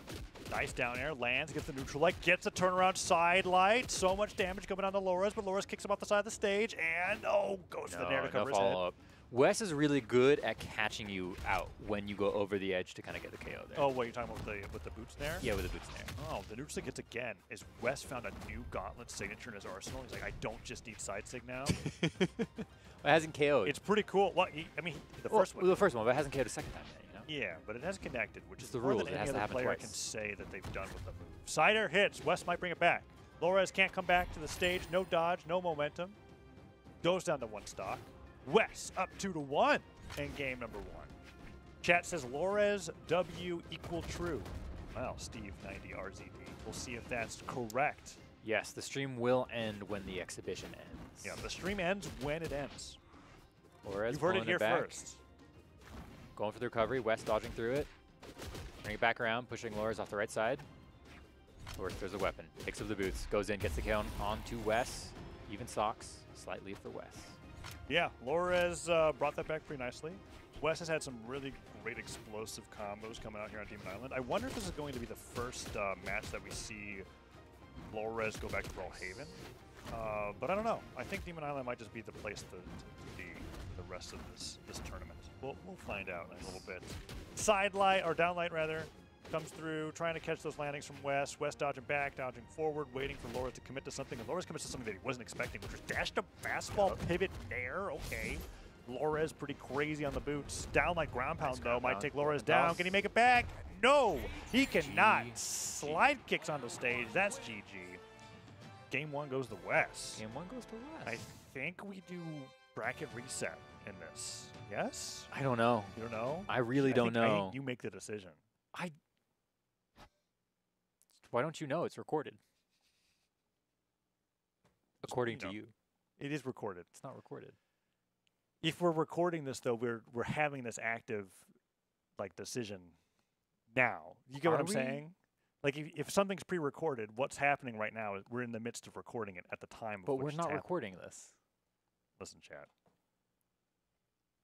Nice down air, lands, gets the neutral light, gets a turnaround side light. So much damage coming on to Lores, but Lores kicks him off the side of the stage, and oh, goes for the nair to
no
cover his head.
follow up. Wes is really good at catching you out when you go over the edge to kind of get the KO there.
Oh, what you're talking about with the with the boots there?
Yeah, with the boots there.
Oh, the neutral sig gets again. Is Wes found a new gauntlet signature in his arsenal? He's like, I don't just need side sig now.
It hasn't KO'd.
it's pretty cool. Well, he, I mean, the
Well,
first one.
well, the first one, but it hasn't KO'd a second time yet, you know?
Yeah, but it has connected, which
It's
is
the
more
rules.
than
It
any
has to
other
happen
player
twice.
can say that they've done with the move. Sair hits. Wes might bring it back. Lores can't come back to the stage. No dodge, no momentum. Goes down to one stock. Wes up two to one in game number one. Chat says Lores W equal true. Well, Steve 90 RZD. We'll see if that's correct.
Yes, the stream will end when the exhibition ends.
Yeah, the stream ends when it ends.
Flores
You've heard it here
back,
first.
Going for the recovery. Wes dodging through it. Bring it back around, pushing Lores off the right side. Lores throws a weapon. Picks up the boots. Goes in, gets the KO on to Wes. Even socks. slightly for Wes.
Yeah, Lores uh, brought that back pretty nicely. Wes has had some really great explosive combos coming out here on Demon Island. I wonder if this is going to be the first uh, match that we see Lores go back to Brawlhaven. Uh, but I don't know. I think Demon Island might just be the place to, to, to be the rest of this this tournament. We'll, we'll find out in a little bit. Side light, or down light rather, comes through, trying to catch those landings from Wes. Wes dodging back, dodging forward, waiting for Laura to commit to something. And Lores commits to something that he wasn't expecting, which was dash to fastball pivot nair. Okay. Lores pretty crazy on the boots. Down like ground pound,
Nice
though.
ground
Might
pound.
take
Lores
down. Can he make it back? No, he cannot.
GG.
Slide kicks on the stage. That's GG. Game one goes to Wes.
Game one goes to West.
I think we do bracket reset in this. Yes?
I don't know.
You don't know?
I really
I
don't
think- I think
know.
you make the decision.
I. Why don't you know? It's recorded. According to
know.
you,
It is recorded.
it's not recorded.
If we're recording this though, we're we're having this active like decision now. You get what I'm
we?
saying? Like if, if something's pre-recorded, what's happening right now is we're in the midst of recording it at the time.
But we're not
happening.
recording this.
Listen, chat.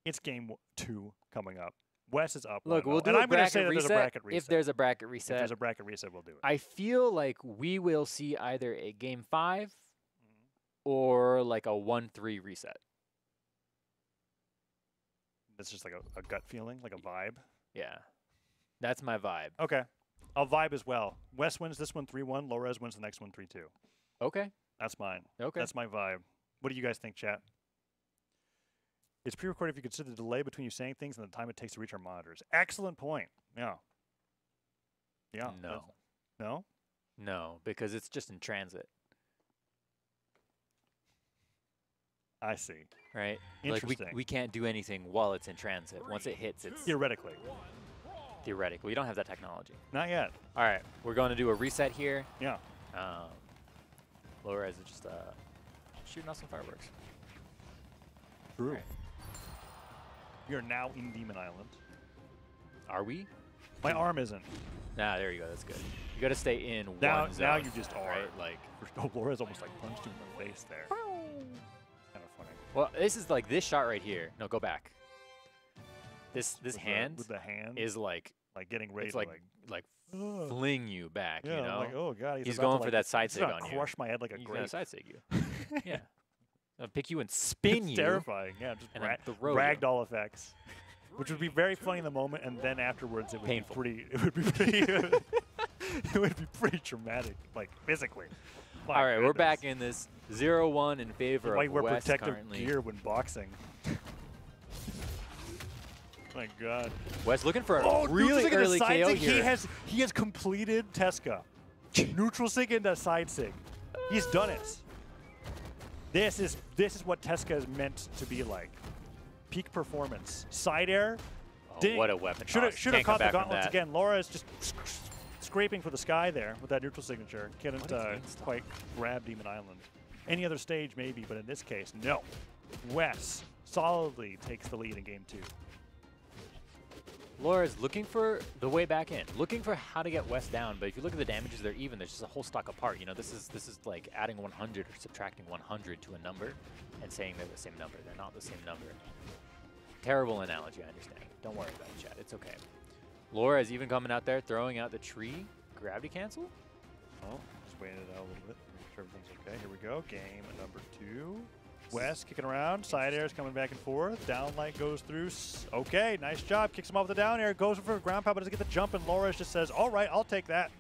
It's game two coming up. Wes is up.
Look,
1-0,
we'll do
and
a
I'm gonna
bracket
say that
reset.
there's a bracket reset.
If there's a bracket
If
reset,
there's a bracket reset, we'll do it.
I feel like we will see either a game five
Mhm.
or like a one-three reset.
It's just like a, a gut feeling, like a vibe.
Yeah, that's my vibe.
Okay. I'll vibe as well. Wes wins this one 3 1. Lores wins the next one 3 2.
Okay.
That's mine.
Okay.
That's my vibe. What do you guys think, chat? It's pre recorded if you consider the delay between you saying things and the time it takes to reach our monitors. Excellent point. Yeah. Yeah.
no,
No?
no, because it's just in transit,
I see.
right? Like we
Interesting.
we can't do anything while it's in transit. Once it hits, it's
Theoretically.
Theoretically, We don't have that technology.
Not yet.
All right, we're going to do a reset here.
Yeah.
Um, Lower is just uh, shooting off some fireworks.
True. We are now in Demon Island.
Are we?
My arm isn't.
Nah, there you go. That's good. You got to stay in
Now,
one zone.
now you just are.
right. Like,
Oh, Lores almost like punched him in the face there. kind of funny.
well, this is like this shot right here. No, go back. This this
With the-
hand
with the hand
is like
like getting ready
it's
to
like
like.
like fling you back.
yeah,
you know,
like, oh god, he's,
He's going
to,
for that side sig on you.
Crush my head like a
he's
grape.
side sig you. yeah, I'll pick you and spin
it's
you.
terrifying. Yeah, just
and
ra-
then throw you.
ragdoll effects, which would be very funny in the moment, and then afterwards it would
Painful.
be pretty. It would be pretty. it would be pretty traumatic, like physically. My
All right, we're back in this 0-1 in favor
might
of
wear
Wes
protective
currently.
gear when boxing. My God.
Wes looking for a
Oh,
really
neutral
early
side
KO
sig.
here.
He has he has completed Tezca. neutral sig into side sig. He's done it. This is this is what Tezca is meant to be like. Peak performance. Side air.
Oh,
ding.
what a weapon
Should have
toss.
should have
come
caught the gauntlets again. Laura is just sc- sc- scraping for the sky there with that neutral signature. Couldn't uh, quite grab Demon Island. Any other stage maybe, but in this case, no. Wes solidly takes the lead in game two.
Lores looking for the way back in, looking for how to get Wes down. But if you look at the damages, they're even. There's just a whole stock apart. You know, this is this is like adding 100 or subtracting 100 to a number and saying they're the same number. They're not the same number. Terrible analogy, I understand. Don't worry about it, Chad. It's okay. Laura is even coming out there, throwing out the tree. Gravity cancel?
Well, just waiting it out a little bit. Make sure everything's okay. Here we go. Game number two. Wes kicking around. Side air is coming back and forth. Down light goes through. Okay, nice job. Kicks him off the down air. Goes for a ground pound, but doesn't get the jump. And Laura just says, "All right, I'll take that."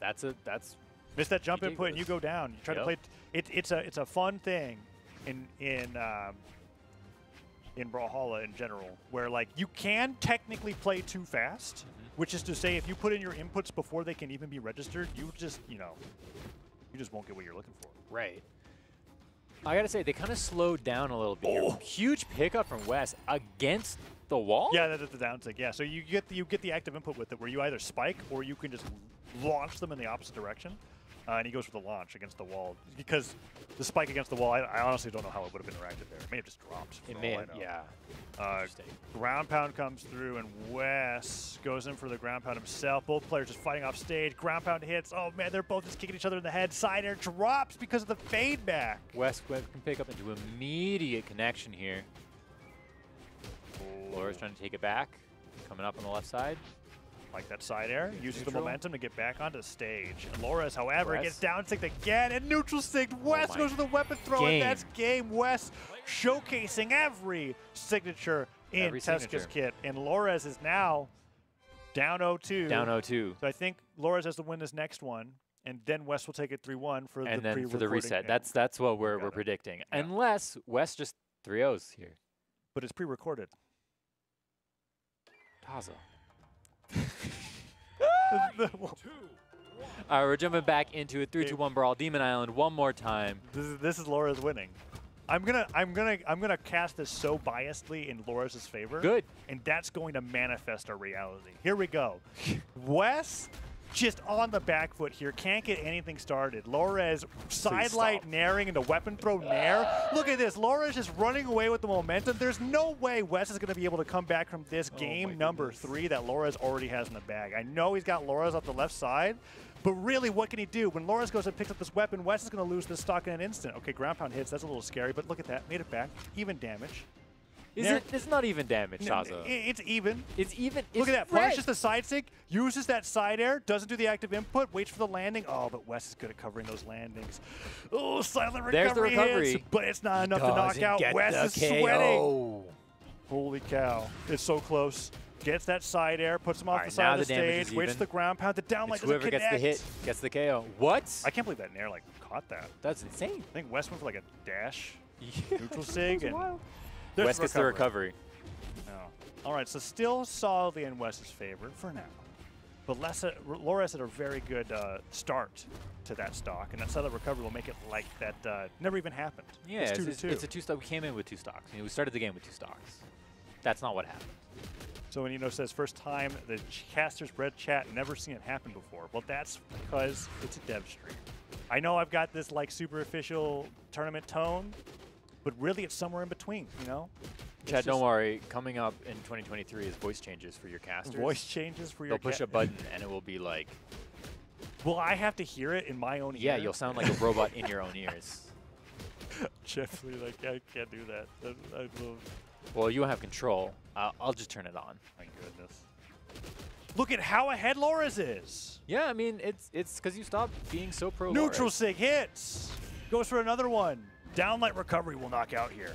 That's a that's
Miss that jump input and you go down. You try to play. It, it's a it's a fun thing in in um, in Brawlhalla in general, where like you can technically play too fast,
Mm-hmm.
which is to say, if you put in your inputs before they can even be registered, you just you know, you just won't get what you're looking for.
right. I gotta say, they kind of slowed down a little bit. here.
Oh.
Huge pickup from Wes against the wall?
Yeah, that's the downside. Yeah, so you get the, you get the active input with it, where you either spike or you can just launch them in the opposite direction. Uh, and he goes for the launch against the wall because the spike against the wall. I, I honestly don't know how it would have interacted there. It may have just dropped.
It may have, yeah.
Uh, ground pound comes through, and Wes goes in for the ground pound himself. Both players just fighting off stage. Ground pound hits. Oh man, they're both just kicking each other in the head. Side air drops because of the fade back.
Wes Wes can pick up into immediate connection here. Laura's trying to take it back. Coming up on the left side.
Like that side air, uses the momentum to get back onto the stage. And however,
Wes.
gets down sicked again and neutral sicked. Oh Wes
my
goes to the weapon throw,
game.
and that's game. Wes showcasing every signature in
Every Tezca's
kit. And Lores is now down 0-2.
Down 0-2.
So I think Lores has to win this next one, and then Wes will take it 3-1 for
And
the
then for the reset.
game.
That's that's what we're,
Got
we're
it.
predicting.
Yeah.
Unless Wes just 3-0s here.
but it's pre-recorded.
Taza.
This,
All right, we're jumping back into a 3-2-1 brawl. Demon Island one more time.
is, this is Lores winning. I'm gonna, I'm gonna, I'm gonna cast this so biasedly in Lores favor.
Good.
and that's going to manifest our reality. Here we go. Wes just on the back foot here, can't get anything started. Lores sidelight
stop.
naring into weapon throw nair. Look at this. Lores just running away with the momentum. There's no way Wes is going to be able to come back from this
Oh
game number
goodness.
three that Lores already has in the bag. I know he's got Lores off the left side, but really, what can he do? When Lores goes and picks up this weapon, Wes is going to lose this stock in an instant. Okay, ground pound hits. That's a little scary, but look at that. Made it back. Even damage.
Is
Nair-
it? It's not even damage,
N-
Taza.
i- It's even.
It's even.
Look
it's
at that.
red.
Punishes the side sig, uses that side air, doesn't do the active input, waits for the landing. Oh, but Wes is good at covering those landings. Oh, silent recovery.
There's the recovery.
hits, but it's not enough to knock out. Wes
the
is sweating. Holy cow. It's so close. Gets that side air, puts him off
Alright,
the side of the,
the
stage,
is
waits for the ground pound. The down light
It's
doesn't
whoever gets the hit gets the KO. What?
I can't believe that Nair like caught that.
That's insane.
I think Wes went for like a dash,
Yeah,
neutral sig, and
wild.
There's
Wes gets the recovery.
No. All right, so still solidly in Wes's favor for now. But Lessa, Lores had a very good uh, start to that stock, and that silent recovery will make it like that uh, never even happened.
Yeah,
it's
it's,
two to
it's, a two stock. We came in with two stocks. You know, we started the game with two stocks. That's not what happened.
so when you know says first time the casters read chat, never seen it happen before. Well, that's because it's a dev stream. I know I've got this like super official tournament tone, but really it's somewhere in between. You know,
Chad, don't worry. Coming up in 2023 is voice changes for your casters.
Voice changes for your.
They'll push a button and it will be like,
Will I have to hear it in my own ears.
yeah,
ear?
you'll sound like a robot in your own ears.
Jeffrey, like I can't do that. I, I will.
Well, you have control. Uh, I'll just turn it on.
My goodness. Look at how ahead Lores is.
Yeah, I mean, it's it's because you stopped being so pro.
Neutral
Lores.
sig hits. Goes for another one. Downlight recovery will knock out here.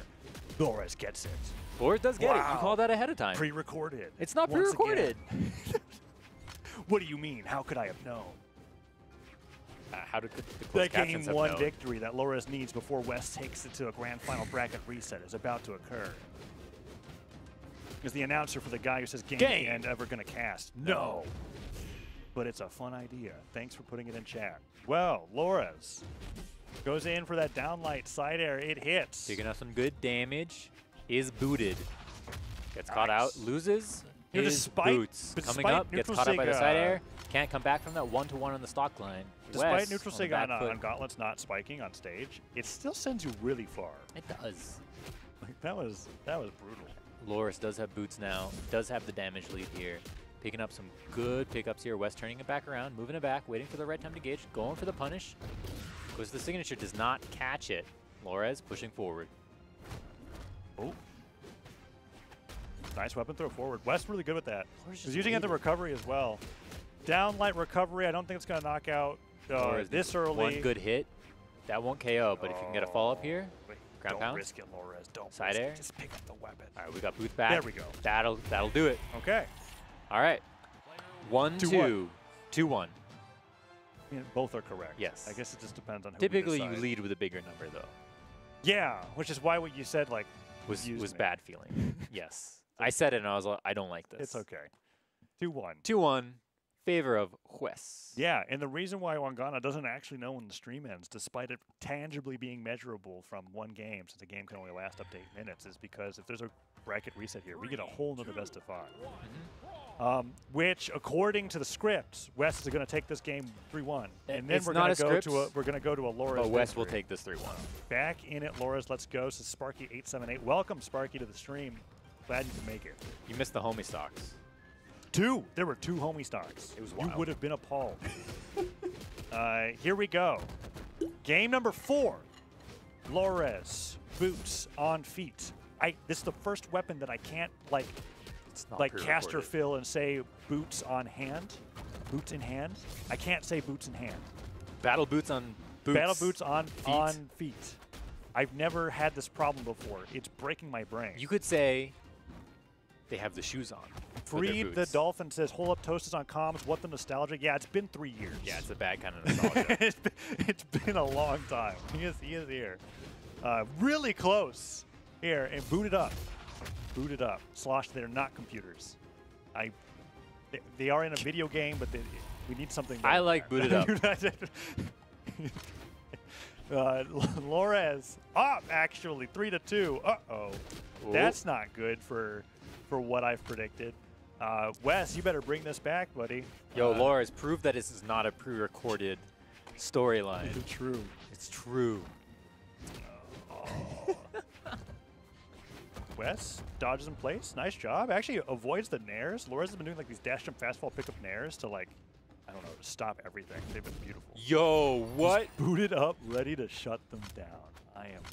Lores gets it.
Or it does get it. You
Wow.
call that ahead of time.
Pre-recorded.
it's not pre-recorded.
What do you mean? How could I have known?
Uh, how did the, the
game one
known?
victory that Lores needs before Wes takes it to a grand final bracket reset is about to occur. Is the announcer for the guy who says game,
Game.
and ever gonna cast?
No.
But it's a fun idea. Thanks for putting it in chat. Well, Lores goes in for that downlight side air. It hits.
Picking up some good damage. Is booted. Gets caught out. Loses.
Know,
his
despite-
boots. Coming up. Gets caught up by the side
uh,
air. Can't come back from that one to one on the stock line.
Despite
Wes
neutral sig on, uh, on Gauntlet's not spiking on stage, it still sends you really far.
It does.
Like that was that was brutal.
Lores does have boots now. Does have the damage lead here. Picking up some good pickups here. Wes turning it back around, moving it back, waiting for the right time to gauge, going for the punish. Goes to the signature, does not catch it. Lores pushing forward.
Oh. Nice weapon throw forward. Wes really good with that.
Lores
He's using it at the recovery as well. Downlight recovery. I don't think it's going to knock out uh, this early.
One good hit. That won't KO, but if you can get a follow up here.
Wait,
ground
don't
pound?
risk it, Lores. Don't
Side
risk
air?
it. Just pick up the weapon.
All right, we got Booth back.
There we go.
That'll that'll do it.
Okay.
All right. One,
Two,
two,
one.
two, one.
Both are correct.
Yes.
I guess it just depends on who
Typically, you lead with a bigger number, though.
Yeah, which is why what you said, like,
was was
me.
bad feeling. yes. I said it, and I was like, I don't like this.
It's okay.
2-1. 2-1 favor of Wes.
Yeah, and the reason why Wangana doesn't actually know when the stream ends, despite it tangibly being measurable from one game, since a game can only last up to eight minutes, is because if there's a bracket reset here, we get a whole nother best of 5
Mm-hmm.
Um, which, according to the script, Wes is going to take this game three-one, and then
it's
we're going to go to a
script,
we're going to go to a Lores.
But Wes will take this three one.
back in it. Lores, let's go. Says Sparky eight seven eight. Welcome Sparky to the stream. Glad you can make it.
You missed the homie stocks.
Two. There were two homie stars.
It was
You would have been appalled. uh, here we go. Game number four. Lores boots on feet. I. This is the first weapon that I can't like
It's not
like caster fill and say boots on hand. Boots in hand. I can't say boots in hand.
Battle boots on boots.
Battle boots on
feet.
on feet. I've never had this problem before. It's breaking my brain.
You could say they have the shoes on.
Freed the. Dolphin says, "Hold up, toast is on comms. What the nostalgia? Yeah, it's been three years.
Yeah, it's a bad kind of nostalgia.
it's, been, it's been a long time. He is he is here, uh, really close here, and booted up, booted up. Slosh, they're not computers. I, they, they are in a video game, but they, we need something.
I like booted
up. uh, Lores up actually three to two. Uh oh,
Ooh.
that's not good for for what I've predicted. Uh, Wes, you better bring this back, buddy.
Yo,
uh,
Lores prove that this is not a pre-recorded storyline.
It's true?
It's true.
Wes dodges in place. Nice job. Actually avoids the nairs. Lores been doing like these dash jump fastball pickup nairs to like, I don't know, stop everything. They've been beautiful.
Yo, what?
Booted up, ready to shut them down. I am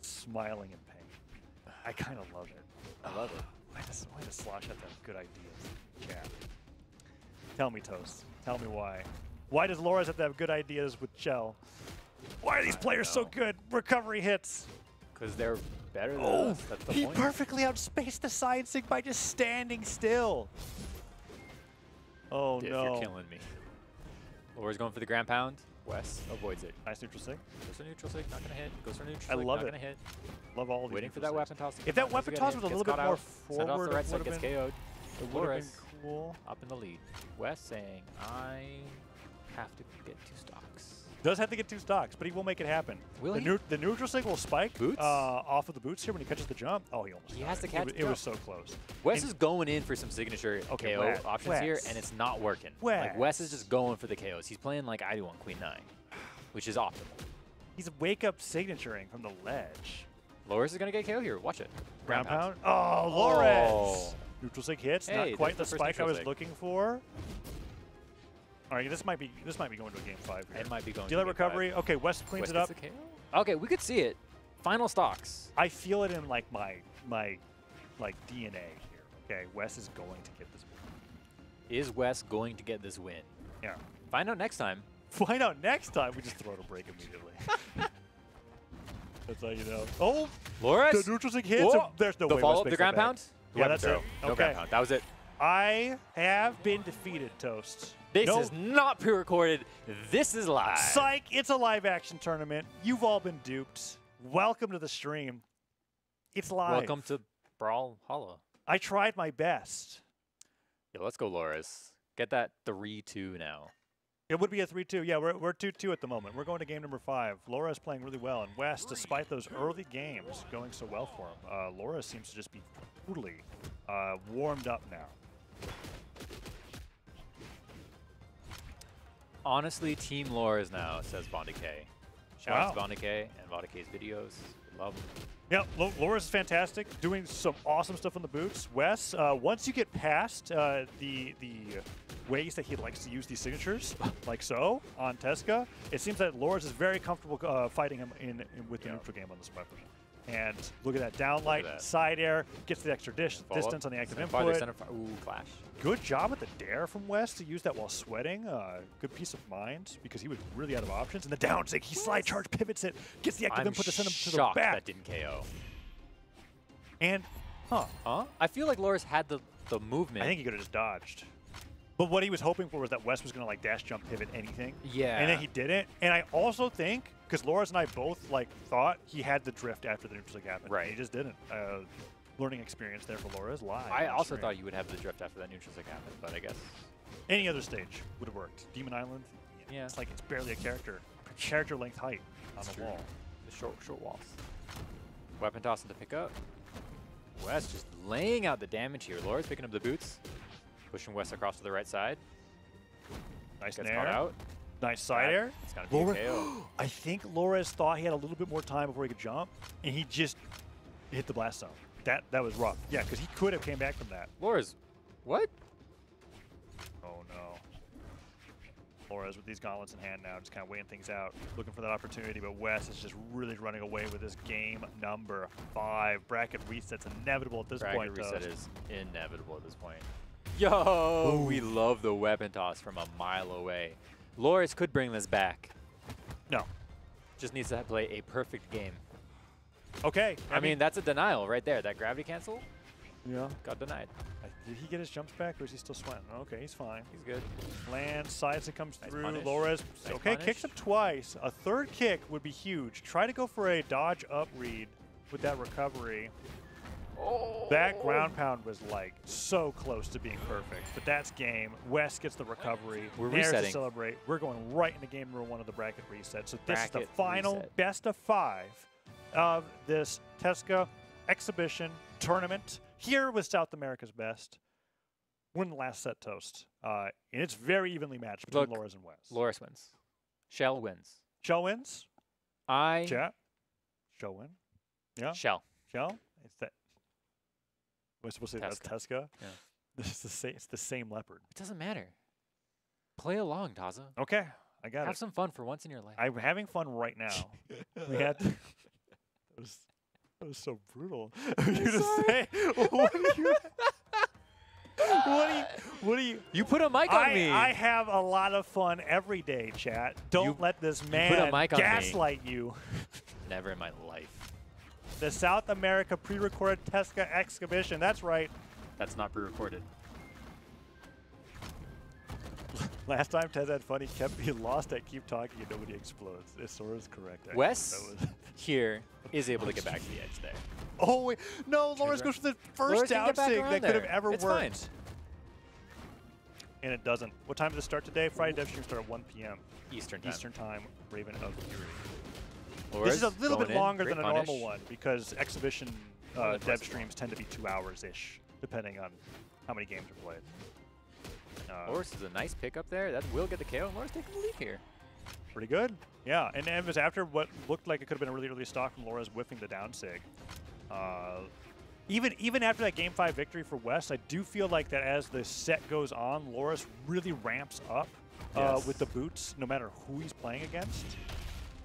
smiling in pain. I kind of love it. I love it. Why does, why does Slosh have to have good ideas? Chat. Tell me, Toast. Tell me why. Why does Lores have to have good ideas with Shell? Why are these
I
players so good? Recovery hits.
Because they're better than
Oh,
us. That's the
he
point.
perfectly outspaced the side sig by just standing still. Oh
Diff,
no.
You're killing me. Lores going for the ground pound. Wes avoids it.
Nice neutral sig.
Goes for neutral sig, not gonna hit. Goes for neutral
I
sig,
love
not
it.
gonna hit.
Love all of these
Waiting for that
sigs.
weapon toss. to
If that weapon toss was a little bit more
out, Send off
forward,
the right
it
side, gets
been-
KO'd.
It would have
Lores.
been cool.
Up in the lead. Wes saying, I have to get two stocks.
Does have to get two stocks, but he will make it happen.
Will
the,
he?
the neutral sig will spike
Boots?
uh, off of the boots here when he catches the jump. Oh, he almost
He has
it.
to
It
catch
was- It, was so close.
Wes
And-
is going in for some signature
Okay,
KO
Wes-
options here, and it's not working. Like Wes is just going for the KOs. He's playing like I do on Queen 9, which is optimal.
He's wake up signaturing from the ledge.
Lores is going to get KO here. Watch it.
Ground
pound.
pound. Oh, Lores.
Oh.
Neutral sig hits.
Hey,
Not quite the
the
spike I was
sig.
looking for. All right, this might be this might be going to a game five. Here.
It might be going. to
Delay
game five.
recovery. Okay, Wes cleans
Wes
it up.
Okay, we could see it. Final stocks.
I feel it in like my my like DNA here. Okay, Wes is going to get this. win.
Is Wes going to get this win?
Yeah.
Find out next time.
Find out next time. We just throw it a break immediately. That's how you know. Oh,
Lores.
the neutral hits.
Oh!
Whoa. There's no
the
way.
follow
Wes
up, the ground
that
pound.
Yeah, that's it.
No
Okay.
ground pound. That was it.
I have been defeated, Toast.
This
no,
is not pre-recorded. This is live.
Psych, it's a live action tournament. You've all been duped. Welcome to the stream. It's live.
Welcome to Brawlhalla.
I tried my best.
Yeah, let's go, Lores. Get that three-two now.
It would be a 3 2. Yeah, we're, we're 2 2 at the moment. We're going to game number five. Laura is playing really well, and Wes, despite those early games going so well for him, uh, Laura seems to just be totally uh, warmed up now.
Honestly, Team Lores now says Bonda K. Shout out to
Wow.
K and Bonda K's videos. Love them.
Yeah, Lo- Lores fantastic, doing some awesome stuff on the boots. Wes, uh, once you get past uh, the the ways that he likes to use these signatures, like so on Tezca, it seems that Lores is very comfortable uh, fighting him in, in with the
Yeah.
neutral game on this weapon. And look at that downlight,
that.
side air, gets the extra dish, distance on the active
Center farther,
input.
center far- Ooh, clash.
Good job with the dare from Wes to use that while sweating. Uh, good peace of mind because he was really out of options. And the down sig, he slide charge pivots it, gets the active
I'm
input to send him to the
shocked
back.
that didn't KO.
And, huh,
Huh? I feel like Lores had the, the movement.
I think he could have just dodged. But what he was hoping for was that Wes was going to like dash jump pivot anything.
Yeah.
And then he didn't. And I also think because Lores and I both like thought he had the drift after the neutral sig happened.
Right.
He just didn't. Uh, learning experience there for Lores live.
I also
stream.
thought you would have the drift after that neutral happened, but I guess
any other stage would have worked. Demon Island.
Yeah.
It's like it's barely a character. Character length height on the
true.
wall.
the short short walls. Weapon toss into pickup. Wes just laying out the damage here. Lores picking up the boots, pushing Wes across to the right side.
Nice
Gets
nair.
caught out.
Nice side
Grab.
air.
It's gonna be
Laura-
a KO.
I think Lores thought he had a little bit more time before he could jump, and he just hit the blast zone. That that was rough. Yeah, because he could have came back from that.
Lores, what?
Oh no. Lores with these gauntlets in hand now, just kind of weighing things out, looking for that opportunity. But Wes is just really running away with this game number five. Bracket reset's inevitable at this
Bracket
point.
reset
Toast.
is inevitable at this point. Yo, we love the weapon toss from a mile away. Lores could bring this back.
No.
Just needs to play a perfect game.
Okay.
I, mean, that's a denial right there. That gravity cancel
yeah.
got denied.
Did he get his jumps back, or is he still sweating? Okay, he's fine.
He's good.
Land, sides it comes
Nice
through.
punish.
Lores,
Nice
okay,
punish.
kicks up twice. A third kick would be huge. Try to go for a dodge up read with that recovery.
Oh.
That ground pound was like so close to being perfect, but that's game. Wes gets the recovery.
We're
Nares to
resetting.
celebrate. We're going right into game number one of the bracket reset. So this is the final
reset.
best of five of this Tezca exhibition tournament here with South America's best. We're the last set toast, uh, and it's very evenly matched between
Look,
Lores and Wes.
Lores wins. Shell wins.
Shell wins.
I
Chat. Shell win. Yeah.
Shell.
Shell. It's that. We're supposed to say that's Tezca.
Yeah.
This is the same. It's the same leopard.
It doesn't matter. Play along, Taza.
Okay, I got
Have
it.
Have some fun for once in your life.
I'm having fun right now. we had. that was that was so brutal. you to say. What do you? What do you? What do you?
you put a mic on
I,
me.
I have a lot of fun every day, chat. Don't
You-
let this
put a
man
mic on me.
gaslight you.
Never in my life.
The South America pre-recorded Tezca exhibition. That's right.
That's not pre-recorded.
Last time Tez had fun, he kept he lost at keep talking and nobody explodes. This sort is correct.
Wes here is able to get back to the edge there.
oh wait, no! Lawrence goes for the first down sig that could have ever
It's
worked.
fine.
And it doesn't. What time does it start today? Friday dev stream start at 1 p.m.
Eastern time.
Eastern time. Raven of Fury.
Lores
this is a little bit longer than a
punish.
normal one because exhibition uh,
than
dev streams tend to be two hours ish, depending on how many games are played. Uh,
Lores is a nice pick up there. That will get the KO. Lores taking the lead here.
Pretty good. Yeah, and it was after what looked like it could have been a really early stock from Lores whiffing the down sig. Uh, even even after that game five victory for Wes, I do feel like that as the set goes on, Lores really ramps up uh,
Yes.
with the boots, no matter who he's playing against.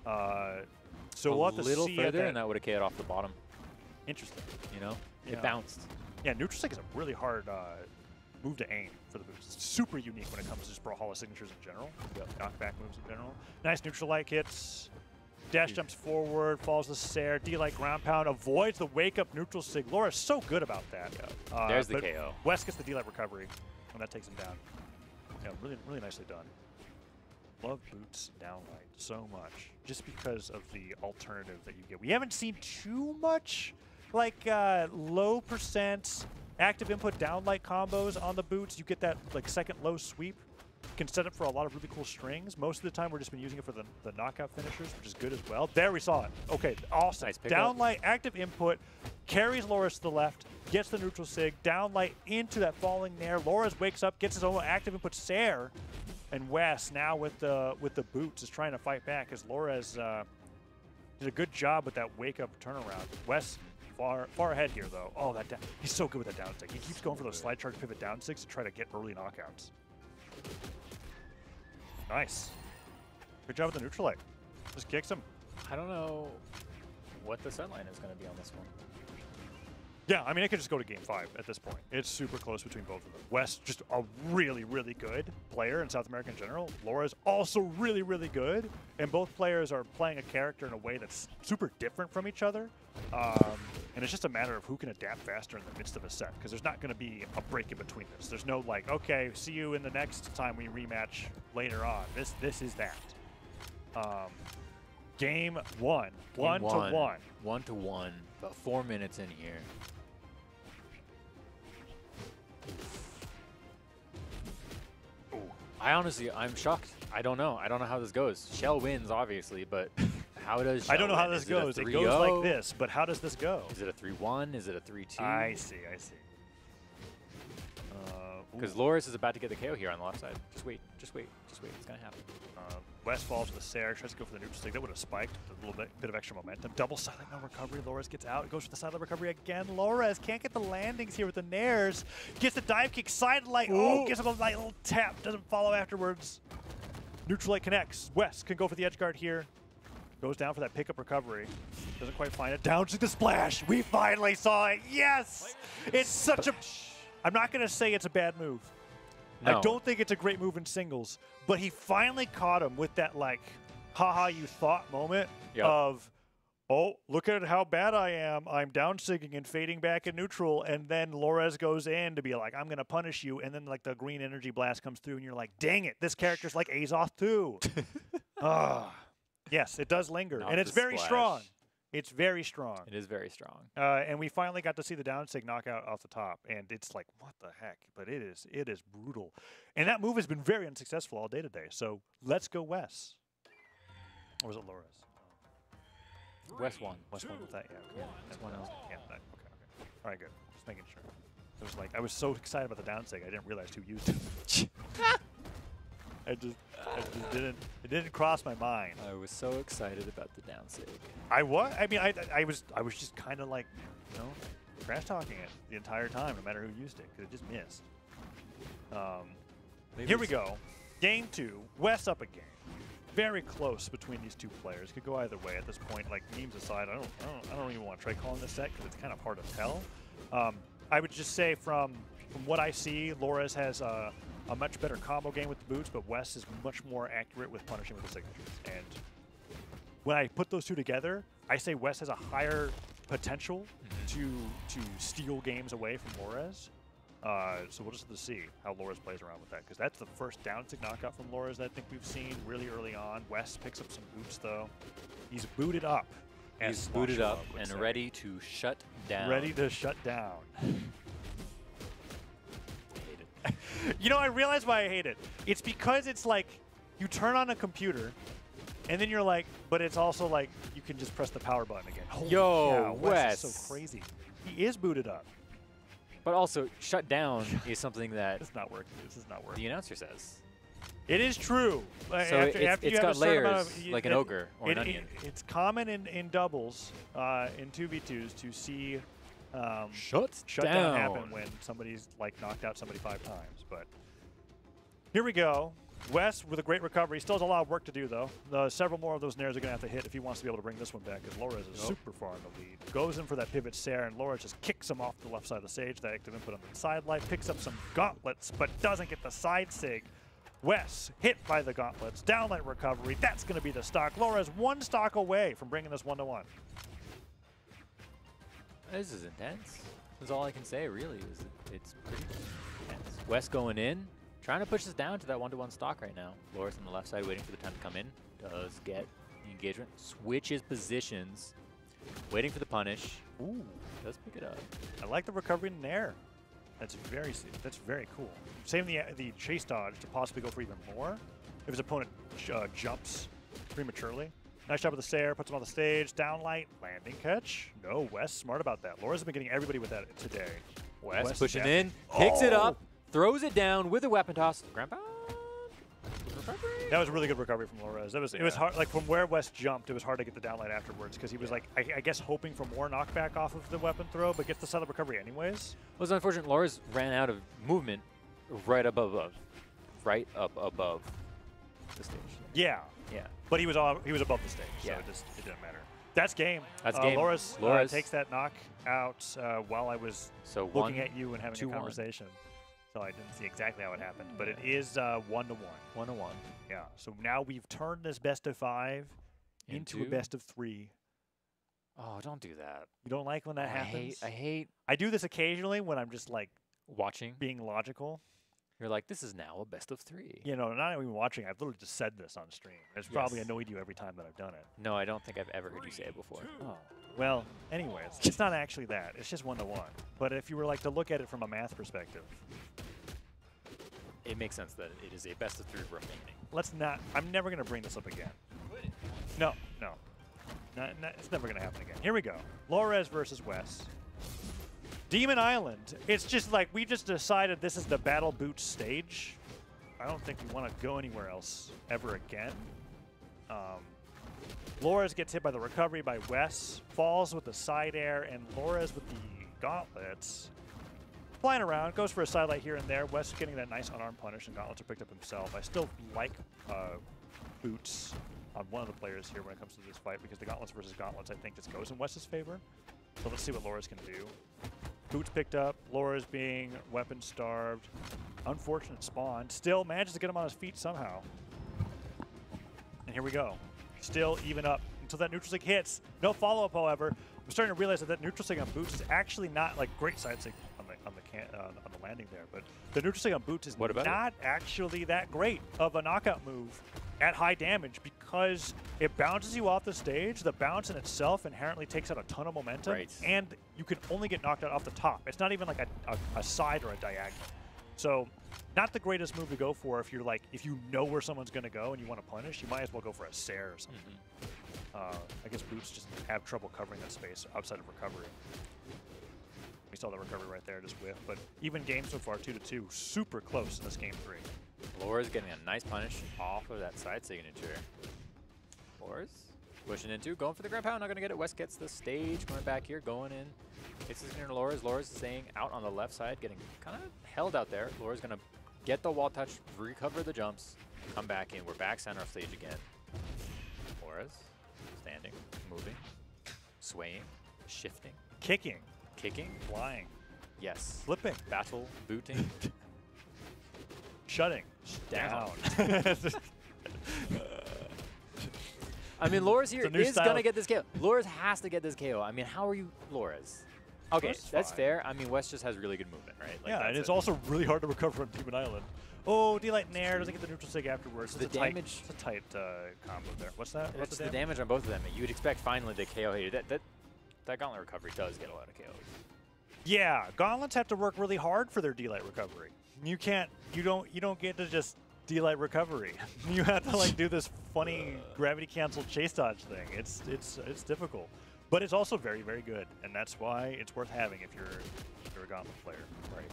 Uh, so
a
we'll have to
little
see
further,
that-
and that would have KO'd off the bottom.
Interesting.
You know,
Yeah.
it bounced.
Yeah, neutral sig is a really hard uh, move to aim for the boots. It's super unique when it comes to just Brawlhalla signatures in general. Knockback moves in general. Nice neutral like hits. Dash
Huge.
jumps forward, falls the stair, D-Light ground pound, avoids the wake up neutral sig. Lores so good about that. Uh,
There's the KO.
Wes gets the D-Light recovery, and that takes him down. Yeah, really, really nicely done. Love boots downlight so much, just because of the alternative that you get. We haven't seen too much like uh, low percent active input downlight combos on the boots. You get that like second low sweep. You can set it for a lot of really cool strings. Most of the time, we're just been using it for the, the knockout finishers, which is good as well. There we saw it. Okay, awesome.
Nice
downlight active input carries Lores to the left, gets the neutral sig, downlight into that falling nair. Lores wakes up, gets his own active input Sair, and Wes now with the with the boots is trying to fight back as Lores uh, did a good job with that wake up turnaround. Wes far far ahead here though. Oh, that he's so good with that down sig. He keeps going for those slide charge pivot down sigs to try to get early knockouts. Nice. Good job with the neutral light. Just kicks him.
I don't know what the set line is going to be on this one.
Yeah, I mean, it could just go to game five at this point. It's super close between both of them. Wes, just a really, really good player in South America in general. Lores also really, really good. And both players are playing a character in a way that's super different from each other. Um, and it's just a matter of who can adapt faster in the midst of a set, because there's not going to be a break in between this. There's no like, okay, see you in the next time we rematch later on. This, this is that. Um, game one,
Game
one to one.
One to one. About four minutes in here. I honestly, I'm shocked. I don't know. I don't know how this goes. Shell wins, obviously, but how does
I don't know
Shell
how this
Is
goes. It
3-0?
goes like this, but how does this go?
Is it a 3-1? Is it a 3-2?
I see, I see. Uh,
Because
ooh,
Loris is about to get the KO here on the left side. Just wait. Just wait. Just wait. It's going to happen.
uh, Wes falls with the Sair, tries to go for the neutral sig. That would have spiked with a little bit, bit of extra momentum. Double silent no recovery. Lores gets out. Goes for the silent recovery again. Lores can't get the landings here with the Nairs. Gets the dive kick, side light. Oh, him a light little tap. Doesn't follow afterwards. Neutral light connects. Wes can go for the edge guard here. Goes down for that pickup recovery. Doesn't quite find it. Down to the splash. We finally saw it. Yes! It's such a. I'm not going to say it's a bad move. I don't think it's a great move in singles, but he finally caught him with that like, haha, you thought moment
Yep.
of, oh, look at how bad I am. I'm down sigging and fading back in neutral, and then Lores goes in to be like, I'm gonna punish you, and then like the green energy blast comes through, and you're like, dang it, this character's like Azoth too. Ah, yes, it does linger,
Not
and it's very strong. It's very strong.
It is very strong.
Uh, and we finally got to see the down sig knockout off the top, and it's like, what the heck? But it is, it is brutal. And that move has been very unsuccessful all day today. So let's go Wes. Or was it Lores?
Wes won.
Wes won with that, yeah.
Yeah,
That's
one
one
else.
Yeah, that, okay, okay. All right, good. Just making sure. I was like, I was so excited about the down sig, I didn't realize who used it. I just, I just didn't, it didn't cross my mind.
I was so excited about the down sig.
I was. I mean, I, I was. I was just kind of like, you know, trash talking it the entire time, no matter who used it, because it just missed. Um,
Maybe
here we go. Game two. Wes up again. Very close between these two players. Could go either way at this point. Like memes aside, I don't. I don't, I don't even want to try calling this set because it's kind of hard to tell. Um, I would just say from from what I see, Lores has a, a much better combo game with the boots, but Wes is much more accurate with punishing with the signatures. And when I put those two together, I say Wes has a higher potential to to steal games away from Lores. Uh, so we'll just have to see how Lores plays around with that because that's the first down sig knockout from Lores that I think we've seen really early on. Wes picks up some boots though. He's booted up.
He's booted up and
say.
ready to shut down.
ready to shut down.
It.
you know, I realize why I hate it. It's because it's like you turn on a computer, and then you're like, but it's also like you can just press the power button again. Holy
Yo,
cow, Wes is so crazy. He is booted up.
But also, shut down is something that
This is not working. This is not working.
the announcer says.
It is true. Uh,
So
after,
it's,
after
it's
you
got
a certain amount
layers,
of-
like an
it-
ogre or
it-
an
it-
onion.
it's common in, in doubles, uh, in 2v2s, to see um,
Shut
shutdown happen when somebody's like knocked out somebody five times. But here we go. Wes with a great recovery. Still has a lot of work to do though. Uh, several more of those nairs are going to have to hit if he wants to be able to bring this one back because Lores is super far in the lead. Goes in for that pivot stare and Lores just kicks him off the left side of the stage. That active input on the side light. Picks up some gauntlets but doesn't get the side sig. Wes hit by the gauntlets. Downlight recovery. That's going to be the stock. Lores one stock away from bringing this one to one.
This is intense. That's all I can say, really. Is it, it's pretty intense. Wes going in, trying to push this down to that one-to-one stock right now. Lores on the left side waiting for the time to come in. Does get the engagement. Switches positions. Waiting for the punish. Ooh, does pick it up.
I like the recovery in air. That's very that's very cool. Same the the chase dodge to possibly go for even more if his opponent uh, jumps prematurely. Nice job with the Sair, puts him on the stage, downlight, landing catch. No, Wes, smart about that. Lores been getting everybody with that today.
Wes,
Wes
pushing in, picks it up,
Oh!
throws it down with a weapon toss. Grandpa. Recovery.
That was a really good recovery from Lores. It was it was hard like from where Wes jumped, it was hard to get the downlight afterwards because he was like I, I guess hoping for more knockback off of the weapon throw, but gets the solid recovery anyways.
It was unfortunate. Lores ran out of movement right above, above, right up above the stage.
Yeah,
Yeah.
But he was on, he was above the stage, so it just it didn't matter. That's game.
That's
uh,
game.
Lores, uh, takes that knock out uh, while I was
So
looking
one,
at you and having
two,
a
one.
conversation. So I didn't see exactly how it happened, but it is uh, one to one.
one to one.
Yeah. So now we've turned this best of five into, a best of three.
Oh, don't do that.
You don't like when that
I
happens?
hate. I hate
I do this occasionally when I'm just like
watching.
being logical.
You're like, this is now a best of three.
You know, not even watching. I've literally just said this on stream. It's probably
Yes.
annoyed you every time that I've done it.
No, I don't think I've ever heard you say it before.
Oh. Well, anyways, it's not actually that. It's just one to one. But if you were like to look at it from a math perspective,
It makes sense that it is a best of three remaining.
let's not. I'm never going to bring this up again. No, no. No, no, it's never going to happen again. Here we go. Lores versus Wes. Demon Island. It's just like we just decided this is the Battle Boots stage. I don't think we want to go anywhere else ever again. Um, Lores gets hit by the recovery by Wes, falls with the side air, and Lores with the gauntlets. Flying around, goes for a sidelight here and there. Wes getting that nice unarmed punish, and gauntlets are picked up himself. I still like uh, boots on one of the players here when it comes to this fight because the gauntlets versus gauntlets, I think, just goes in Wes's favor. So let's see what Lores can do. Boots picked up. Lores being weapon starved. Unfortunate spawn. Still manages to get him on his feet somehow. And here we go. Still even up until that neutral sig hits. No follow up, however. I'm starting to realize that that neutral sig on Boots is actually not like great side sig on the on the can, uh, on the landing there, but the neutral sig on Boots is
What about it?
not actually that great of a knockout move at high damage because it bounces you off the stage. The bounce in itself inherently takes out a ton of momentum,
Right.
and you can only get knocked out off the top. It's not even like a, a, a side or a diagonal. So, not the greatest move to go for if you're like if you know where someone's going to go and you want to punish. You might as well go for a Sair or something. Uh, I guess Boots just have trouble covering that space outside of recovery. We saw the recovery right there, just whiff. But even game so far, two to two, super close in this game three.
Lores getting a nice punish off of that side signature. Lores pushing into, going for the ground pound, not going to get it. Wes gets the stage, coming back here, going in. Hits the near to Lores. Lores staying out on the left side, getting kind of held out there. Lores going to get the wall touch, recover the jumps, come back in. We're back center of stage again. Lores standing, moving, swaying, shifting,
Kicking,
kicking.
flying,
Yes.
flipping,
Battle, booting.
shutting,
Down.
down.
I mean, Lores here
a new
is
style.
gonna get this KO. Lores has to get this KO. I mean, how are you, Lores? Okay,
Wes is
that's fair. I mean, Wes just has really good movement, right? Like,
yeah, and it's
it.
also really hard to recover on Demon Island. Oh, D-Light Nair doesn't get the neutral sig afterwards.
The
it's a tight,
damage-
it's a tight uh, combo there. What's that? What's
It's the damage on both of them. You would expect finally the KO here. That that that gauntlet recovery does get a lot of KOs.
Yeah, gauntlets have to work really hard for their D-Light recovery. You can't, you don't, you don't get to just D-Light recovery. you have to like do this funny gravity cancel chase dodge thing. It's, it's, it's difficult, but it's also very, very good, and that's why it's worth having if you're, if you're a gauntlet player.
Right.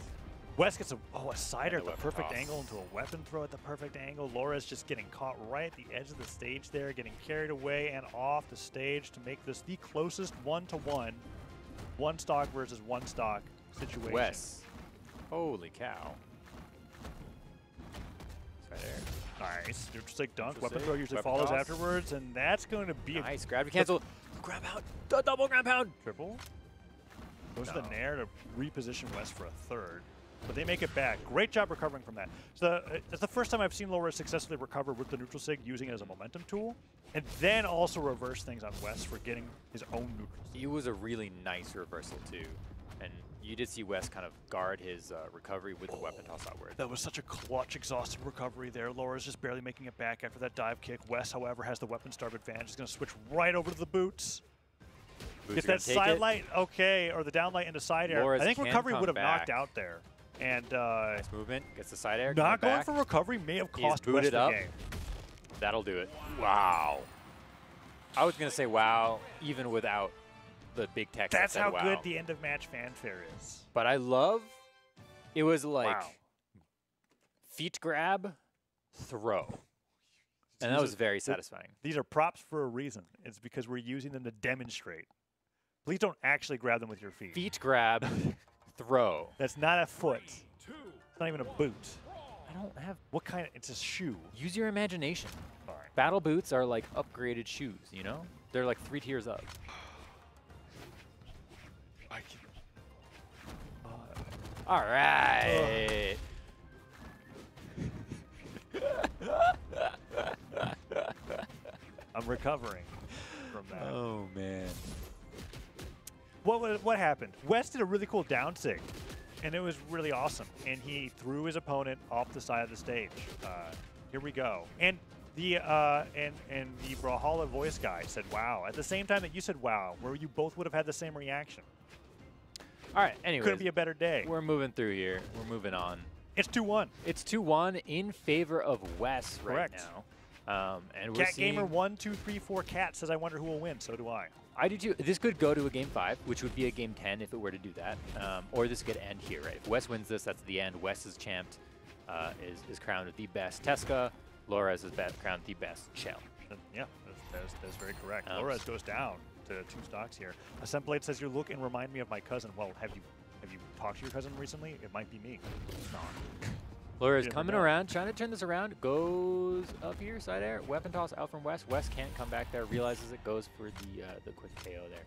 Wes gets a oh a cider at
the
the perfect
toss.
angle into a weapon throw at the perfect angle. Lores just getting caught right at the edge of the stage there, getting carried away and off the stage to make this the closest one to one, one stock versus one stock situation.
Wes. Holy cow.
Nice. You're just like dunk. Weapon throw usually
weapon
follows
toss.
afterwards, and that's going to be
Nice. Grab to cancel. Grab out. D- double grab pound.
triple. Goes to the Nair to reposition Wes for a third. But they make it back. Great job recovering from that. So uh, it's the first time I've seen Laura successfully recover with the neutral sig using it as a momentum tool, and then also reverse things on Wes for getting his own neutral. sig.
It was a really nice reversal too, you did see Wes kind of guard his uh, recovery with the weapon toss outward.
That was such a clutch, exhausted recovery there. Lores just barely making it back after that dive kick. Wes, however, has the weapon starve advantage. He's going to switch right over to the boots.
Boots
Gets that side light, okay, or the down light into side air.
Lores
I think recovery would have knocked out there. And uh,
Nice movement. Gets the side air.
not going
back.
for recovery may have
He's
cost
Wes
the
up.
game.
That'll do it. Wow. I was gonna say wow, even without the big text. that
That's
said
how
wow.
good the end of match fanfare is.
But I love. It was like
Wow.
feet grab, throw, and that was very satisfying.
These are props for a reason. It's because we're using them to demonstrate. Please don't actually grab them with your feet.
Feet grab, throw.
That's not a foot. It's not even a boot.
I don't have.
What kind of? It's a shoe.
Use your imagination.
Right.
Battle boots are like upgraded shoes. You know, they're like three tiers up. All right.
I'm recovering from that.
Oh man.
What what happened? Wes did a really cool down sig, and it was really awesome. And he threw his opponent off the side of the stage. Uh, here we go. And the uh, and and the Brawlhalla voice guy said "Wow" at the same time that you said "Wow," where you both would have had the same reaction.
All right. Anyway,
Couldn't be a better day.
we're moving through here. We're moving on.
It's two one.
It's 2-1 in favor of Wes right now. Um, and we're
Cat Gamer one two three four cat says, "I wonder who will win." So do I.
I do too. This could go to a game five, which would be a game 10 if it were to do that. Um, or this could end here, right? If Wes wins this, that's the end. Wes is champed, uh, is, is crowned the best Tezca. Lores is best, crowned the best Shell.
Uh, Yeah, that's, that's, that's very correct.
Um,
goes down to two stocks here. Assemblade says you look and remind me of my cousin. Well, have you have you talked to your cousin recently? It might be me. Never
coming
know.
around, trying to turn this around. Goes up here, side air. Weapon toss out from Wes. Wes can't come back there. Realizes it goes for the uh, the quick KO there.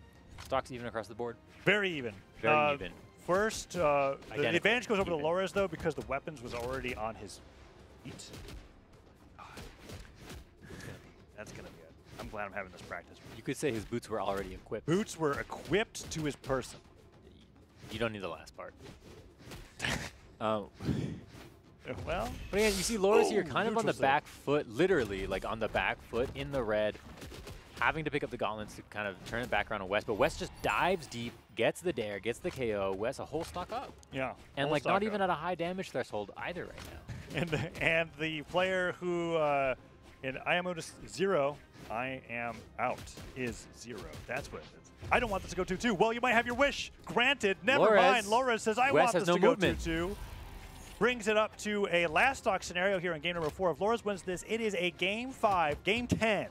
Stocks even across the board.
Very even.
Very
Uh,
even.
First, uh, the- the advantage goes over
Even.
to Lores though because the weapons was already on his feet. That's gonna be- That's gonna be it. I'm glad I'm having this practice.
You could say his boots were already equipped.
Boots were equipped to his person.
You don't need the last part. um,
Well,
but again, you see Lores here kind of on the back foot, literally like on the back foot in the red, having to pick up the gauntlets to kind of turn it back around on Wes. But Wes just dives deep, gets the dare, gets the KO. Wes a whole stock up,
yeah.
and like not even at a high damage threshold either right now.
and the, and the player who uh, in I am Otis zero, I am out is zero. That's what it is. I don't want this to go 2-2. Well, you might have your wish granted. Never
Lores-
mind. Laura says I
Wes
want this
no
to go
movement.
2-2. Brings it up to a last stock scenario here in game number four. If Lores wins this, it is a game five, game 10.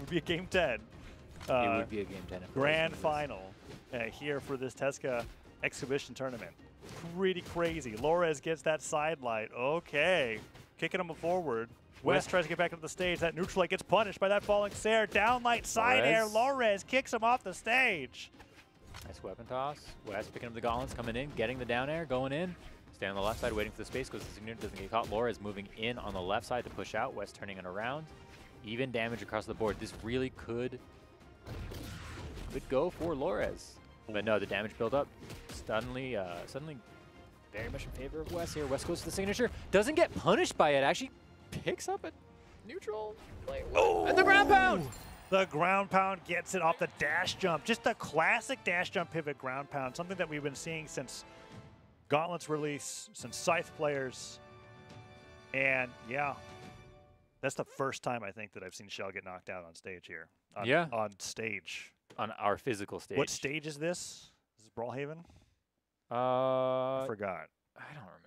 would be a game 10.
it
Uh,
would be a game 10.
grand final uh, here for this Tezca exhibition tournament. Pretty crazy. Lores gets that side light. Okay. Kicking him forward.
Wes
tries to get back up the stage. That neutral light gets punished by that falling Sair. Down light side air.
Lores.
Lores kicks him off the stage.
Nice weapon toss. Wes picking up the gauntlets, coming in, getting the down air, going in. Stay on the left side, waiting for the space, goes to Signature, doesn't get caught. Laura is moving in on the left side to push out. Wes turning it around. Even damage across the board. This really could could go for Lores. But no, the damage built up. Suddenly, uh, suddenly very much in favor of Wes here. Wes goes to the signature. Doesn't get punished by it. Actually picks up a neutral. Like, and the ground pound!
The ground pound gets it off the dash jump. Just a classic dash jump pivot ground pound. Something that we've been seeing since Gauntlet's release, since Scythe players. And yeah, that's the first time I think that I've seen Shell get knocked out on stage here. On,
Yeah.
On stage.
On our physical stage.
What stage is this? This is Brawlhaven? I
Uh,
forgot.
I don't remember.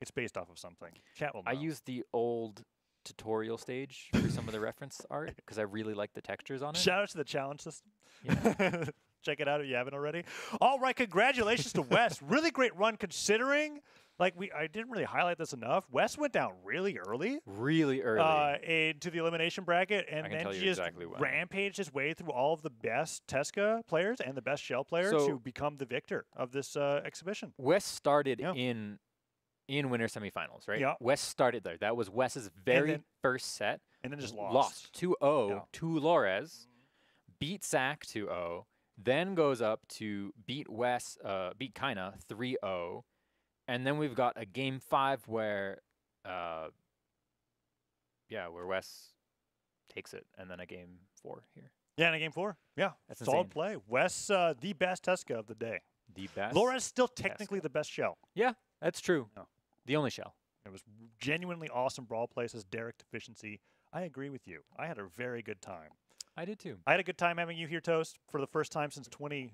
It's based off of something. Chat will know.
I used the old tutorial stage for some of the reference art because I really like the textures on it.
Shout out to the challenge system.
Yeah.
Check it out if you haven't already. All right, congratulations to Wes. Really great run considering. Like we, I didn't really highlight this enough. Wes went down really early.
really early.
uh, into the elimination bracket, and then just
exactly
rampaged his way through all of the best Tezca players and the best Shell players
So-
to become the victor of this uh, exhibition.
Wes started
Yeah.
in in winter semifinals, right?
Yeah.
Wes started there. That was Wes's very
then-
first set.
And then just lost.
Lost 2-0
Yeah.
to Lores, beat Sack 2-0, then goes up to beat Wes, uh, beat Kaina 3-0, and then we've got a game five where, uh, yeah, where Wes takes it, and then a game four here.
Yeah, in a game four. Yeah,
That's
solid
insane.
play. Wes, uh, the best Tezca of the day.
The best.
Lores still technically the best Shell.
Yeah, that's true.
No.
The only shell.
It was genuinely awesome brawl play, says Derek Deficiency. I agree with you. I had a very good time.
I did too.
I had a good time having you here, Toast, for the first time since 20. Is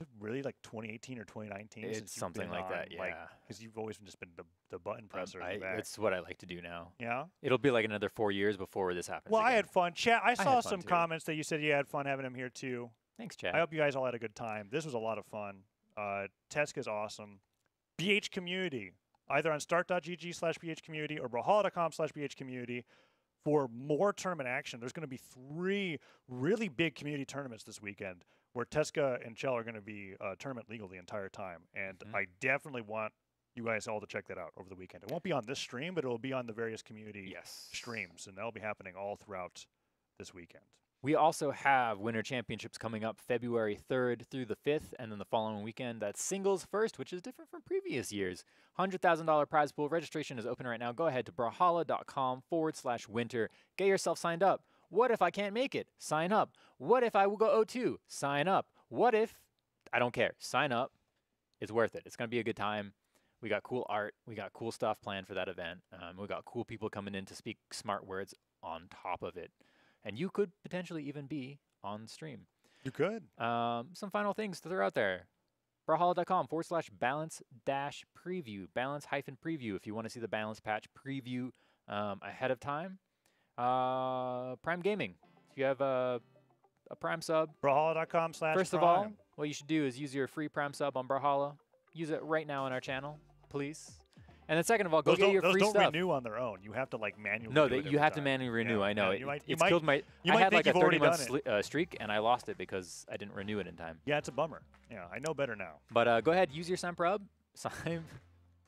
it really like 2018 or 2019?
It's something like that,
on, Like,
yeah.
because you've always just been the, the button
Um,
presser. in
I, it's what I like to do now.
yeah.
It'll be like another four years before this happens.
Well, I had fun. Chat. I saw
fun
some
too.
comments that you said you had fun having him here too.
Thanks, Chad.
I hope you guys all had a good time. This was a lot of fun. Uh, Tezca's awesome. BH community, either on start.gg slash BH community or brawlhalla.com slash BH community for more tournament action. There's going to be three really big community tournaments this weekend where Tezca and Chell are going to be uh, tournament legal the entire time. And
Mhm.
I definitely want you guys all to check that out over the weekend. It won't be on this stream, but it will be on the various community
yes.
streams, and that'll be happening all throughout this weekend.
We also have Winter Championships coming up February 3rd through the 5th, and then the following weekend, that's singles first, which is different from previous years. $100,000 prize pool registration is open right now. Go ahead to brawlhalla.com forward slash winter. Get yourself signed up. What if I can't make it? Sign up. What if I will go O2? Sign up. What if I don't care? Sign up. It's worth it. It's going to be a good time. We got cool art. We got cool stuff planned for that event. Um, we got cool people coming in to speak smart words on top of it. And you could potentially even be on stream.
You could.
Um, some final things to throw out there. Brawlhalla.com forward slash balance dash preview. Balance hyphen preview if you want to see the balance patch preview um, ahead of time. Uh, Prime Gaming. If you have a, a Prime sub,
Brawlhalla.com slash
first of all, what you should do is use your free Prime sub on Brawlhalla. Use it right now on our channel, please. And then second of all, go
those
get your free stuff.
those don't renew on their own. You have to like manually.
No, that you have to manually renew.
Yeah,
I know.
yeah,
It,
you might,
it-
you
it's
might,
killed my.
you
I
might
had
think
like a
you've already
30 month uh, streak, and I lost it because I didn't renew it in time.
Yeah, it's a bummer. Yeah, I know better now.
But uh, go ahead, use your Prub, Sign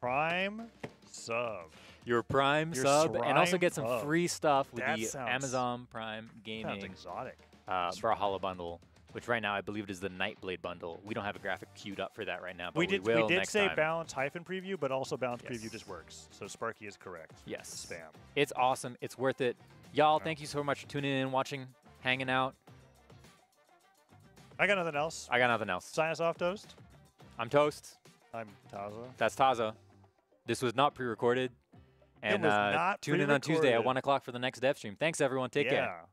Prime sub.
your Prime
Your
sub, and also get some free stuff with
That
the
sounds-
Amazon Prime
Sounds
Gaming
exotic.
uh,
Sweet.
Brawlhalla bundle, which right now I believe it is the Nightblade bundle. We don't have a graphic queued up for that right now, but
we
we,
did.
will
did
next
say
time.
balance hyphen preview, but also balance preview just works. So Sparky is correct.
yes,
Spam.
it's awesome. It's worth it, y'all. Thank you so much for tuning in, watching, hanging out.
I got nothing else.
I got nothing else.
Sign us off, Toast.
I'm Toast.
I'm Taza.
That's Taza. This was not pre-recorded. And uh,
not
tune in on Tuesday at 1 o'clock for the next dev stream. Thanks, everyone. Take
yeah.
care.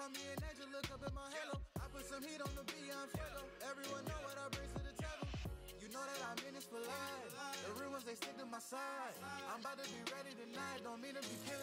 Call me an angel, look up at my halo. I put some heat on the beat, I'm fuego. Everyone know what I bring to the table. You know that I'm in this for life. The real ones, they stick to my side. I'm about to be ready tonight. Don't mean to be killing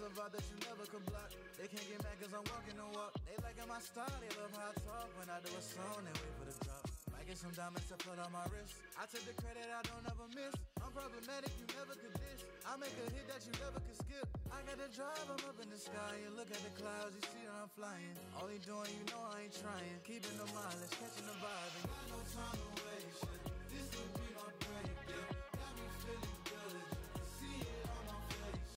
This a vibe that you never could block. They can't get mad cause I'm walking the walk. They liking my style, they love how I talk. When I do a song, they wait for the drop. Might get some diamonds to put on my wrist. I take the credit I don't ever miss. I'm problematic, you never could diss. I make a hit that you never could skip. I got the drive, I'm up in the sky. You look at the clouds, you see that I'm flying. Only doing, you know I ain't trying. Keeping the mileage, catching the vibe. And